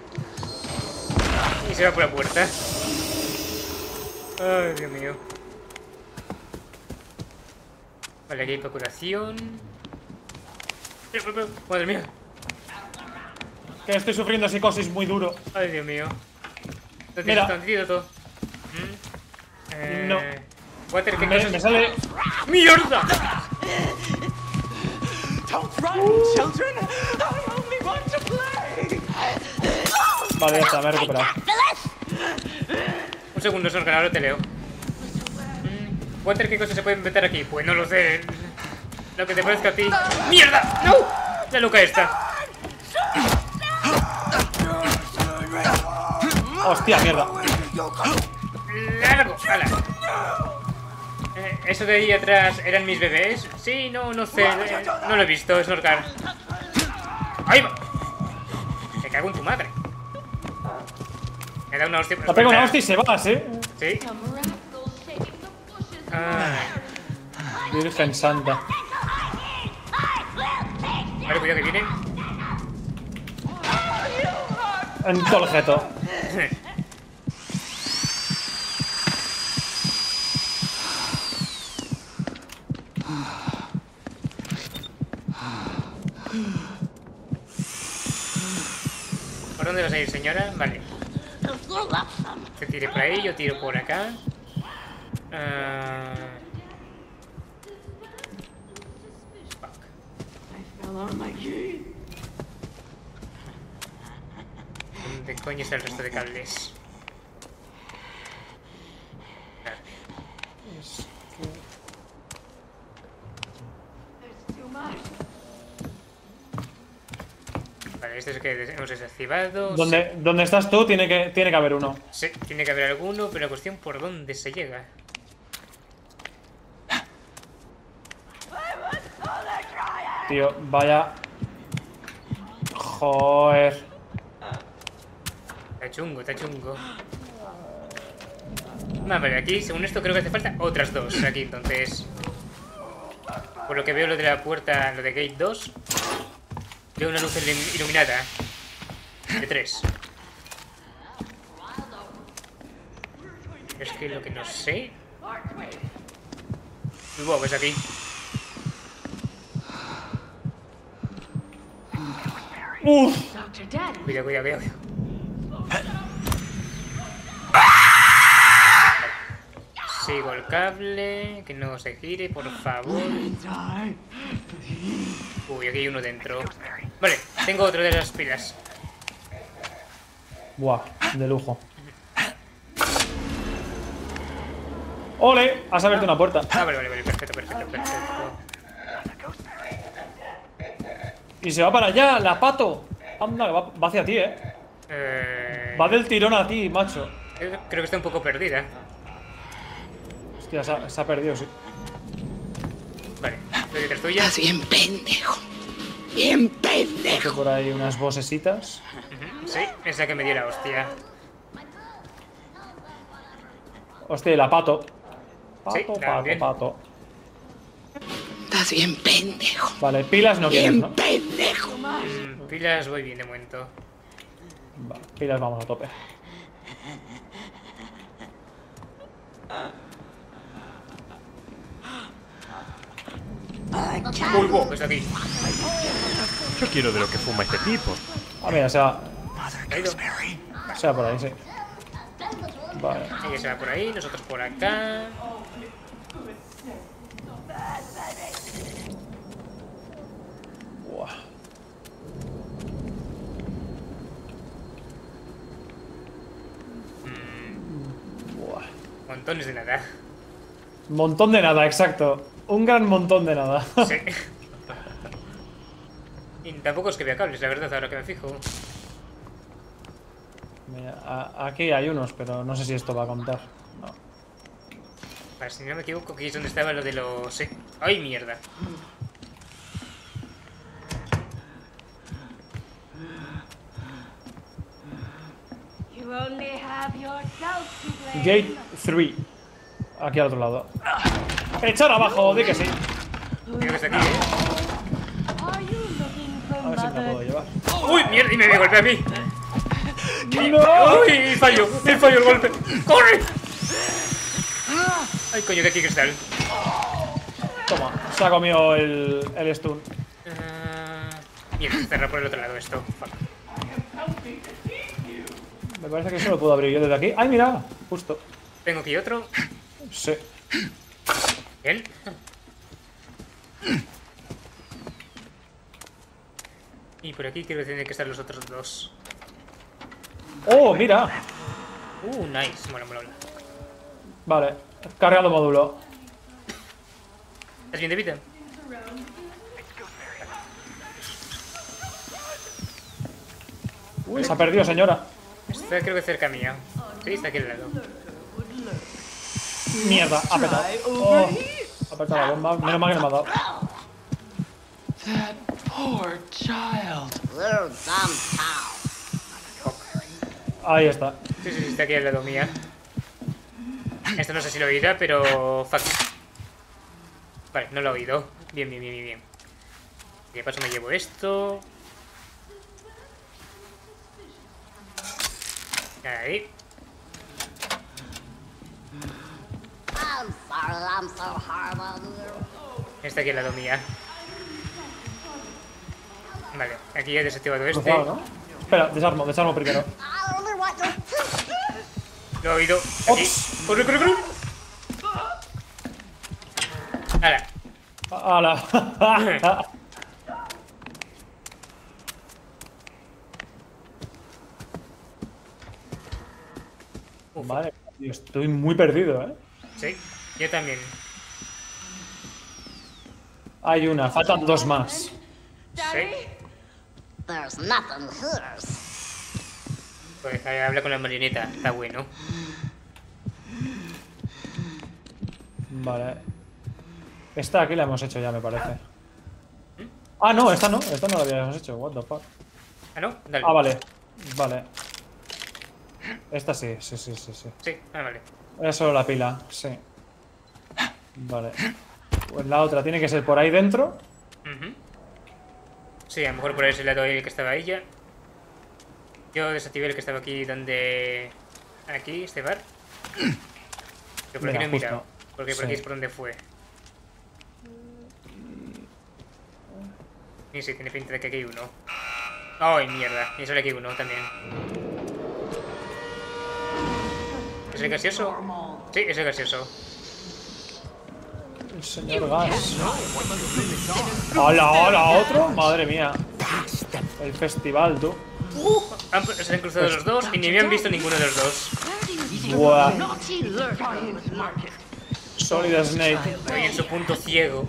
Y se va por la puerta. Ay, Dios mío. Vale, aquí hay procuración. Madre mía. Que estoy sufriendo psicosis muy duro. Ay, Dios mío. ¿Dónde Mira. está? antídoto? ¿Mm? Eh, No. Water, ¿qué Me, cosas? me sale. ¡Mierda! Don't run, children. I only want to play. Vale, ya está, me he recuperado. Un segundo, Sorgan, ahora te leo. Mm, Water, ¿qué cosas se pueden meter aquí? Pues no lo sé. Lo que te parezca a ti. ¡Mierda! ¡No! La loca esta. Hostia, mierda. ¡Largo! ¡Hala! Eh, ¿Eso de ahí atrás eran mis bebés? Sí, no, no sé. eh, no lo he visto, es. ¡Ahí va! Me cago en tu madre. Me da una hostia. Te pega una hostia y se va, ¿sí? Sí. Ah, Virgen santa. vale, cuidado que viene. En todo el jeto. ¿Por dónde vas a ir, señora? Vale. Te tire por ahí, yo tiro por acá. Ah, fuck. ¿Dónde coño está el resto de cables? Vale. Vale, este es el que hemos desactivado. Donde, donde estás tú tiene que, tiene que haber uno. Sí, tiene que haber alguno, pero la cuestión por dónde se llega. Tío, vaya. Joder. Está chungo, está chungo. Vale, aquí, según esto, creo que hace falta otras dos aquí, entonces. Por lo que veo lo de la puerta, lo de Gate 2, veo una luz iluminada. De tres. Es que lo que no sé. Wow, es aquí. Uf. Cuidado, cuidado, cuidado. Sigo el cable, que no se gire, por favor. Uy, aquí hay uno dentro. Vale, tengo otro de las pilas. Buah, de lujo. ¡Ole! Has abierto una puerta. Ah, vale, vale, vale, perfecto, perfecto, perfecto. Y se va para allá, la pato. Anda, va hacia ti, eh. Eh, Va del tirón a ti, macho. creo que está un poco perdida. Hostia, se ha, se ha perdido, sí. Vale, detrás tuya. Estás bien pendejo. Bien pendejo. Por ahí unas vocesitas. Sí, esa que me dio la hostia. Hostia, y la pato. Pato, Sí, pato, pato. Estás bien pendejo. Vale, pilas no quieres, Bien ¿no? pendejo. Mm, pilas voy bien de momento. Vale, pilas vamos a tope. Que está aquí. Yo quiero de lo que fuma este tipo. Ah, mira, se va, Ha ido. se va por ahí, sí. Vale. Ella se va por ahí, nosotros por acá. Buah. Buah. Montones de nada. Montón de nada, exacto. Un gran montón de nada. Sí. Y tampoco es que vea cables, la verdad, ahora que me fijo. Mira, aquí hay unos, pero no sé si esto va a contar. No. Vale, si no me equivoco, aquí es donde estaba lo de los... Sí. ¡Ay, mierda! Gate 3. Aquí al otro lado. Echar abajo, di que sí. Creo que está aquí, ¿eh? A ver si me la puedo llevar. ¡Uy, mierda! Y me golpea a mí. ¡No! ¡Uy! Fallo, me fallo el golpe. ¡Corre! ¡Ay, coño, que aquí cristal! Toma, se ha comido el, el stun. Ah, mierda, se cerra por el otro lado esto. Fuck. Me parece que eso lo puedo abrir yo desde aquí. ¡Ay, mira! Justo. Tengo aquí otro. Sí. Bien. Y por aquí creo que tienen que estar los otros dos. ¡Oh, mira! Uh, nice. Mola, mola, mola. Vale, cargado módulo. ¿Estás bien de vida? Uy, se ha perdido, señora. Esto Está creo que cerca mía. Sí, está aquí al lado. Mierda, ha petado. Oh, ha petado la bomba. Menos mal que no me ha dado. That poor child. We're dumb cow. Ahí está. Sí, sí, sí, está aquí al lado mía. Esto no sé si lo oirá, pero... Fuck. Vale, no lo he oído. Bien, bien, bien, bien, de paso me llevo esto. You. Está aquí al lado mía. Vale, aquí he desactivado este. Cruzado, ¿no? Espera, desarmo, desarmo primero. Lo he oído. Aquí. ¡Corre, corre, corre! ¡Hala! ¡Hala! Vale, tío, estoy muy perdido, ¿eh? Sí, yo también. Hay una, faltan dos más. Sí. Pues ahí habla con la marioneta, está bueno. Vale. Esta aquí la hemos hecho ya, me parece. Ah, no, esta no, esta no la habíamos hecho. What the fuck. Ah, ¿no? Dale. Ah, vale. Vale. Esta sí, sí, sí, sí, sí. Sí, ah, vale. Es solo la pila, sí. Vale. Pues la otra tiene que ser por ahí dentro. Sí, a lo mejor por ese lado ahí el que estaba ella. Yo desactivé el que estaba aquí donde... Aquí, este bar. Pero por aquí no he mirado. Porque por aquí es por donde fue. Y sí, tiene pinta de que aquí hay uno. ¡Ay, mierda! Y sale aquí uno también. ¿Es el gaseoso? Sí, es el gaseoso. El señor gas. ¡Hola, hola! ¿Otro? Madre mía. El festival, tú. Han- se han cruzado los dos y ni me han visto ninguno de los dos. Buah. Solid Snake. Estoy en su punto ciego.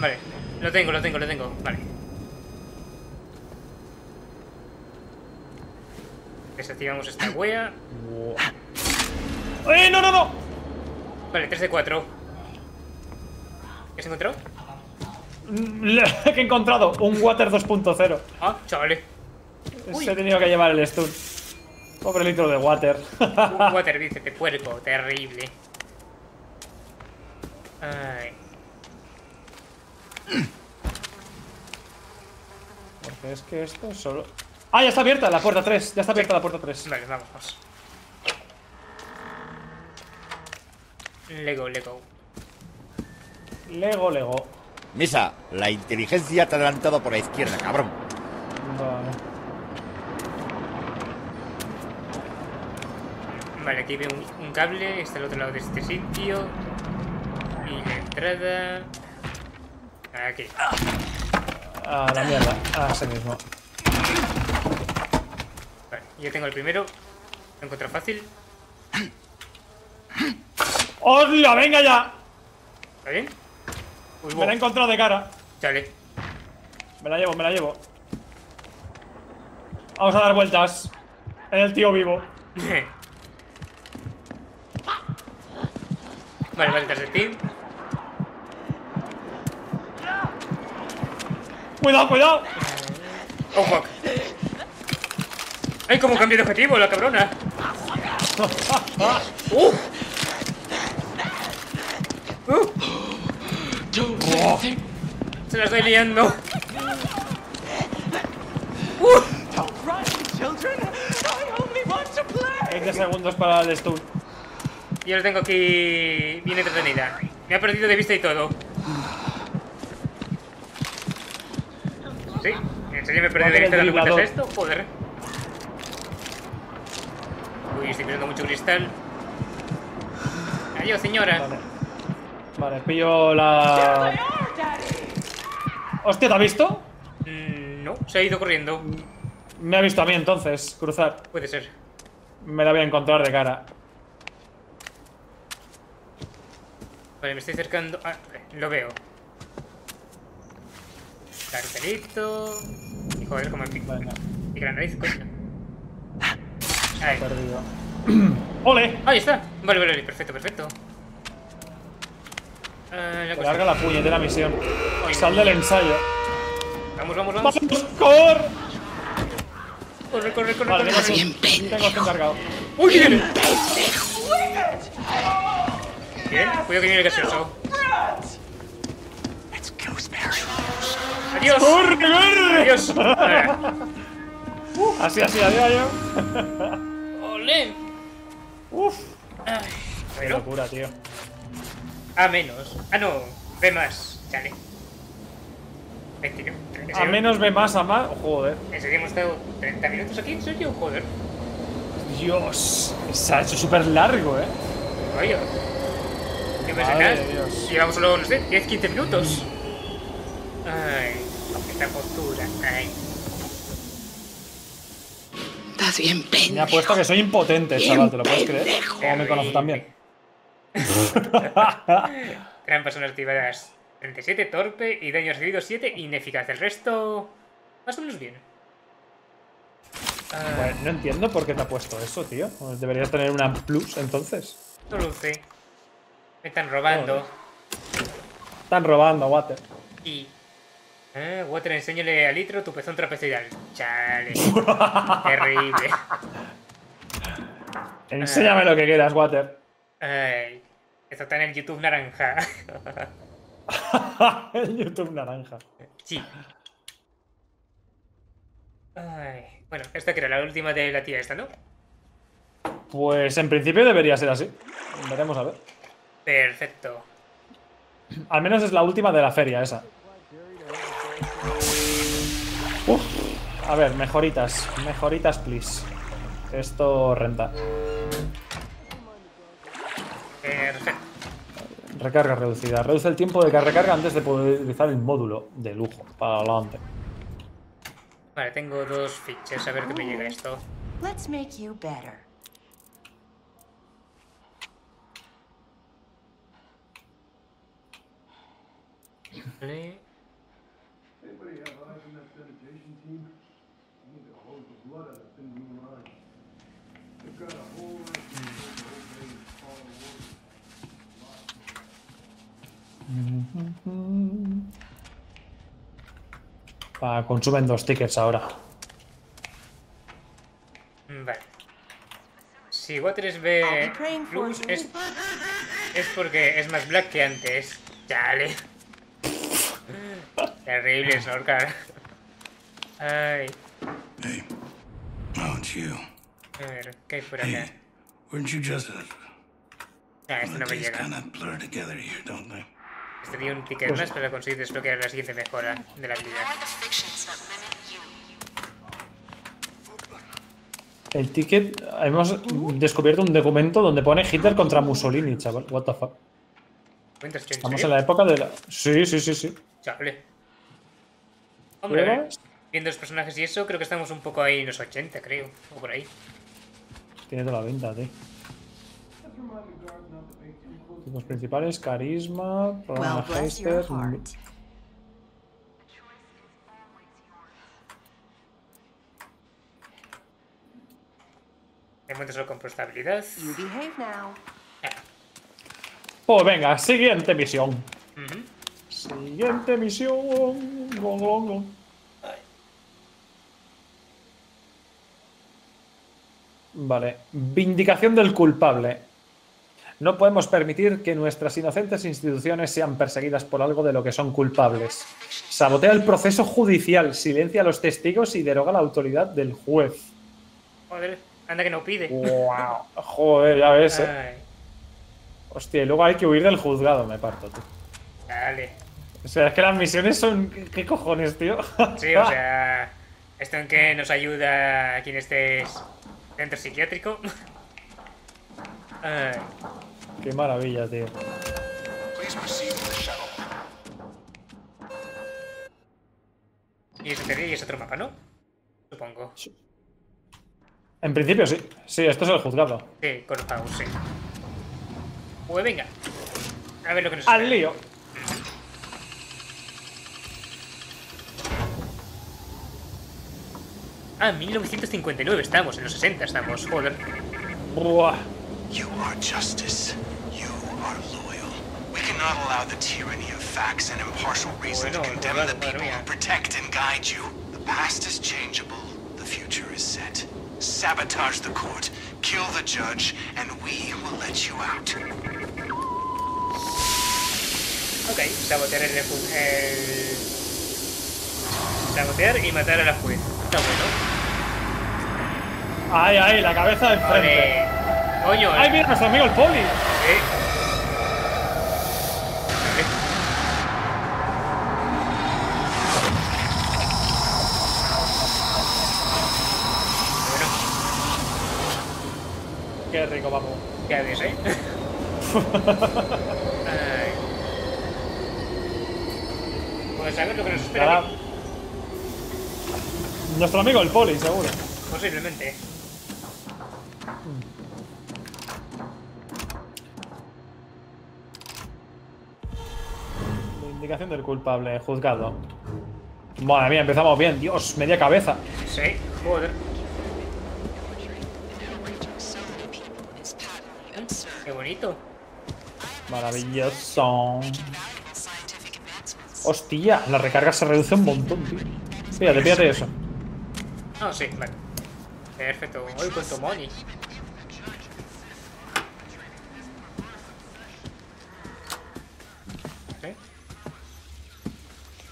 Vale, lo tengo, lo tengo, lo tengo. Vale. Desactivamos esta wea. ¡Eh, no, no, no! Vale, 3 de 4. ¿Qué has encontrado? Mm, le- que he encontrado un Water 2.0. Ah, chavales. Se he tenido que llevar el stun. Pobre litro de Water. Un water dice de puerco, terrible. Ay. Porque es que esto es solo. ¡Ah, ya está abierta la puerta 3! Ya está abierta la puerta 3. Vale, vamos. Lego, Lego. Lego, Lego. Misa, la inteligencia te ha adelantado por la izquierda, cabrón. Vale. Vale, aquí veo un, un cable, está al otro lado de este sitio. Y la entrada. Aquí. A la mierda. A ese mismo. Vale, yo tengo el primero. Lo encuentro fácil. ¡Hostia, venga ya! ¿Está bien? Uy, Me la he encontrado de cara. Chale. Me la llevo, me la llevo. Vamos a dar vueltas. En el tío vivo. vale, vale, tras de ti. ¡Cuidado, cuidado! Oh, fuck. ¡Ay, cómo cambié de objetivo, la cabrona! ¡Uh! ¡Uh! Anything. Se la estoy liando. Play. 20 segundos para el stun. Yo lo tengo aquí bien entretenida. Me ha perdido de vista y todo. ¿Sí? ¿En serio me he perdido de vista dando vueltas a esto? Joder. Uy, estoy perdiendo mucho cristal. Adiós, señora. Vale. Vale, pillo la. Hostia, ¿te ha visto? Mm, no, se ha ido corriendo. Me ha visto a mí entonces, cruzar. Puede ser. Me la voy a encontrar de cara. Vale, me estoy acercando. Ah, lo veo. Cartelito. Y joder, como me pico. Venga. Y que la nariz, coño. Ahí. Perdido. ¡Ole! Ahí está. Vale, vale, vale, perfecto, perfecto. La cosa- Larga la puñetera misión. Ay, Sal del ensayo. Vamos, vamos, vamos. ¡Vamos, cor! Corre, corre, corre, Vale, corre. tengo corre. esto tengo esto encargado. ¡Uy, viene! Bien, cuidado que viene el gaseoso. ¡Adiós! ¡Corre, corre! ¡Adiós! Así, así, adiós, adiós. ¡Ole! Uf. Ay, Qué pero locura, tío. A menos. Ah, no. B más. Chale. 20, ¿no? ¿En A menos ve más, a más. Joder. ¿En serio hemos estado 30 minutos aquí? ¿En serio? Joder. Dios. Se ha hecho súper largo, eh. Vaya. De Dios. Llevamos solo, no sé, 10, 15 minutos. Ay, esta postura. Ay. Estás bien Me ha pendejo. puesto que soy impotente, chaval, ¿te lo puedes creer? Como me conoce también. Trampas son activadas 37, torpe y daño recibido 7, ineficaz. El resto, más o menos bien. Ah, Bueno, no entiendo por qué te ha puesto eso, tío. Deberías tener una plus, entonces. no lo sé. Me están robando. Están robando, Water. Y. Ah, Water, enséñale a Litro tu pezón trapezoidal. Chale. Terrible. Enséñame lo que quieras, Water. Ay. Esto está en el YouTube naranja. El YouTube naranja. sí. Ay. Bueno, esta que era la última de la tía esta, ¿no? Pues en principio debería ser así. Veremos a ver. Perfecto. Al menos es la última de la feria esa. Uf. A ver, mejoritas. Mejoritas, please. Esto renta. Perfecto. Recarga reducida. Reduce el tiempo de que recarga antes de poder utilizar el módulo. De lujo. Para adelante. Vale, tengo dos fichas. A ver qué me llega esto. Let's make you better. Vale. Ah, consumen dos tickets ahora. Vale. Si Water Plus es, es porque es más black que antes. Chale. Terrible, Snorkar. Ay. Hey. Oh, it's you. A ver, ¿qué hay por acá? Weren't you just a... Ah, esto no me llega. kind of blur together here, don't they? Este tiene un ticket más para conseguir desbloquear la siguiente mejora de la habilidad. El ticket. Hemos descubierto un documento donde pone Hitler contra Mussolini, chaval. What the fuck. ¿Cuentas en Estamos en la época de la. Sí, sí, sí, sí. Chale. Hombre, ¿Pruebas? viendo los personajes y eso, creo que estamos un poco ahí en los 80, creo. O por ahí. Tiene toda la venta, tío. Tipos principales, carisma, Well, programa your Heister, heart. De momento solo compro esta habilidad. You behave now. Ah, Pues venga, siguiente misión. Siguiente misión. Vale. Vindicación del culpable. No podemos permitir que nuestras inocentes instituciones sean perseguidas por algo de lo que son culpables. Sabotea el proceso judicial, silencia a los testigos y deroga la autoridad del juez. Joder, anda que no pide. ¡Wow! Joder, ya ves, eh. Ay, Hostia, y luego hay que huir del juzgado, me parto, tú. dale. O sea, es que las misiones son. ¿Qué, cojones, tío? Sí, o sea, esto en que nos ayuda aquí en este centro psiquiátrico. Ay, Qué maravilla, tío. y eso sería y es otro mapa, ¿no? Supongo. En principio sí. Sí, esto es el juzgado. Sí, Courthouse, sí. Pues venga. A ver lo que nos Al espera. lío. Ah, 1959 estamos, en los 60 estamos, joder. Buah. You are justice. You are loyal. We cannot allow the tyranny of facts and impartial reason to Bueno, condemn bueno, the people who protect and guide you. The past is changeable. The future is set. Sabotage the court, kill the judge, and we will let you out. Ok, sabotear el, el... Sabotear y matar a la juez. Está bueno. Ay, ay, la cabeza de enfrente. Vale. Coño. Ay, mira, nuestro amigo el poli. Eh. Eh. Qué rico, vamos. ¿qué haces, eh? Ay. Pues a ver lo que nos espera. Nuestro amigo el poli, seguro. Posiblemente. Indicación del culpable, juzgado. Madre mía, empezamos bien. Dios, media cabeza. Sí, joder. Qué bonito. Maravilloso. Hostia, la recarga se reduce un montón, tío. Fíjate, fíjate eso. Ah, sí, vale. Perfecto. Hoy cuánto money.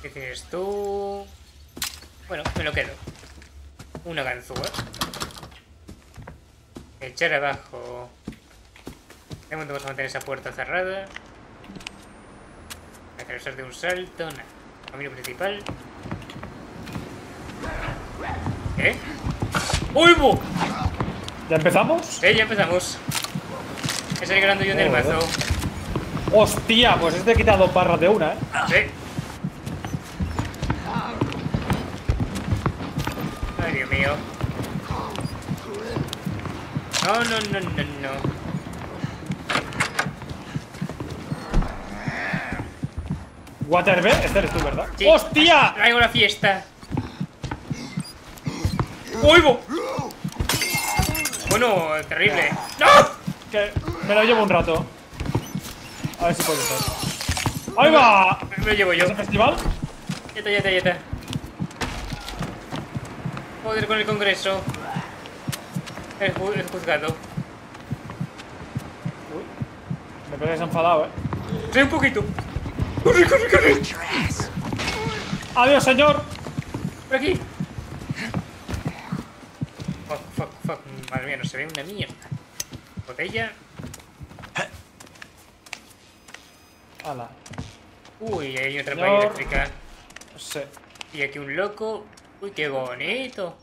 ¿Qué tienes tú? Bueno, me lo quedo. Una ganzúa. Echar abajo. De momento vamos a mantener esa puerta cerrada. Atravesar de un salto. Nada. Camino principal. ¿Eh? ¡Uy, bu! ¿Ya empezamos? Eh, ya empezamos. Es el gran del mazo. Hostia, pues este quita dos barras de una, ¿eh? Sí. Ay, Dios mío. No, no, no, no, no. Water B, este eres tú, ¿verdad? Sí. ¡Hostia! Traigo la fiesta. ¡Uy, bu! Bueno, terrible. ¡No! Que me lo llevo un rato. A ver si puede ser. ¡Ahí va! Me lo llevo yo. ¿Es el festival? Ya está, ya está, ya está. Joder con el congreso. El, ju- el juzgado. Uy, me parece que se ha enfadado, ¿eh? Sí, un poquito. ¡Corre, corre, corre! ¡Adiós, señor! ¡Por aquí! Fuck, fuck, fuck. Madre mía, no se ve una mierda. Botella. Hala. Uy, hay otra Señor. playa eléctrica. Sí. Y aquí un loco. Uy, qué bonito.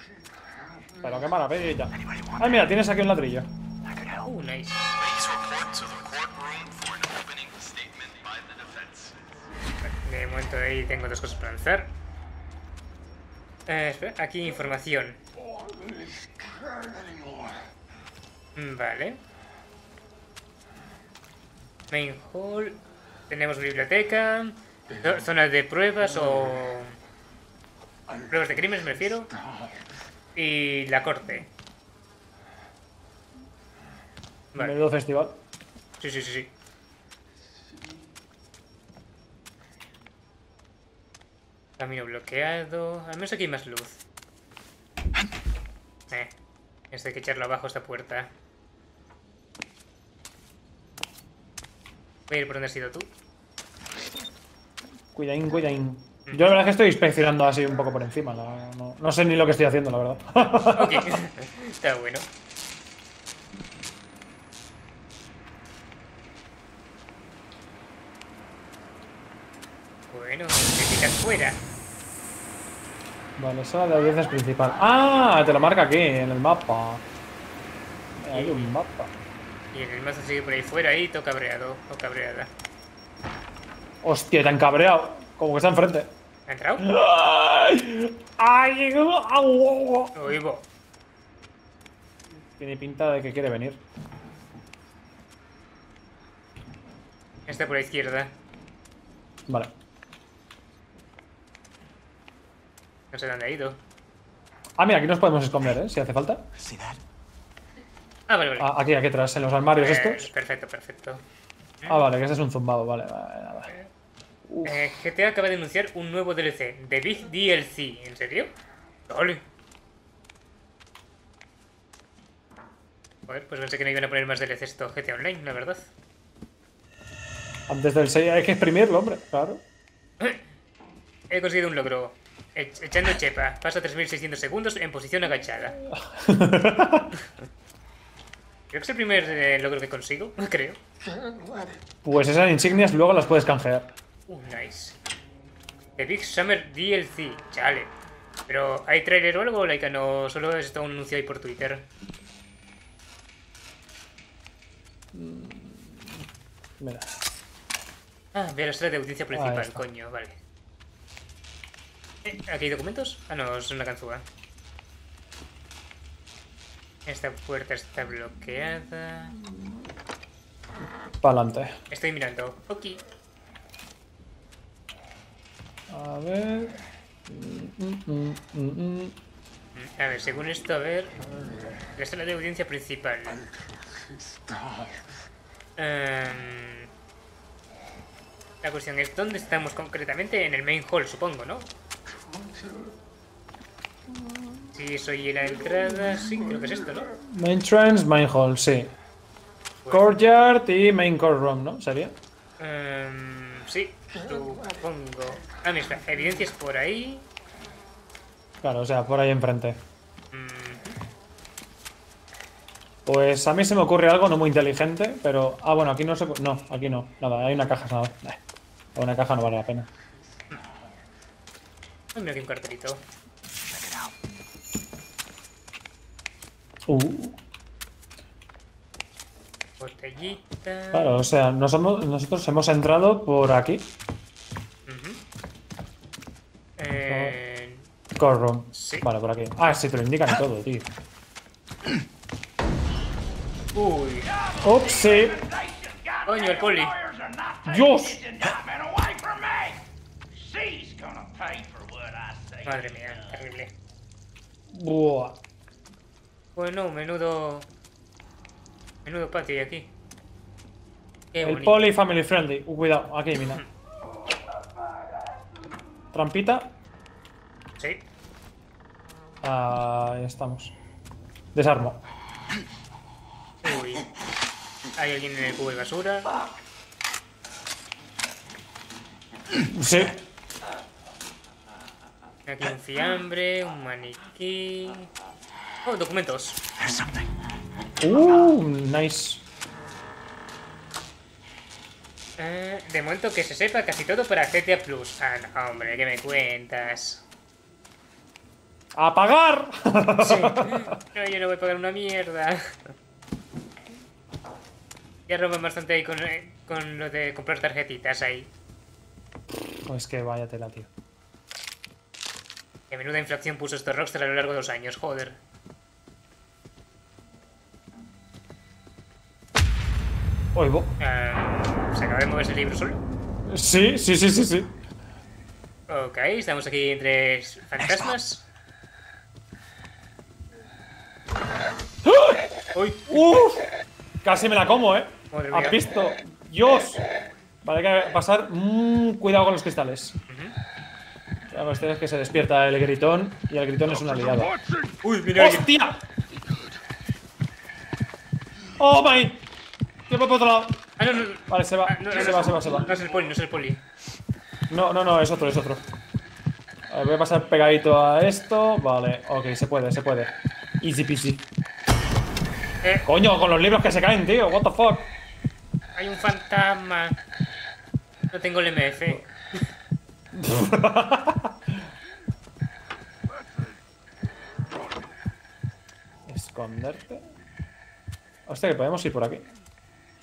Pero qué maravilla. Ay, mira, tienes aquí un ladrillo. Uh, nice. De momento ahí tengo dos cosas para lanzar. Eh, espera, aquí información. Mm, Vale. Main hall. Tenemos biblioteca. zo- Zonas de pruebas o... Pruebas de crímenes me refiero. Y la corte. Vale. Menudo festival. Sí, sí, sí, sí. Camino bloqueado. Al menos aquí hay más luz. Eh. Esto hay que echarlo abajo esta puerta. Voy a ir por donde has ido tú. Cuidaín, cuidaín. Yo la verdad es que estoy inspeccionando así un poco por encima. No, no- no sé ni lo que estoy haciendo, la verdad. Ok. Está bueno. Bueno, necesitas fuera. vale, sala de audiencias principal. ¡Ah! Te lo marca aquí, en el mapa. Hay un mapa. Y el mazo sigue por ahí fuera y todo cabreado o cabreada. Hostia, te han cabreado. Como que está enfrente. ¿Ha entrado? ¡Ay! ¡Ay! au! Oigo. Tiene pinta de que quiere venir. Está por la izquierda. Vale. No sé dónde ha ido. Ah, mira, aquí nos podemos esconder, ¿eh? Si hace falta. That? Ah, vale, vale. Ah, aquí, aquí atrás, en los armarios Eh, estos. perfecto, perfecto. Ah, vale, que ese es un zumbado, vale, vale, nada. Eh, GTA acaba de anunciar un nuevo DLC, The Big DLC. ¿En serio? Vale. Joder, pues pensé que no iban a poner más DLC esto GTA Online, la verdad. Antes del 6 hay que exprimirlo, hombre, claro. He conseguido un logro. Ech- Echando chepa. Pasa 3600 segundos en posición agachada. Creo que es el primer eh, logro que consigo, creo. Pues esas insignias luego las puedes canjear. Uh, nice. The Big Summer DLC. Chale. Pero, ¿hay trailer o algo, Laika? No, solo es esto un anuncio ahí por Twitter. Mira. Ah, ve la sala de audiencia principal, está. coño, vale. Eh, ¿Aquí hay documentos? Ah, no, es una canzúa. Esta puerta está bloqueada. Pa'lante. Estoy mirando. Ok. A ver. Mm, mm, mm, A ver, según esto, a ver. La sala de audiencia principal. Em, la cuestión es: ¿dónde estamos concretamente? En el main hall, supongo, ¿no? Sí, soy la entrada. Sí, creo que es esto, ¿no? Main trance, main hall, sí. Pues- Courtyard y main core room, ¿no? ¿Sería? Em, sí, supongo. Ah, mira, evidencias por ahí. Claro, o sea, por ahí enfrente. Mm, Pues a mí se me ocurre algo no muy inteligente, pero. Ah, bueno, aquí no se. No, aquí no. Nada, hay una caja nada. Nah, Una caja no vale la pena. ah, mira aquí un cartelito. Uh, Botellita. claro, o sea, nos hemos- nosotros hemos entrado por aquí. Eh, room. Sí. Vale, por aquí. Ah, sí, te lo indican todo, tío. Uy, Ups, sí. coño, el poli. ¡Dios! Madre mía, terrible. Buah. Bueno, menudo. Menudo patio hay aquí. Qué El bonito. poli family friendly. Uh, cuidado, aquí, mira. Trampita. Sí. Ahí estamos. Desarmo. Uy. Hay alguien en el cubo de basura. Sí. Aquí un fiambre, un maniquí. Oh, documentos. There's something. Uh, nice. Eh, de momento que se sepa casi todo para GTA Plus. Ah, no, hombre, ¿qué me cuentas? ¡A pagar! No, yo no voy a pagar una mierda. Ya roban bastante ahí con, eh, con lo de comprar tarjetitas ahí. pues que vaya tela, tío. Qué menuda inflación puso estos Rockstar a lo largo de los años, joder. Oigo. Ah, ¿Se acaba de moverse el libro solo? Sí, sí, sí, sí, sí. Ok, estamos aquí entre fantasmas. ¡Uy! ¡Uf! Casi me la como, ¿eh? ¿Has visto? ¡Dios! Vale, hay que pasar. mm, cuidado con los cristales. La cuestión es que se despierta el gritón y el gritón es un aliado. ¡Uy, mira! ¡Hostia! ¡Oh, my! ¡Que voy por otro lado! Ah, no, no. Vale, se va, Ah, no, se va, se va, se va. No es el poli, no es el poli. No, no, no, es otro, es otro. A ver, voy a pasar pegadito a esto. Vale, ok, se puede, se puede. Easy peasy. Eh, Coño, con los libros que se caen, tío. What the fuck. hay un fantasma. No tengo el MF. Esconderte. Hostia, que podemos ir por aquí.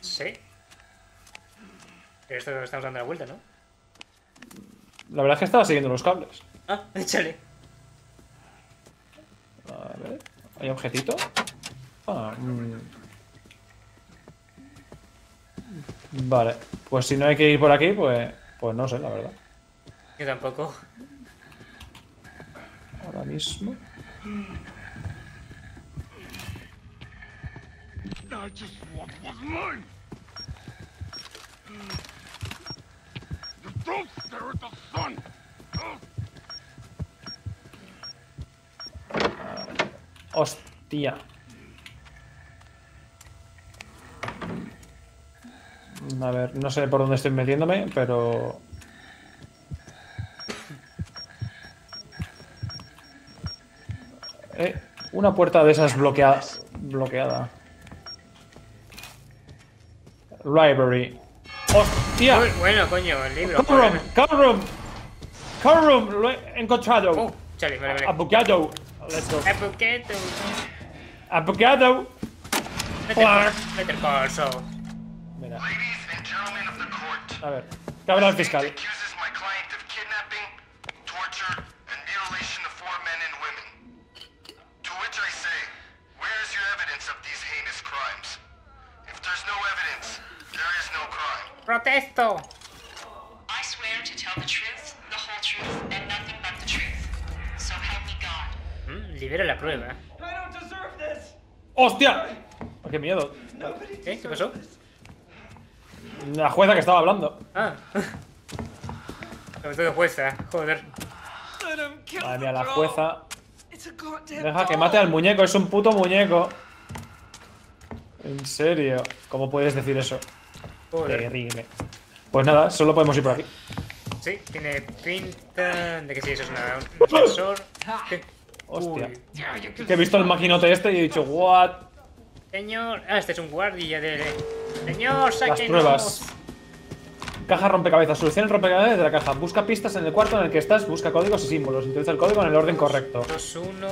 Sí. Pero esto estamos dando la vuelta, ¿no? La verdad es que estaba siguiendo los cables. Ah, échale. A ver. ¿Hay objetito? Ah, mm. Vale. Pues si no hay que ir por aquí, pues. Pues no sé, la verdad. Yo tampoco. Ahora mismo. I just want what's mine. Hostia. A ver, no sé por dónde estoy metiéndome, pero... Eh, una puerta de esas bloqueada. bloqueada. Library. ¡Hostia! Bueno, coño, el libro. Room, come room, lo he encontrado. Oh, chale, vale, vale. Abogado. Let's go. Abogado. Better, better call Saul. Mira, a ver. ¿Qué habla el fiscal? ¡Protesto! I swear to tell the truth, the whole truth, and nothing but the truth. So help me God. Mm, libera la prueba. I don't deserve this. ¡Hostia! ¡Qué miedo! ¿Qué? ¿Qué pasó? La jueza que estaba hablando. Ah. Sobre todo jueza, joder. Madre mía, la jueza. Deja que mate al muñeco, es un puto muñeco. En serio, ¿cómo puedes decir eso? Joder. Terrible. Pues nada, solo podemos ir por aquí. Sí, tiene pinta de que sí, eso es una, un sensor. ¿Qué? Hostia. Uy. Que he visto el maquinote este y he dicho, what? Señor. Ah, este es un guardia de. Señor, sáquenos. Las pruebas. Caja rompecabezas. Soluciona el rompecabezas de la caja. Busca pistas en el cuarto en el que estás. Busca códigos y símbolos. Introduce el código en el orden correcto. 2, 1.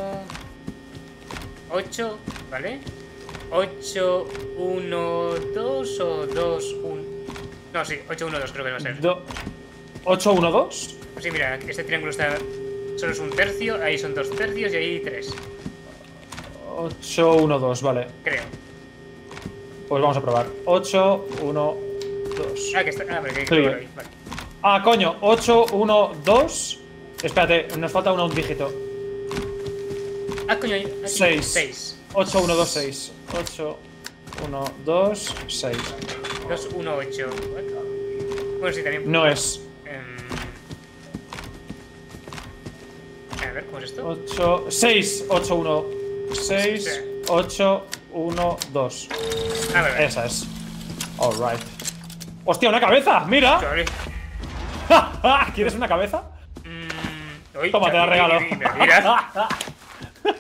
8, ¿vale? 8, 1, 2 o 2, 1. No, sí, 8, 1, 2 creo que va a ser. Do 8, 1, 2. Pues sí, mira, este triángulo está. Solo es un tercio, ahí son dos tercios y ahí tres, 8, 1, 2. Vale. creo. Pues vamos a probar. 8, 1, 2. Ah, que está. Ah, pero que hay que Sí. ahí. Vale. Ah, coño. 8, 1, 2. Espérate, nos falta uno, un dígito. Ah, coño, aquí. 6. 6. 8, 1, 2, 6. 8, 1, 2, 6. 2, 1, 8. Bueno, sí, también. No es. Em, A ver, ¿cómo es esto? 8, 6, 8, 1, 6, Sí. 8, 1, 2. Ah, vale, vale. Esa es. Alright. ¡Hostia, una cabeza! ¡Mira! ¿Quieres una cabeza? Mm, uy, Toma, te la regalo. y- y.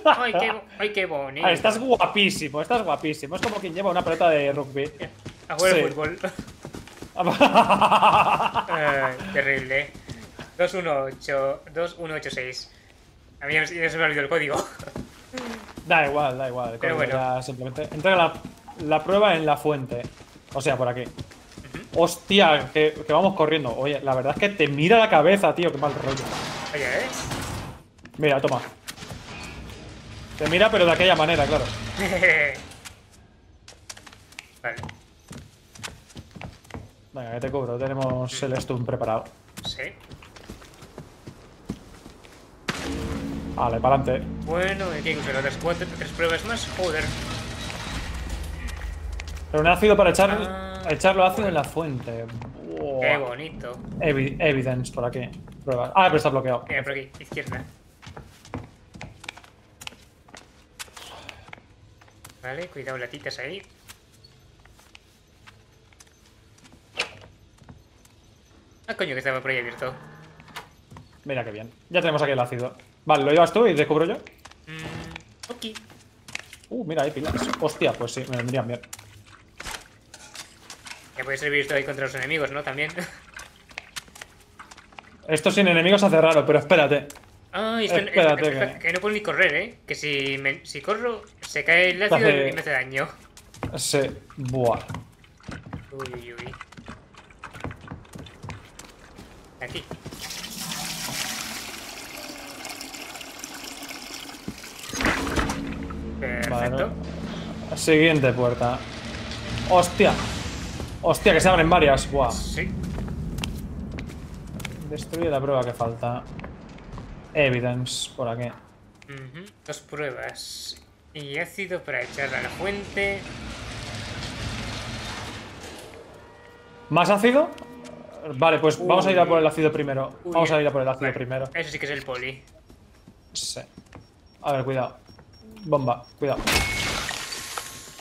Ay, qué, ay, qué bonito. Ah, estás guapísimo, estás guapísimo. Es como quien lleva una pelota de rugby. A jugar Sí. fútbol. Ay, terrible. 218, 2186. A mí ya se me ha olvidado el código. da igual, da igual. Pero coño, bueno. ya simplemente entrega la, la prueba en la fuente. O sea, por aquí. Hostia, que, que vamos corriendo. Oye, la verdad es que te mira la cabeza, tío. Qué mal rollo. Oye, ¿eh? Mira, toma. Te mira, pero de aquella manera, claro. vale, Venga, que te cubro. Tenemos el stun preparado. sí. Vale, para adelante. Bueno, hay que usar otras cuatro, tres pruebas más. Joder. Pero un ácido para echar, Ah. echarlo ácido en la fuente. Qué bonito. Evi- evidence, por aquí. Pruebas. Ah, pero está bloqueado. Mira, por aquí, izquierda. Vale, cuidado, latitas ahí. Ah, coño, que estaba por ahí abierto. Mira qué bien. Ya tenemos aquí el ácido. Vale, ¿lo llevas tú y te cubro yo? Mm, ok. Uh, mira, hay pilas. Hostia, pues sí, me vendrían bien. Ya puede servir esto ahí contra los enemigos, ¿no? También. Esto sin enemigos hace raro, pero espérate. Ah, y esto Espérate, que- que... no puedo ni correr, ¿eh? Que si, me- si corro, se cae el ácido Hace- y me hace daño. Sí. Buah. Uy, uy, uy. Aquí. Perfecto. Vale. Siguiente puerta. Hostia. Hostia, que se abren varias. Buah. Sí. Destruye la prueba que falta. Evidence, por aquí. Dos pruebas. Y ácido para echarla a la fuente. ¿Más ácido? Vale, pues vamos a ir a por el ácido primero. Uy, Vamos a ir a por el ácido vale, primero. Eso sí que es el poli. Sí. A ver, cuidado. Bomba, cuidado.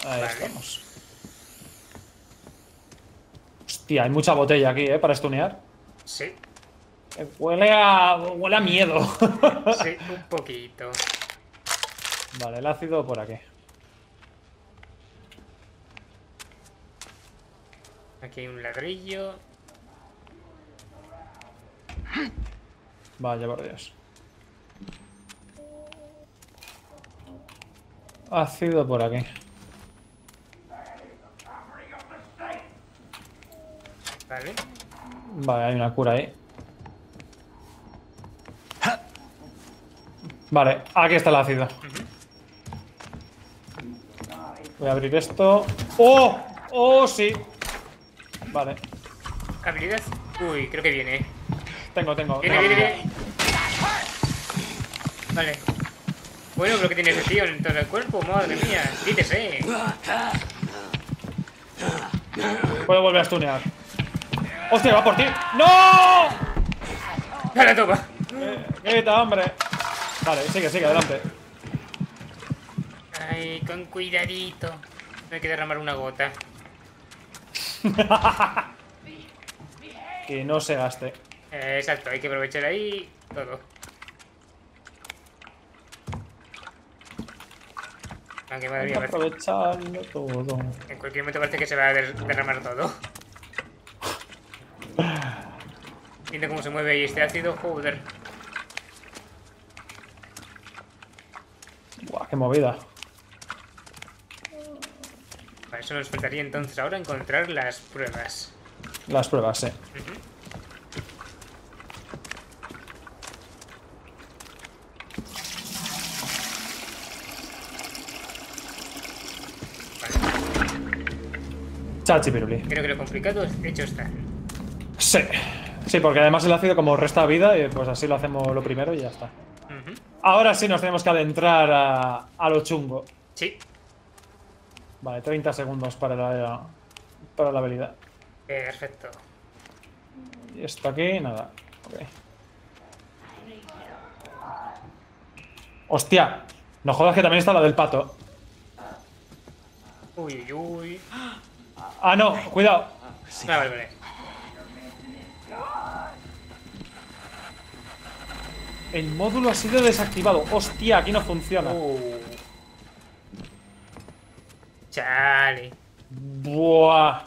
Ahí Vale. estamos. Hostia, hay mucha botella aquí, ¿eh? Para stunear. Sí, Huele a. huele a miedo. sí, un poquito. vale, el ácido por aquí. Aquí hay un ladrillo. Vaya por Dios. Ácido por aquí. Vale. Vale, hay una cura ahí. Vale, aquí está el ácido. Voy a abrir esto. ¡Oh! ¡Oh, sí! Vale, Habilidad. Uy, creo que viene. tengo, tengo. Viene, tengo. viene, viene. Vale. Bueno, pero que tiene ese tío en todo el cuerpo, madre mía. Quítese. Puedo volver a stunear. ¡Hostia, va por ti! ¡No! Dale, toma. Eh, ¡Quita, hombre! Vale, sigue, sigue, adelante. Ay, con cuidadito. No hay que derramar una gota. Que no se gaste. Eh, exacto, hay que aprovechar ahí todo. Aunque madre mía, parece- aprovecharlo todo. en cualquier momento parece que se va a der- derramar todo. Viendo cómo se mueve ahí este ácido, joder. Buah, qué movida. Para eso nos faltaría entonces ahora encontrar las pruebas. Las pruebas, sí. Chachi piruli. Creo que lo complicado es hecho está. Sí. Sí, porque además el ácido como resta vida, y pues así lo hacemos lo primero y ya está. Ahora sí nos tenemos que adentrar a, a lo chungo. Sí, Vale, 30 segundos para la, para la habilidad. perfecto. Y esto aquí, nada. Ok. Hostia. No jodas que también está la del pato. Uy, uy, uy. Ah, no, cuidado. Ah, vale, vale. El módulo ha sido desactivado. Hostia, aquí no funciona. Chale. Buah.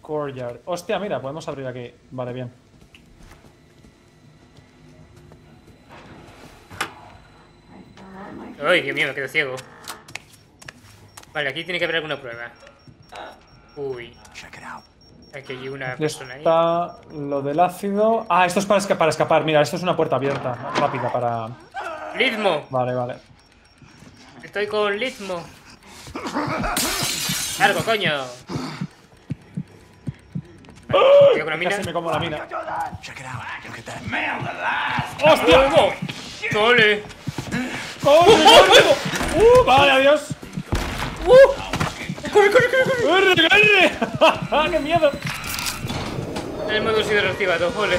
Courtyard. Hostia, mira, podemos abrir aquí. Vale, bien. Uy, Dios mío, me quedo ciego. Vale, aquí tiene que haber alguna prueba. Uy. Aquí hay una Aquí persona ahí. está lo del ácido. Ah, esto es para, esca- para escapar. Mira, esto es una puerta abierta. Rápida para. ¡Litmo! Vale, vale. Estoy con Litmo. ¡Algo, coño! Vale, mina. Casi me como la mina. ¡Hostia! ¡Corre, corre! ¡Uh! ¡Vale, adiós! ¡Corre, corre, corre! corre! ¡Corre, corre! ¡Qué miedo! El sido reactivado, ole.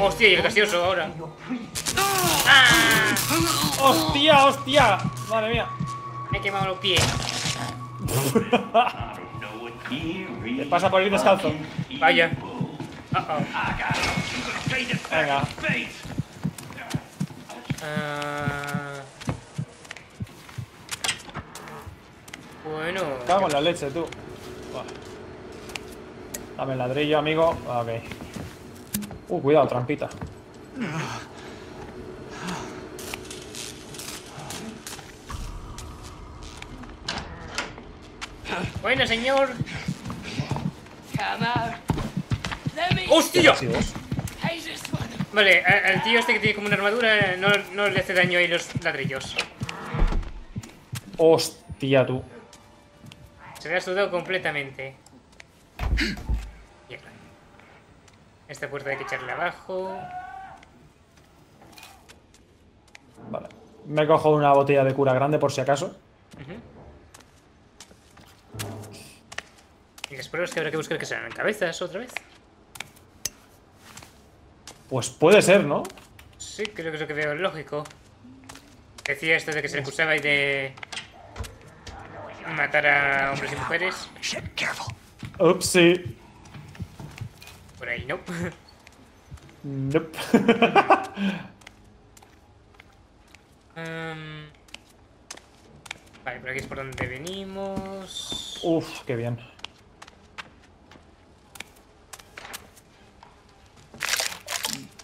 Hostia, y el gaseoso ahora. ¡Ah! ¡Hostia, hostia! Madre mía. Me he quemado los pies. Te pasa por ir descalzo. Vaya. Uh -oh. Venga. Ah. Bueno. Cago en la leche, tú. Dame el ladrillo, amigo. Ok. Uh, cuidado, trampita. Bueno, señor. ¡Hostia! Vale, al tío este que tiene como una armadura no, no le hace daño ahí los ladrillos. Hostia, tú. Se le ha sudado completamente. Mierda. Esta puerta hay que echarle abajo. Me cojo una botella de cura grande por si acaso. Y las pruebas que habrá que buscar que sean cabezas otra vez. Pues puede ser, ¿no? Sí, creo que es lo que veo lógico. Decía esto de que se le acusaba y de matar a hombres y mujeres. Shit, careful. Ups, sí. Por ahí, ¿no? Nope. Em, vale, por aquí es por donde venimos. Uf, qué bien.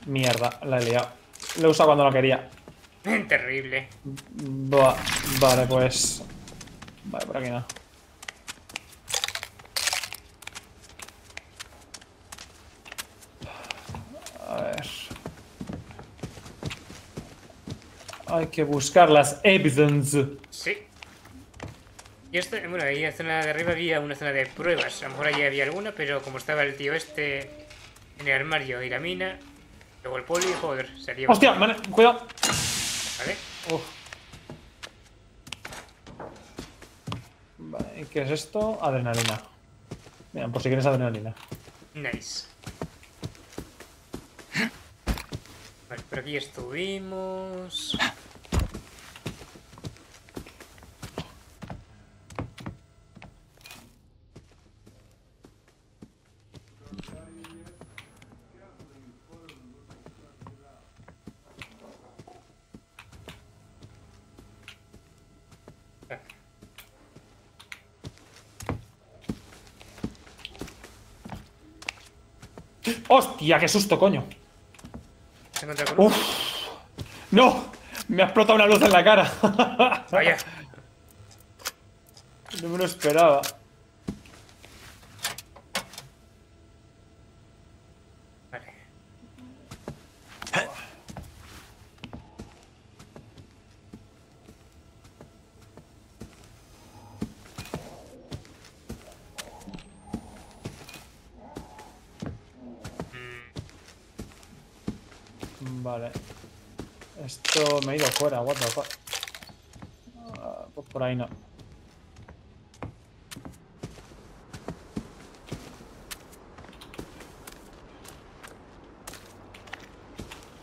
Mierda, la he liado. Lo he usado cuando no quería. Terrible. Buah, vale, pues. Vale, por aquí no. A ver. Hay que buscar las evidence. Sí. Y esto, bueno, ahí en la zona de arriba había una zona de pruebas. A lo mejor allí había alguna, pero como estaba el tío este en el armario y la mina, luego el poli, joder, sería. ¡Hostia! man- cuidado. Vale. Uf. Vale, ¿y ¿qué es esto? Adrenalina. Mira, por si quieres adrenalina. Nice. Vale, por aquí estuvimos. ¡Hostia, qué susto, coño! ¿Se con ¡Uf! ¡No! Me ha explotado una luz en la cara. Vaya. No me lo esperaba. Vale. Vale. Esto me he ido fuera, what the fuck. Ah, pues por ahí no.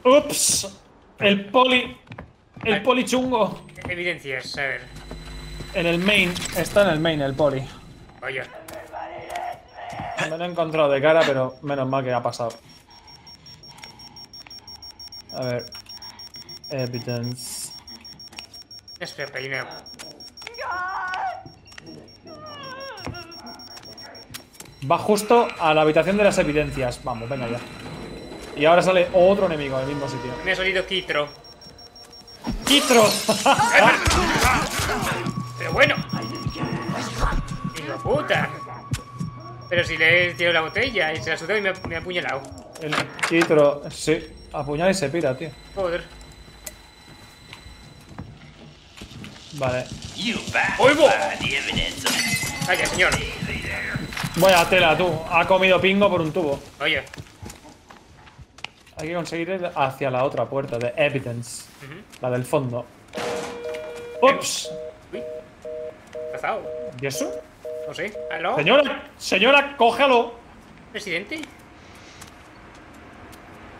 ¡Ups! El poli. El poli chungo. Evidencias, a ver. En el main. Está en el main el poli. Vaya. Me lo he encontrado de cara, pero menos mal que ha pasado. A ver. Evidence. Hay una. Va justo a la habitación de las evidencias. Vamos, venga ya. Y ahora sale otro enemigo en el mismo sitio. Me ha salido Kitro. ¡Kitro! Pero bueno. Hijo puta. Pero si le he tirado la botella y se la ha y me ha, me ha apuñalado. el Kitro, sí. Apuñala y se pira, tío. Joder. Vale. ¡Oigo! Vaya, señor. Vaya tela, tú. Ha comido pingo por un tubo. Oye. Hay que conseguir ir hacia la otra puerta de Evidence. La del fondo. ¡Ups! Uy. Pasado. ¿Y eso? No sé. ¿Aló? Señora, señora, cógelo. ¿Presidente?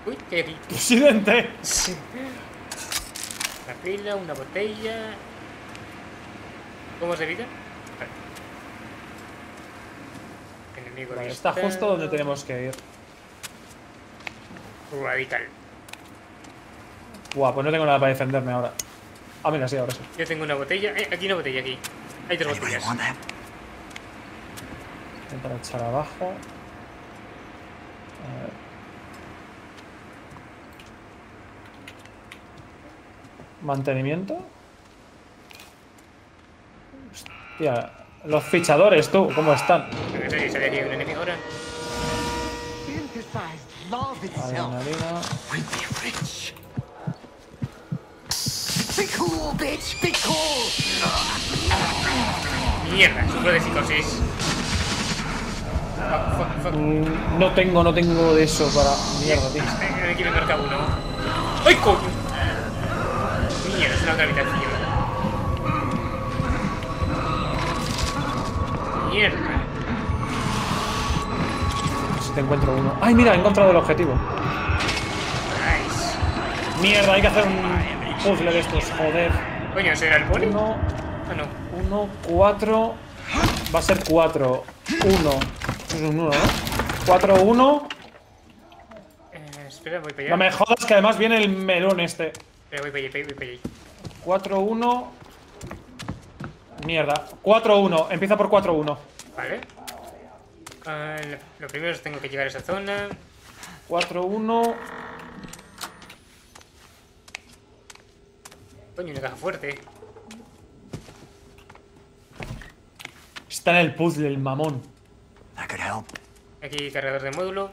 Uy, ¿qué aquí? Presidente. Una pila, una botella. ¿Cómo se evita? Enemigo Vale, está justo donde tenemos que ir. Radical. Buah, pues no tengo nada para defenderme ahora. Ah, mira, sí, ahora sí. Yo tengo una botella. Eh, aquí una botella, aquí. Hay tres botellas. Intentar echar abajo. A ver. Mantenimiento. Hostia, los fichadores, tú, ¿cómo están? Sale aquí un enemigo ahora. Adrenalina. Cool. Mierda, sufro de psicosis. Fuck, fuck, fuck. Mm, No tengo, no tengo de eso para. Mierda, tío. Uno. ¡Ay, coño! Mierda. en la otra Mierda. Si te encuentro uno. ¡Ay, mira! He encontrado el objetivo. Nice. Mierda, hay que hacer un puzzle de estos, joder. Coño, ¿ese era el poli? Uno, Ah, no. uno, cuatro. Va a ser cuatro. Uno. Eso es un uno, ¿no? Cuatro, uno. Eh, espera, voy para allá. No me jodas que además viene el melón este. Espera, voy para allá, voy para allá. 4-1. Mierda. 4-1. Empieza por 4-1. Vale. Ah, lo, lo primero es tengo que llegar a esa zona. 4-1. Coño, una caja fuerte. Está en el puzzle, el mamón. That could help. Aquí cargador de módulo.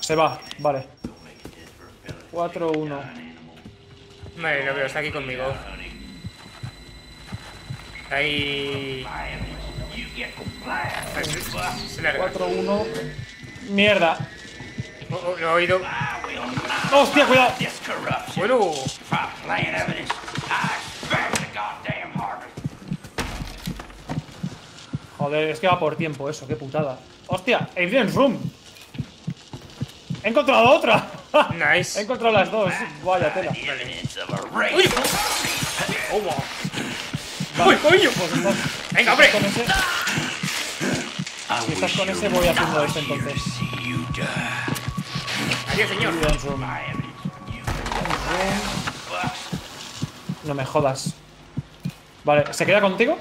Se va. Vale. 4-1. Vale, lo veo, está aquí conmigo. Ahí. Ah, Se, se larga. 4-1. Mierda. Oh, oh, lo he oído. ¡Hostia, cuidado! Bueno, Joder, es que va por tiempo eso, qué putada. ¡Hostia! Evidence Room. He encontrado otra. He nice. encontrado las dos. Vaya tela. ¡Uy! ¡Toma! ¡Uy, coño! Pues ¡Venga, hombre! con ese. Si estás con ese, voy haciendo este entonces. Adiós, señor. No me jodas. Vale, ¿se queda contigo?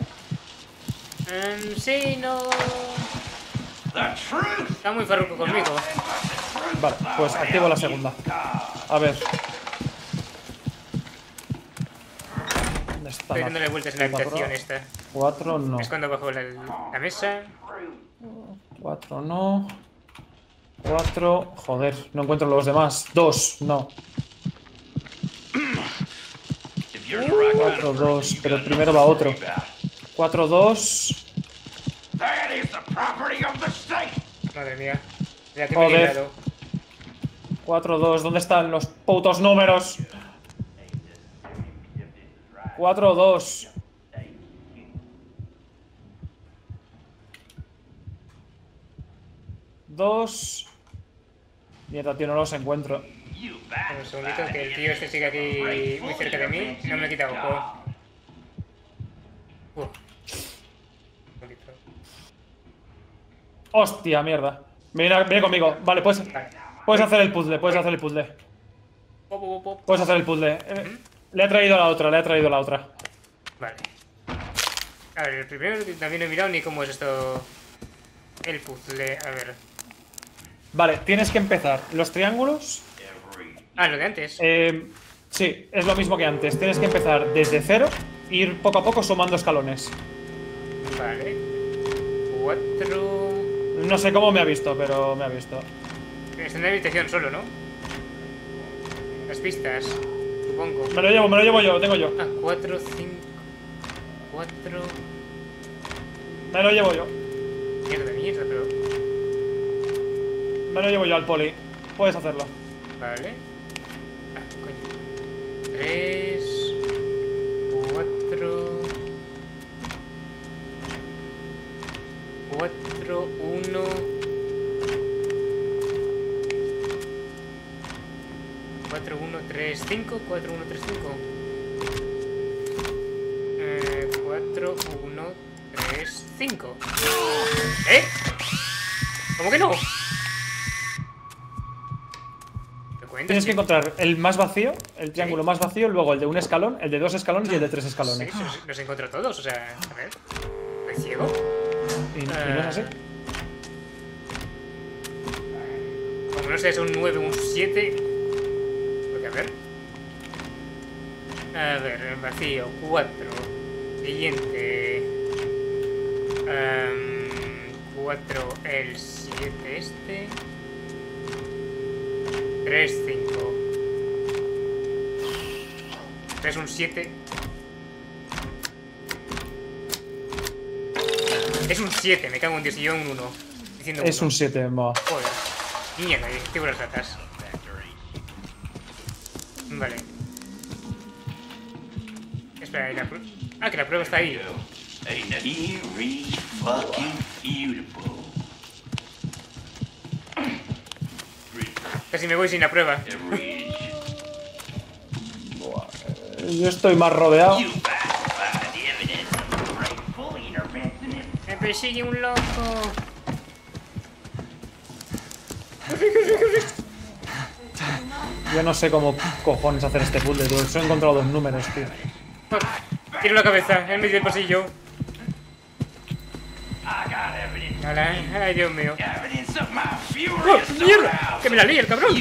Em, sí, no. Está muy farruco conmigo. Vale, pues activo la segunda. A ver. ¿Dónde está? Estoy dándole vueltas en la habitación esta. Cuatro no. Es cuando bajo la, la mesa. Cuatro no. Cuatro. Joder, no encuentro los demás. Dos, no. Cuatro, dos. Pero primero va otro. Cuatro, dos. Madre mía. Ya que me he Joder. liado. Cuatro, dos. ¿Dónde están los putos números? Cuatro, dos. Dos. Mierda, tío, no los encuentro. Un segundito, que el tío este sigue aquí muy cerca de mí. No me he quitado ojo. Uh. Un segundito. Hostia, mierda. Viene conmigo. Vale, puedes, puedes hacer el puzzle, puedes hacer el puzzle. Puedes hacer el puzzle. Eh, Le ha traído la otra, le ha traído la otra. Vale. A ver, el primero también no he mirado ni cómo es esto. El puzzle. A ver. Vale, tienes que empezar. Los triángulos. Ah, lo de antes. eh, sí, es lo mismo que antes. Tienes que empezar desde cero e ir poco a poco sumando escalones. Vale. Cuatro. No sé cómo me ha visto, pero me ha visto. Tienes una habitación solo, ¿no? Las pistas, supongo. Me lo llevo, me lo llevo yo, lo tengo yo. Ah, 4, 5, 4... Me lo llevo yo. Mierda, mierda, pero... Me lo llevo yo al poli. Puedes hacerlo. Vale. Ah, coño. 3... 4, 1 4, 1, 3, 5 4, 1, 3, 5 4, 1, 3, 5 ¿Eh? ¿Cómo que no? Cuenta, Tienes que encontrar el más vacío, el triángulo más vacío, luego el de un escalón, el de dos escalones y el de tres escalones. Los, los todos, o sea, a ver. ¿Me ciego? Y, y no es así. Como no sé, es un 9 o un 7. Porque a ver. A ver, vacío, 4. Siguiente. 4, el 7 este. 3, 5. Es un 7. Es un 7, me cago en Dios y yo un 1. Diciendo Es uno. un 7, va. Joder. Mierda, tengo las ratas. Vale. Espera, ¿y la prueba? Ah, que la prueba está ahí. Casi me voy sin la prueba. Yo estoy más rodeado. you find evidence of rightful interventionist Me persigue un loco. Yo no sé cómo cojones hacer este puzzle, tío. Solo he encontrado dos números, tío. Tiro la cabeza en medio del pasillo. Ay, Dios mío. ¡Oh, mierda! ¡Que me la lía el cabrón!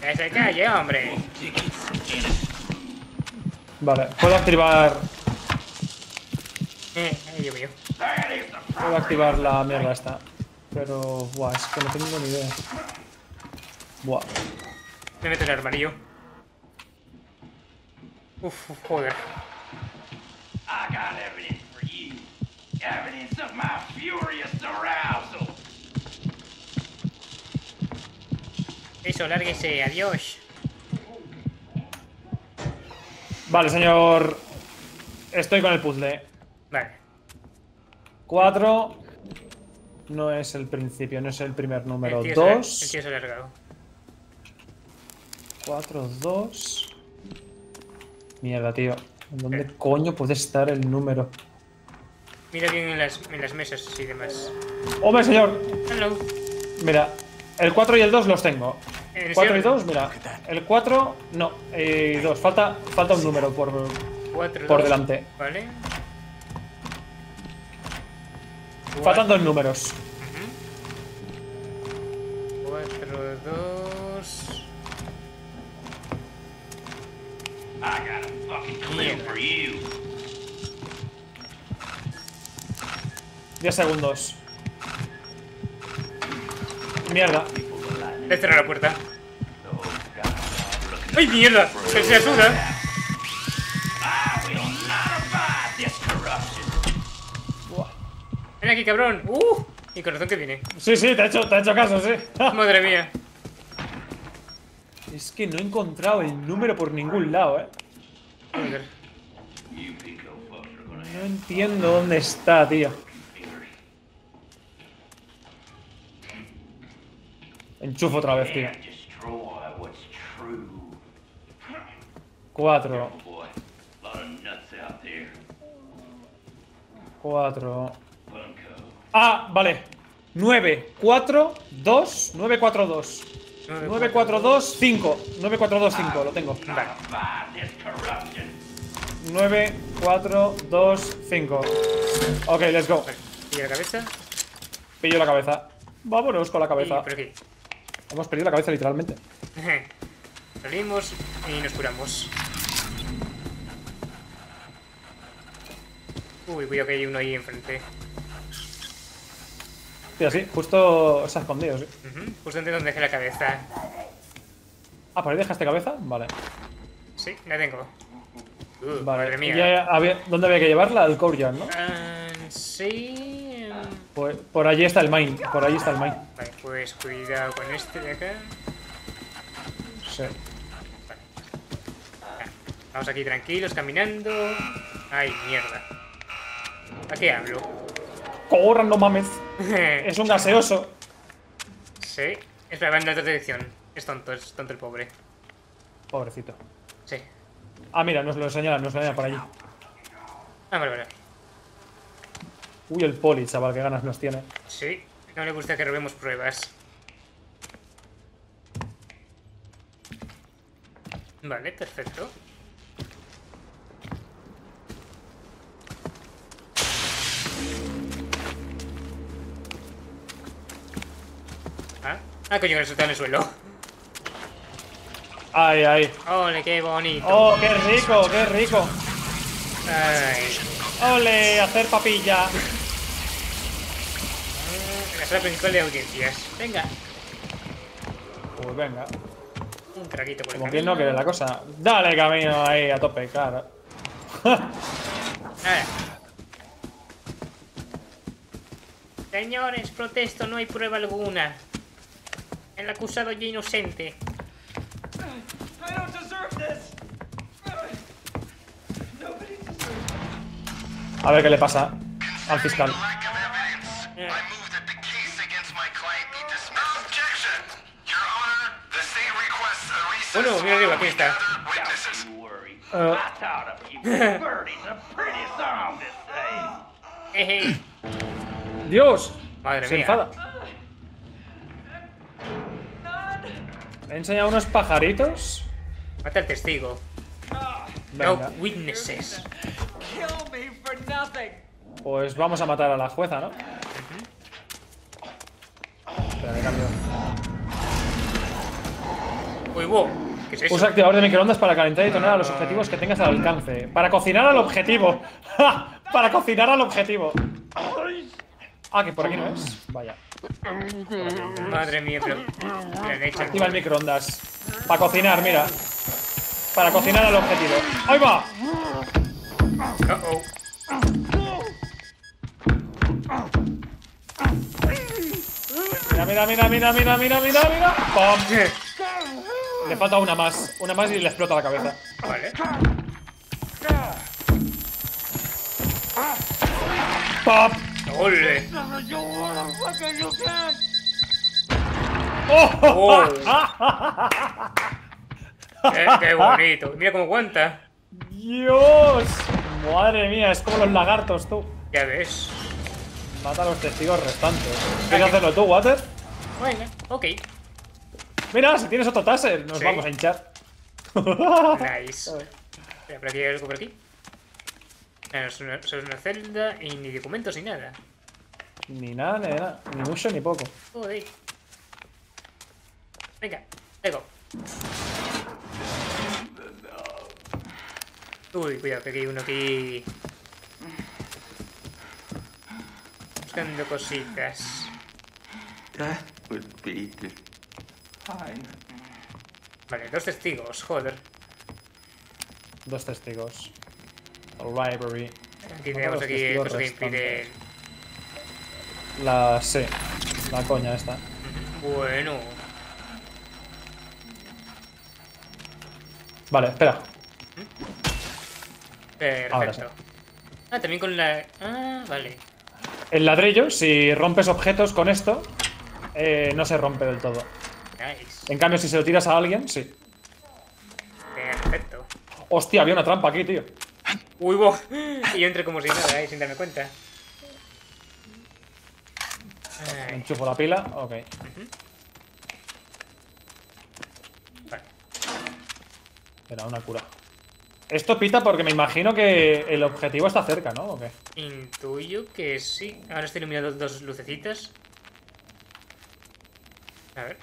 Que se calle, hombre. Vale, puedo activar. Eh, the Puedo activar la mierda esta. Pero. Buah, es que no tengo ni idea. Buah. Me meto en el armario. Uf, joder. I got evidence for you. Evidence of my furious arousal. Eso, lárguese, adiós. Vale, señor. Estoy con el puzzle. Vale. 4. No es el principio, no es el primer número. El se- El 2. tío ha alargado. 4, 2. Mierda, tío. ¿Dónde coño puede estar el número? Mira bien en las, en las mesas y demás. ¡Hombre, señor! Hello. Mira, el 4 y el 2 los tengo. ¿En 4 y serio? 2, mira. El 4, no. Y 2. Falta, falta un número por. Cuatro, Por dos. delante. Vale. Faltan dos números. Cuatro, dos. I got a fucking clue for you. 10 segundos. Mierda. Le cerrado la puerta. ¡Ay, mierda! Se, corruption. Ven aquí, cabrón. ¡Uh! Mi corazón que viene. Sí, sí, te he hecho, te he hecho caso, sí. Madre mía. es que no he encontrado el número por ningún lado, eh. No entiendo dónde está, tío. Enchufo otra vez, tío. And destroy what's true. 4, Boy, a lot of nuts out there. 4. Bunko. Ah, vale. 9, 4, 2, 9, 4, 2. 9, 4, 2, 5. 9, 4, 2, 5, lo tengo. Vale. Abide this corruption. 9, 4, 2, 5. Ok, let's go. ¿Y la cabeza? Pillo la cabeza. Vámonos con la cabeza. Hemos perdido la cabeza literalmente. Salimos y nos curamos. Uy, cuidado que hay uno ahí enfrente. Sí, así, justo se ha escondido, sí. Ujú, Justo entre donde dejé la cabeza. Ah, ¿por ahí dejaste cabeza? Vale. Sí, la tengo. Uh, Vale. madre mía. Ya había- ¿Dónde había que llevarla? Al courtyard, ¿no? Ah, sí. Por allí está el mine. Por allí está el mine. Vale, pues cuidado con este de acá. Sí. Vamos aquí tranquilos, caminando. Ay, mierda. ¿A qué hablo? Corran, no mames. Es un gaseoso. sí. Espera, va en la otra dirección. Es tonto, es tonto el pobre. Pobrecito. Sí. Ah, mira, nos lo señalan, nos lo señalan por allí. Ah, vale, vale. Uy, el poli, chaval, qué ganas nos tiene. Sí. No le gusta que robemos pruebas. Vale, perfecto. Ah, ah coño, que está en el suelo. Ay, ay. Ole, qué bonito. Oh, qué rico, qué rico. Ay. Ole, hacer papilla. La sala principal de audiencias. Venga, Pues venga. un traguito por el Como quien no quiere la cosa. Dale camino ahí a tope, claro. Señores, protesto, no hay prueba alguna. El acusado ya inocente. A ver qué le pasa al fiscal. Bueno, mira arriba, aquí está. Uh. Sing. Eje. ¡Dios! Madre Se mía. enfada. Me ha enseñado unos pajaritos. Mata al testigo. Venga. No witnesses. Kill me for nothing. Pues vamos a matar a la jueza, ¿no? Espera, me cambio. Uy, wow. ¿Qué es eso? Usa activador de microondas para calentar y tonar a los objetivos que tengas al alcance. Para cocinar al objetivo. Para cocinar al objetivo. Ah, que por aquí no es. Vaya. Madre mía, pero. Activa el microondas. Para cocinar, mira. Para cocinar al objetivo. ¡Ahí va! Uh oh. Mira, mira, mira, mira, mira, mira, mira, mira. ¡Pum! Le falta una más. Una más y le explota la cabeza. Vale. ¡Pum! ¡Ole! ¡Oh! ¡Oh! Eh, ¡Qué bonito! Mira cómo cuenta. ¡Dios! Madre mía, es como los lagartos, tú. Ya ves. Mata a los testigos restantes. ¿Quieres hacerlo tú, Water? Bueno, ok. Mira, si tienes otro taser, nos Sí. vamos a hinchar. Nice. Por aquí hay algo por aquí. No, es una, es una celda y ni documentos ni nada. ni nada, ni nada. Ni mucho ni poco. Joder. Venga, luego. Uy, cuidado, que aquí hay uno aquí. Buscando cositas. That would be the fine. Vale, dos testigos, joder. Dos testigos. Library. Aquí tenemos aquí cosas que impiden. La sí. La coña esta. Bueno. Vale, espera. Ahora Perfecto. Ah, también con la. Ah, vale. El ladrillo, si rompes objetos con esto, eh, no se rompe del todo. Nice. En cambio, si se lo tiras a alguien, sí. Perfecto. Hostia, había una trampa aquí, tío. Uy, bo. Y yo entré como si nada, ahí, sin darme cuenta. Ay, enchufo la pila. Ok. vale. Era una cura. Esto pita porque me imagino que el objetivo está cerca, ¿no? Intuyo que sí. Ahora estoy iluminando dos lucecitas. A ver.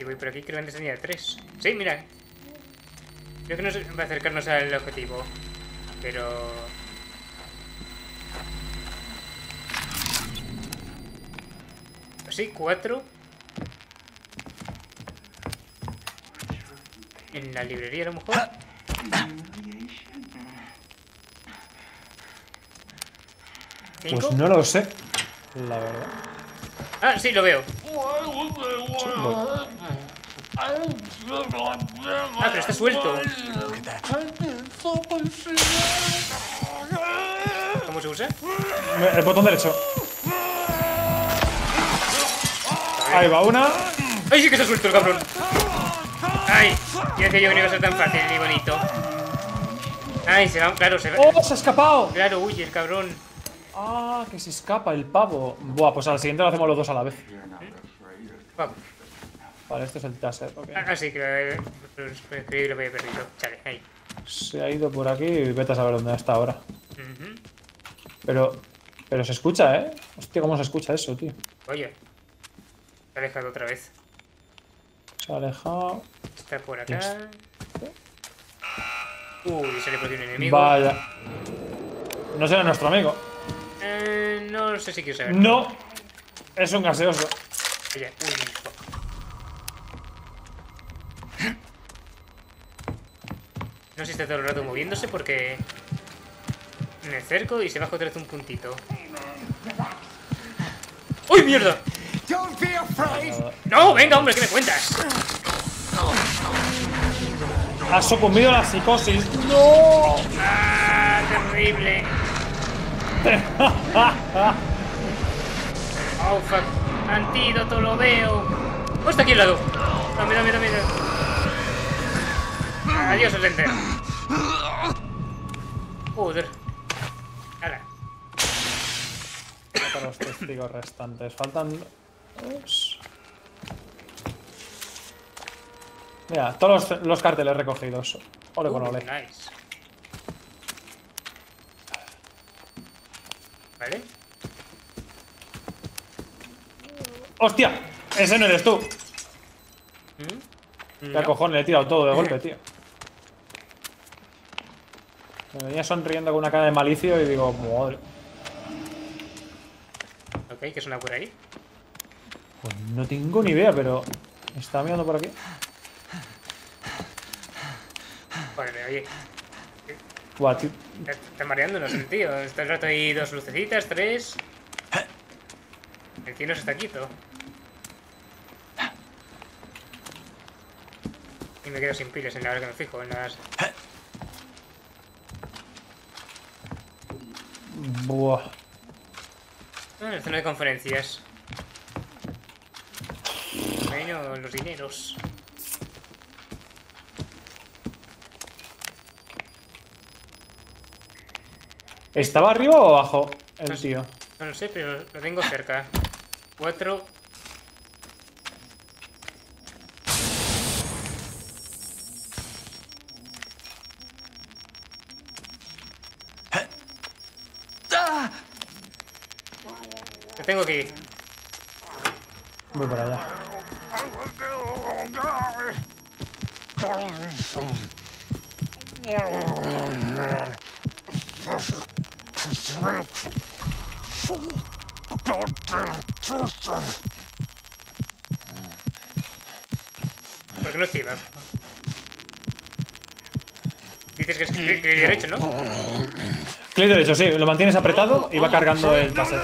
Y voy por aquí, creo que antes tenía tres. Sí, mira. Creo que nos va a acercarnos al objetivo. Pero... Sí, cuatro. En la librería a lo mejor. ¿Cinco? Pues no lo sé. La verdad. Ah, sí, lo veo. Ah, pero está suelto. ¿Cómo se usa? El botón derecho. Ahí va una. ¡Ay, sí que se suelto el cabrón! ¡Ay! Ya decía yo que no iba a ser tan fácil ni bonito. ¡Ay, se va! Claro, se va. ¡Oh, se ha escapado! Claro, huye el cabrón. Ah, que se escapa el pavo. Buah, pues al siguiente lo hacemos los dos a la vez. Va. Vale, este es el taser. ok. Ah, sí, que lo, había perdido. Chale, ahí. Se ha ido por aquí y vete a saber dónde está ahora. Pero. Pero se escucha, ¿eh? Hostia, ¿cómo se escucha eso, tío? Oye. Se ha alejado otra vez. Se ha alejado. Está por acá. Uy, se le puede un enemigo. Vaya. No será nuestro amigo. Eh, no sé si quiero saber. No. Es un gaseoso. Oye, uy, fuck. No sé si está todo el rato moviéndose porque me acerco y se baja otra vez un puntito. ¡Uy, mierda! Don't be afraid. No, venga, hombre, ¿qué me cuentas? Has sucumbido a la psicosis. ¡No! ¡Ah, terrible! Oh, fuck. Antídoto, lo veo. Oh, está aquí al lado. Dame, dame. dame. Adiós, Slender. Joder. Hala. Mata a los testigos restantes. Faltan. dos. Mira, todos los, los carteles recogidos. Ole con Uh, ole. Nice. Vale. ¡Hostia! Ese no eres tú. Mm. ¿Qué No. cojones? Le he tirado todo de golpe, tío. Me venía sonriendo con una cara de malicio y digo, madre. Ok, que es una por ahí. Pues no tengo ni idea, pero. ¿Está mirando por aquí? Vale, oye. Buah, tío. Está- Está mareándonos el tío. Está el rato ahí dos lucecitas, tres. El no se está quieto. Y me quedo sin pilas en la hora que me fijo, en las... Buah. Ah, en la zona de conferencias. Bueno, los dineros. ¿Estaba arriba o abajo el tío? No lo sé, pero lo tengo cerca. Cuatro. Lo tengo aquí. Voy para allá. ¿Por qué no esquiva? Dices que es clic derecho, ¿no? Clic derecho, sí. Lo mantienes apretado y va cargando el taser.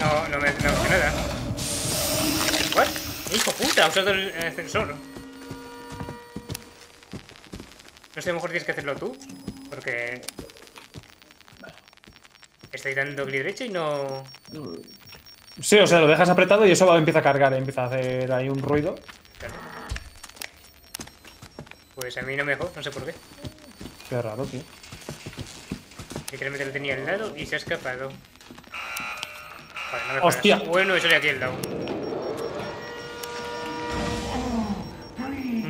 No, no me no hace nada. ¿What? Hijo puta, ha usado el el ascensor. No sé, a lo mejor tienes que hacerlo tú. Porque. Estoy dando clic derecho y no. Sí, o sea, lo dejas apretado y eso va- empieza a cargar, empieza a hacer ahí un ruido. Pues a mí no me dejó, no sé por qué. Qué raro, tío. Literalmente lo tenía al lado y se ha escapado. Vale, no me Hostia. jodas. Bueno, eso de aquí al lado.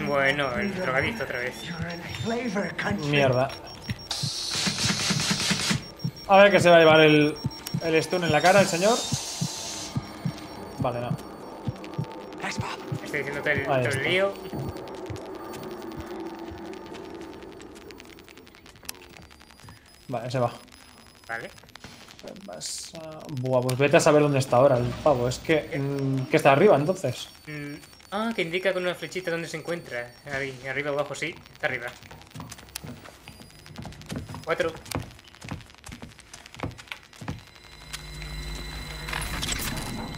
Bueno, el drogadicto otra vez. Mierda. A ver que se va a llevar el, el stun en la cara el señor. Vale, no. Estoy diciendo todo el, Ahí el lío. Vale, se va. Vale. Vas a- Buah, pues vete a saber dónde está ahora el pavo. Es que. mm, que está arriba entonces. Mm, Ah, que indica con una flechita dónde se encuentra. Ahí, arriba, abajo, sí. Está arriba. Cuatro.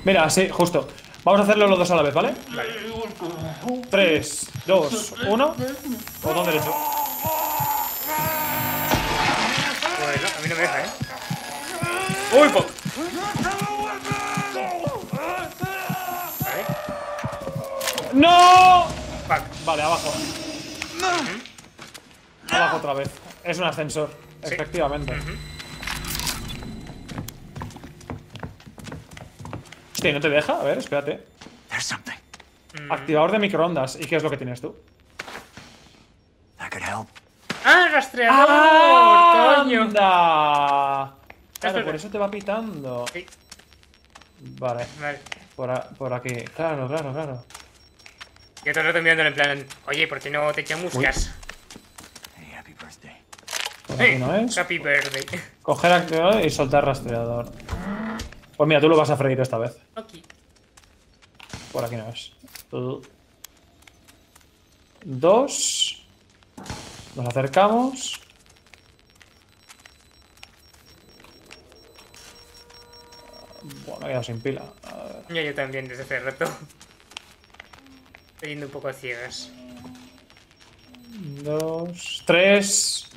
Mira, sí, justo. Vamos a hacerlo los dos a la vez, ¿vale? Vale. 3, 2, 1. Botón derecho. Bueno, a mí no me deja, ¿eh? ¡Uy! Vale. ¡No! Fuck. Vale, abajo. Abajo otra vez. Es un ascensor, Sí. efectivamente. Hostia, ¿no te deja? A ver, espérate. There's something Activador de microondas. ¿Y qué es lo que tienes tú? that could help. ¡Ah, rastreador! ¡Coño! ¡Anda! Claro, por eso te va pitando. Sí. Vale, Vale. por, a- por aquí. Claro, claro, claro. Yo todo el rato mirándolo en plan, oye, ¿por qué no te chamuscas? Hey, happy birthday. Por aquí no es. Happy birthday. Coger activador y soltar rastreador. Pues mira, tú lo vas a freír esta vez. Ok. Por aquí no es. Dos. Nos acercamos. quedado sin pila. Ya yo también desde hace rato. Estoy yendo un poco a ciegas. Dos, tres.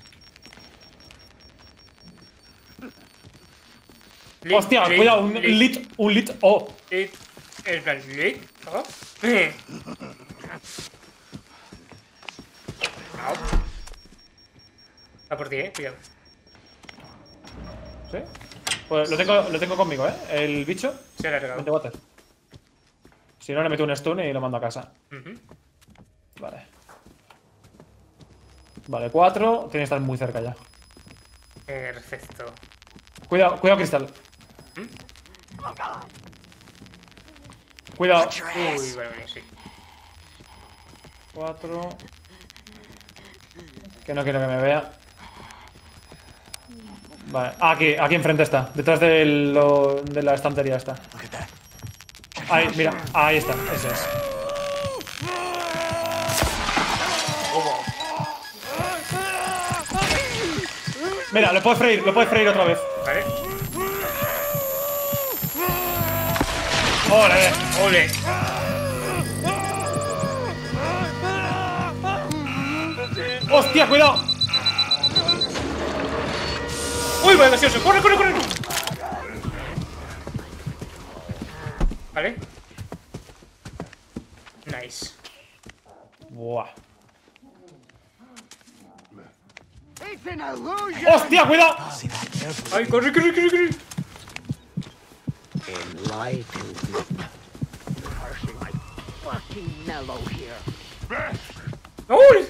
Lit, Hostia, lit, cuidado, un lit, lit, un lit. Oh, lit. Plan, lit. Oh. Au. Va por ti, eh. Cuidado. ¿sí? Pues lo tengo, lo tengo conmigo, ¿eh? El bicho. Se ha Vente, alargado. water. Si no, le meto un stun y lo mando a casa. Vale. Vale, cuatro. Tiene que estar muy cerca ya. Perfecto. Cuidado, cuidado, Cristal. Cuidado. Uy, sí. Cuatro. Que no quiero que me vea. Vale, aquí, aquí enfrente está. Detrás de, lo- de la estantería está. Ahí, mira, ahí está, ese es. Mira, lo puedes freír, lo puedes freír otra vez. Vale. ¡Ole! ¡Ole! ¡Hostia, cuidado! ¡Uy, va demasiado! ¡Corre, corre, corre! Vale. Nice. Buah. ¡Hostia, cuidado! ¡Ay, corre, corre, corre, corre! ¡Uy!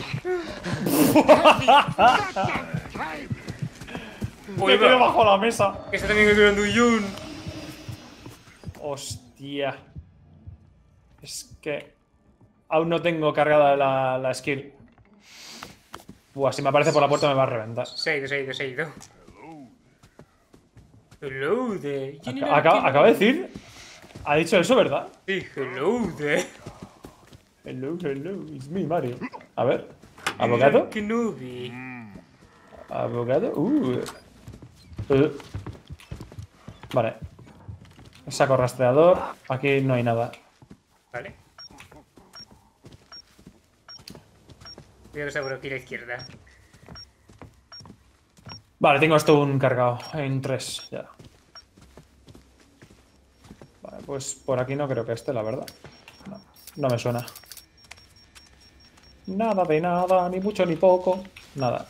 Me Uy, quedo va. bajo la mesa. Que está también el grandullón. Hostia. Es que aún no tengo cargada la, la skill. Buah, si me aparece por la puerta me va a reventar. Se ha ido, se ha ido, se ha ido. Hello there. Acaba, acaba- acaba de decir. Ha dicho eso, ¿verdad? Sí, hello there. Hello, hello, it's me, Mario. A ver. ¿Abogado? Kenobi. ¿Abogado? Uh. Uh. Vale. Saco rastreador. Aquí no hay nada. Vale. Cuidado que está por aquí a la izquierda. Vale, tengo esto un cargado. En tres, ya. Pues por aquí no creo que esté, la verdad. No, no me suena. Nada de nada, ni mucho ni poco. Nada.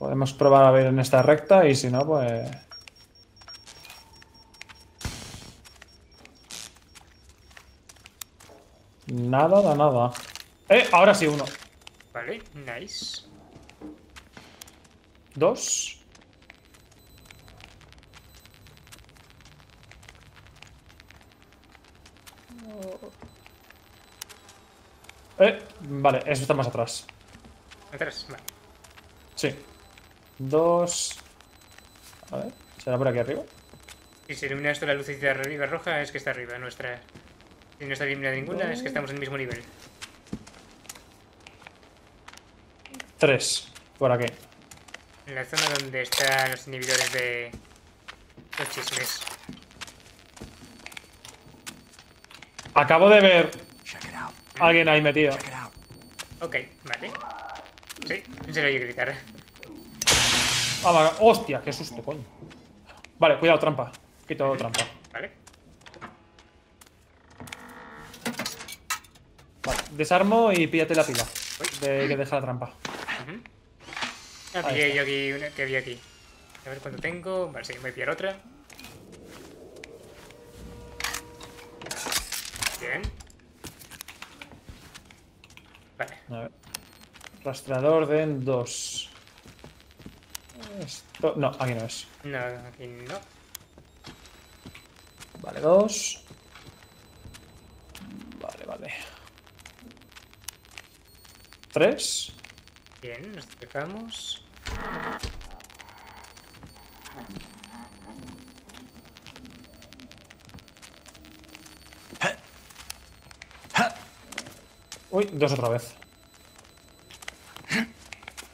Podemos probar a ver en esta recta y si no, pues... Nada da nada. Eh, ahora sí, uno. Vale, nice. Dos. Eh, vale, eso está más atrás. Atrás, vale. Sí. Dos. A ver, ¿será por aquí arriba? Si se ilumina esto la lucecita de arriba roja, es que está arriba nuestra. Si no está iluminada ninguna, es que estamos en el mismo nivel. Tres. Por aquí. En la zona donde están los inhibidores de los chismes. Acabo de ver alguien ahí metido. Ok, vale. Sí, se lo oye gritar. Ah. Hostia, qué susto, coño. Vale, cuidado, trampa. Quito trampa. Vale. Vale, desarmo y píllate la pila. De que deja la trampa. Ah, Ahí pillé yo aquí una que había aquí. A ver cuánto tengo. Vale, sí, voy a pillar otra. Bien. Vale. A ver. Rastreador de en dos. Esto. No, aquí no es. No, aquí no. Vale, dos. Vale, vale. Tres. Bien, nos acercamos. Uy, dos otra vez.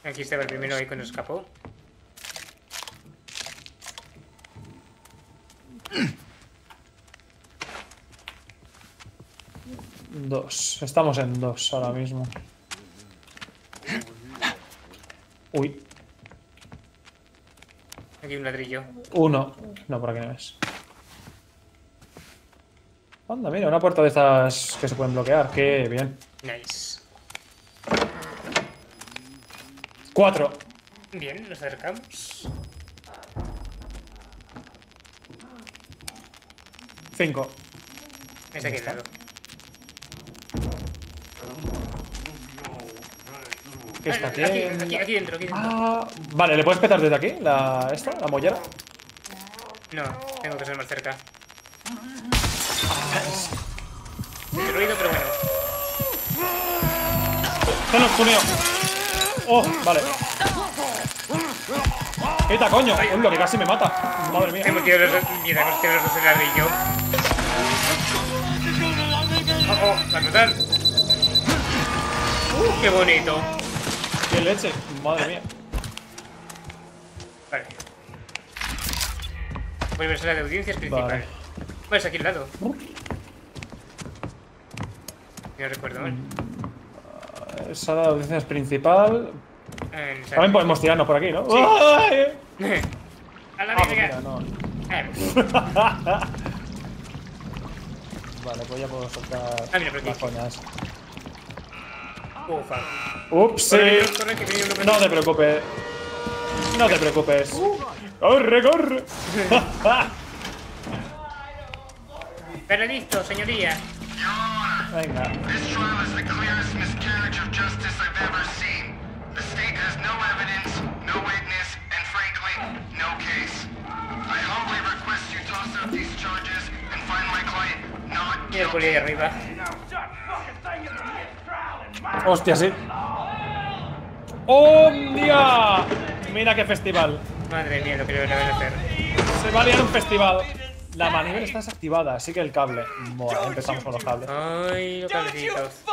Aquí estaba el primero ahí cuando escapó. Dos. Estamos en dos ahora mismo. Uy. Aquí un ladrillo. Uno. No, por aquí no es. Anda, mira, una puerta de estas que se pueden bloquear. Qué bien. Nice. Cuatro. Bien, nos acercamos. Cinco. Es aquí al lado. ¿Qué está aquí? Aquí, aquí, aquí dentro, aquí dentro. Ah, vale, ¿le puedes petar desde aquí? La, ¿Esta? ¿La mollera? No, tengo que ser más cerca. Mucho ruido, pero bueno. ¡Se nos tuneo! ¡Oh! Vale. ¡Quita, coño! ¡Uy, lo que casi me mata! ¡Madre mía! Hemos los dos. Mira, hemos tirado los. Oh, oh. Uh, qué bonito. ¡Qué leche! ¡Madre mía! Vale. Vuelve a ser la de audiencias principal. Vale. Vale, es aquí al lado. No recuerdo mal. Sala de audiencias principal. También podemos tirarnos por aquí, ¿no? Sí. ¡Ay! A la verga. mira, no. Vale, pues ya puedo soltar Ah, mira, las coñas. fuck. ¡Ups! No te preocupes. No te preocupes. ¡Corre, corre! Veredicto, señoría. Venga. Justice I've ever seen. The state has no evidence, no witness, and frankly, no case. I humbly request you toss out these charges and find my client not arriba. Hostia, sí. ¡Oh, día! Mira qué festival. Madre mía, lo que a hacer. Se va a liar un festival. La manivela está desactivada, así que el cable. Bueno, empezamos con los cables. Ay, los cablecitos.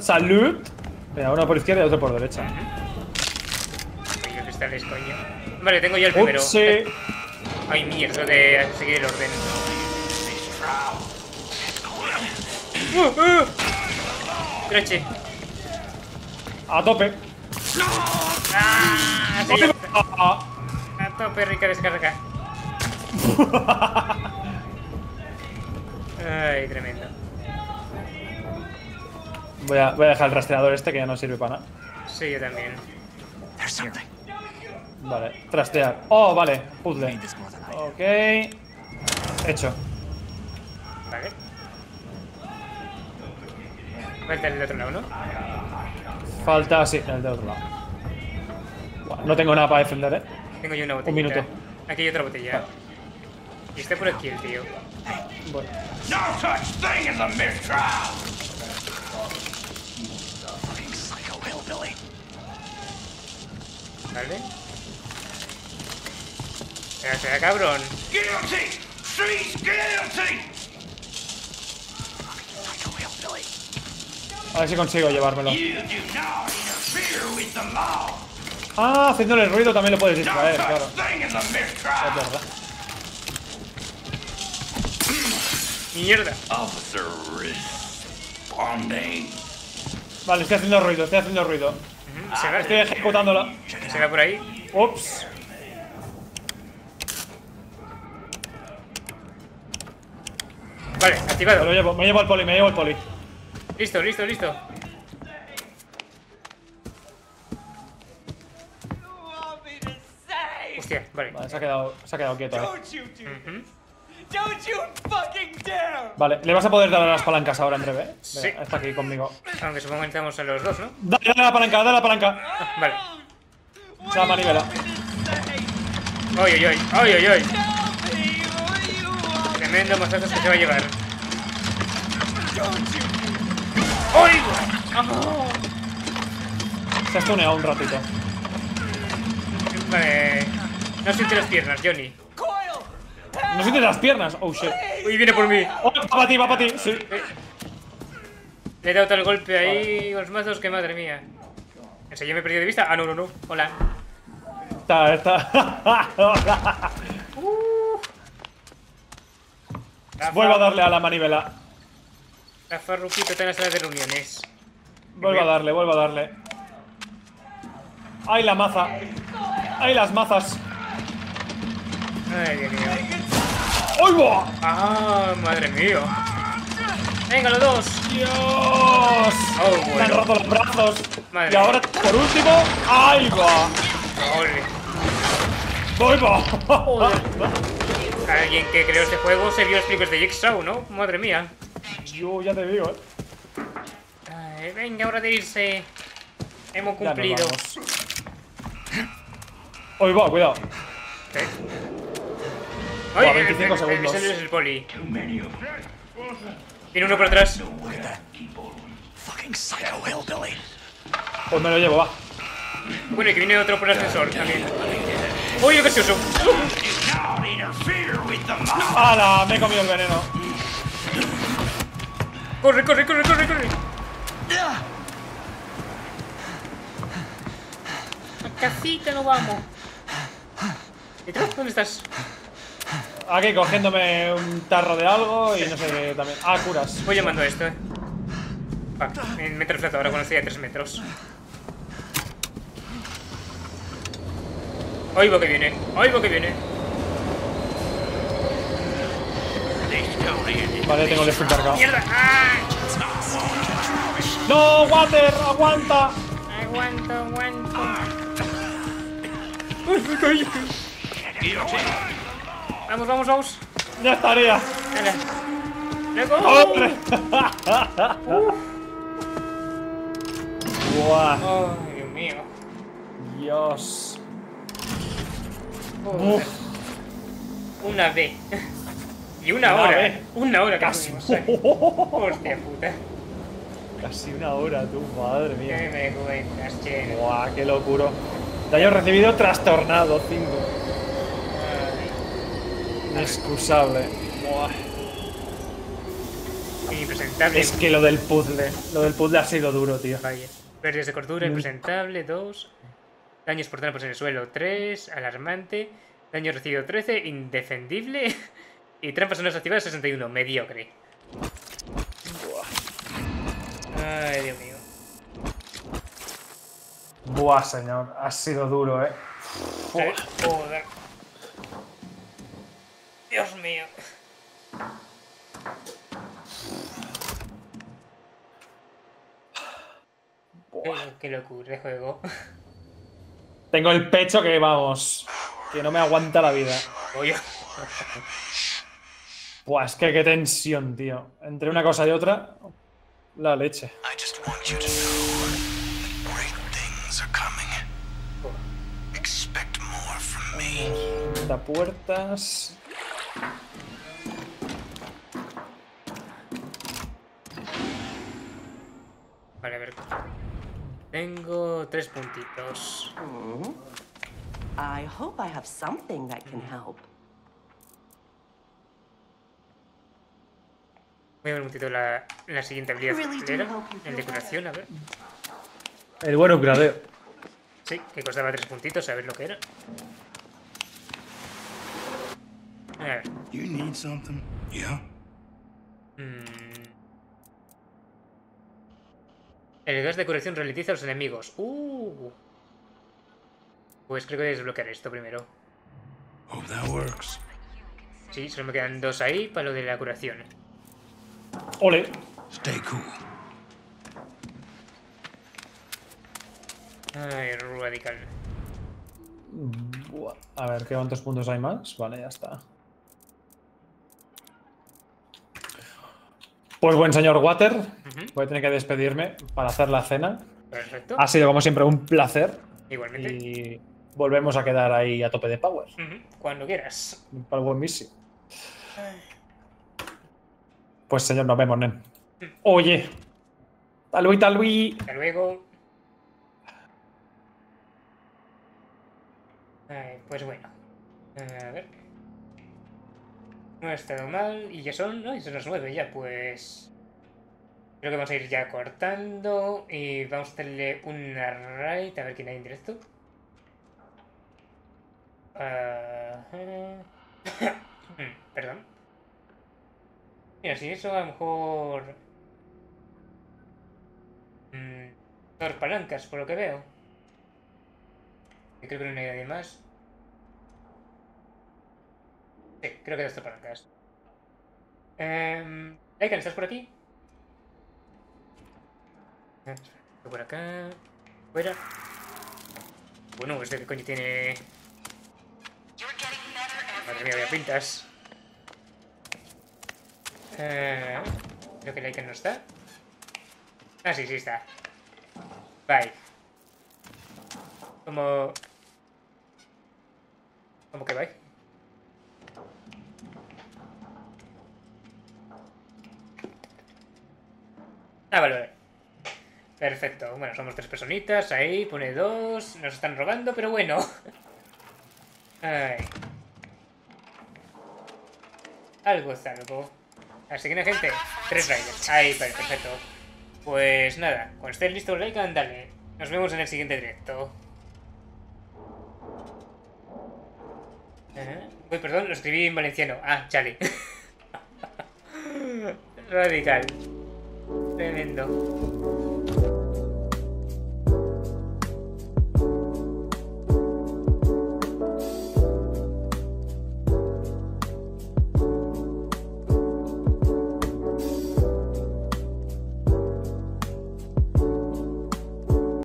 ¡Salud! Mira, uno por izquierda y otro por derecha. Ay, cristales, coño. Vale, tengo yo el primero. Sí. Ay, mierda de seguir el orden. ¡Uh, uh! Leche. A tope. ¡Ah! Sí, Ah, a tope, rica descarga. Ay, tremendo. Voy a, voy a dejar el rastreador este que ya no sirve para nada. Sí, yo también. Vale, trastear. Oh, vale, puzzle. Ok. Hecho. Vale. Falta el del otro lado, ¿no? Falta, sí, el del otro lado. Buah, No tengo nada para defender, eh. Tengo yo una botella. Un minuto. Aquí hay otra botella. Y está por aquí el tío. Bueno. No such thing as a mistrial! ¿Vale? Espera, espera, cabrón. Guilty! She's guilty! Psycho hillbilly. A ver si consigo llevármelo. Ah, haciéndole ruido también lo puedes distraer, claro. Es verdad. Mierda. Vale, estoy haciendo ruido, estoy haciendo ruido. Se va, Estoy ejecutándolo. se va por ahí. Ups. Vale, Me lo activado. llevo, me llevo el poli, me llevo el poli. Listo, listo, listo. Hostia, vale. Vale, se ha quedado, se ha quedado quieto. eh. Ujú. Vale, le vas a poder dar a las palancas ahora en breve. eh? Sí. Está aquí conmigo. Aunque supongo que estamos a los dos, ¿no? Dale, dale a la palanca, dale a la palanca. Vale. Esa manivela. ¡Ay, ay, ay! ¡Ay, ay, ay! Tremendo mazazo que se va a llevar. ¡Ah! Se ha stuneado un ratito. Vale. No siente las piernas, Johnny. No sientes las piernas. Oh shit. Uy, viene por mí. Oh, va para ti, va para ti. Sí. Le he dado tal golpe ahí con los mazos que madre mía. ¿En serio me he perdido de vista? Ah, no, no, no. Hola. Está, está. La Vuelvo a darle a la manivela. La farruquito está en la sala de reuniones. Vuelvo a darle, vuelvo a darle. ¡Ay, la maza! ¡Ay, las mazas! Ay, Dios mío. ¡Ay, va! Ah, madre mía. Venga, los dos. ¡Dios! Oh, Me han bueno. roto los brazos. Madre y ahora, por último, ¡ay, va! ¡Ay, va! Alguien que creó este juego se vio los películas de Jigsaw, ¿no? Madre mía. Yo ya te digo, eh. Ay, venga, hora de irse. Hemos cumplido. ¡Ay, va! Cuidado. ¿Eh? Ay, 25 el- el- el- segundos. ese es el poli. Tiene uno por atrás. Pues me lo llevo, va. Bueno, y que viene otro por el ascensor también. ¡Uy, qué with the mob. ¡Hala! Me he comido el veneno. ¡Corre, corre, corre, corre, corre! A casita no vamos. ¿Y tú? ¿Dónde estás? Aquí cogiéndome un tarro de algo y no sé qué también. Ah, curas. Voy llamando a esto, eh. Va, me he reflejado ahora cuando estoy a 3 metros. Oigo que viene, oigo que viene. Vale, tengo el sprint cargado. ¡Mierda! ¡Ah! ¡No, Water! ¡Aguanta! Aguanto, aguanto. Vamos, vamos, vamos. ¡Ya estaría! Hala. ¡Luego! ¡Hombre! ¡Buah! ¡Oh, Dios mío! Dios. Uf. Una B. Y una, Una hora. B. eh. Una hora Casi. casi. Hostia puta. Casi una hora, tú, madre ¿Qué mía. me cuentas, che? Buah, qué locuro. Daño recibido trastornado, 5. Inexcusable. Buah. Impresentable. Es que lo del puzzle, lo del puzzle ha sido duro, tío. Vaya. Pérdidas de cordura, Mm. impresentable, 2. Daños por trampos en el suelo, 3. Alarmante. Daño recibido, 13. Indefendible. Y trampas no activadas, 61. Mediocre. Ay, Dios mío. Buah, señor, ha sido duro, eh. Eh, Joder. Dios mío. Qué, qué locura de juego. Tengo el pecho que vamos, que no me aguanta la vida. Oye. Buah, es que qué tensión, tío. Entre una cosa y otra, la leche. I Vale, a ver. Tengo tres puntitos. Hmm. I hope I have something that can help. Voy a ver un poquito la, la siguiente habilidad. Really do ¿Cuál era? hope you El de feel curación, a ver. El bueno upgradeo. Sí, que costaba tres puntitos, a ver lo que era. A ver. You need something? Yeah? mm. El gas de curación ralentiza a los enemigos. Uh. Pues creo que voy a desbloquear esto primero. Hope that works. Sí, solo me quedan dos ahí para lo de la curación. Ole. Stay cool. Ay, radical. A ver, ¿qué cuántos puntos hay más? Vale, ya está. Pues buen señor Water, voy a tener que despedirme para hacer la cena. Perfecto. Ha sido como siempre un placer Igualmente. y volvemos a quedar ahí a tope de power Cuando quieras. para el buen Missy. Pues señor, nos vemos, nen. Oye, talui, talui. Hasta luego. Ay, pues bueno. A ver. No ha estado mal. Y ya son. No, y son las nueve ya, pues. Creo que vamos a ir ya cortando. Y vamos a hacerle una raid. A ver quién hay en directo. Ajá. Hmm, Perdón. Mira, si eso a lo mejor... Mm, dos palancas, por lo que veo. Y creo que no hay nadie más. Sí, creo que dos palancas. Eh, Laikan, ¿estás por aquí? Por acá. Fuera. Bueno, este que coño tiene... Madre mía, day. pintas. Eh, creo que Laikan no está. Ah, sí, sí está. Bye. Como... ¿Cómo que bye? Ah, vale, vale. Perfecto. Bueno, somos tres personitas. Ahí, pone dos. Nos están robando, pero bueno. Ay. Algo es algo. Así que, no, gente. Tres riders. Ahí, vale, perfecto. Pues nada, cuando estés listo, Laikan, dale. Nos vemos en el siguiente directo. Ajá. Uy, perdón, lo escribí en valenciano. Ah, chale. Radical. Tremendo.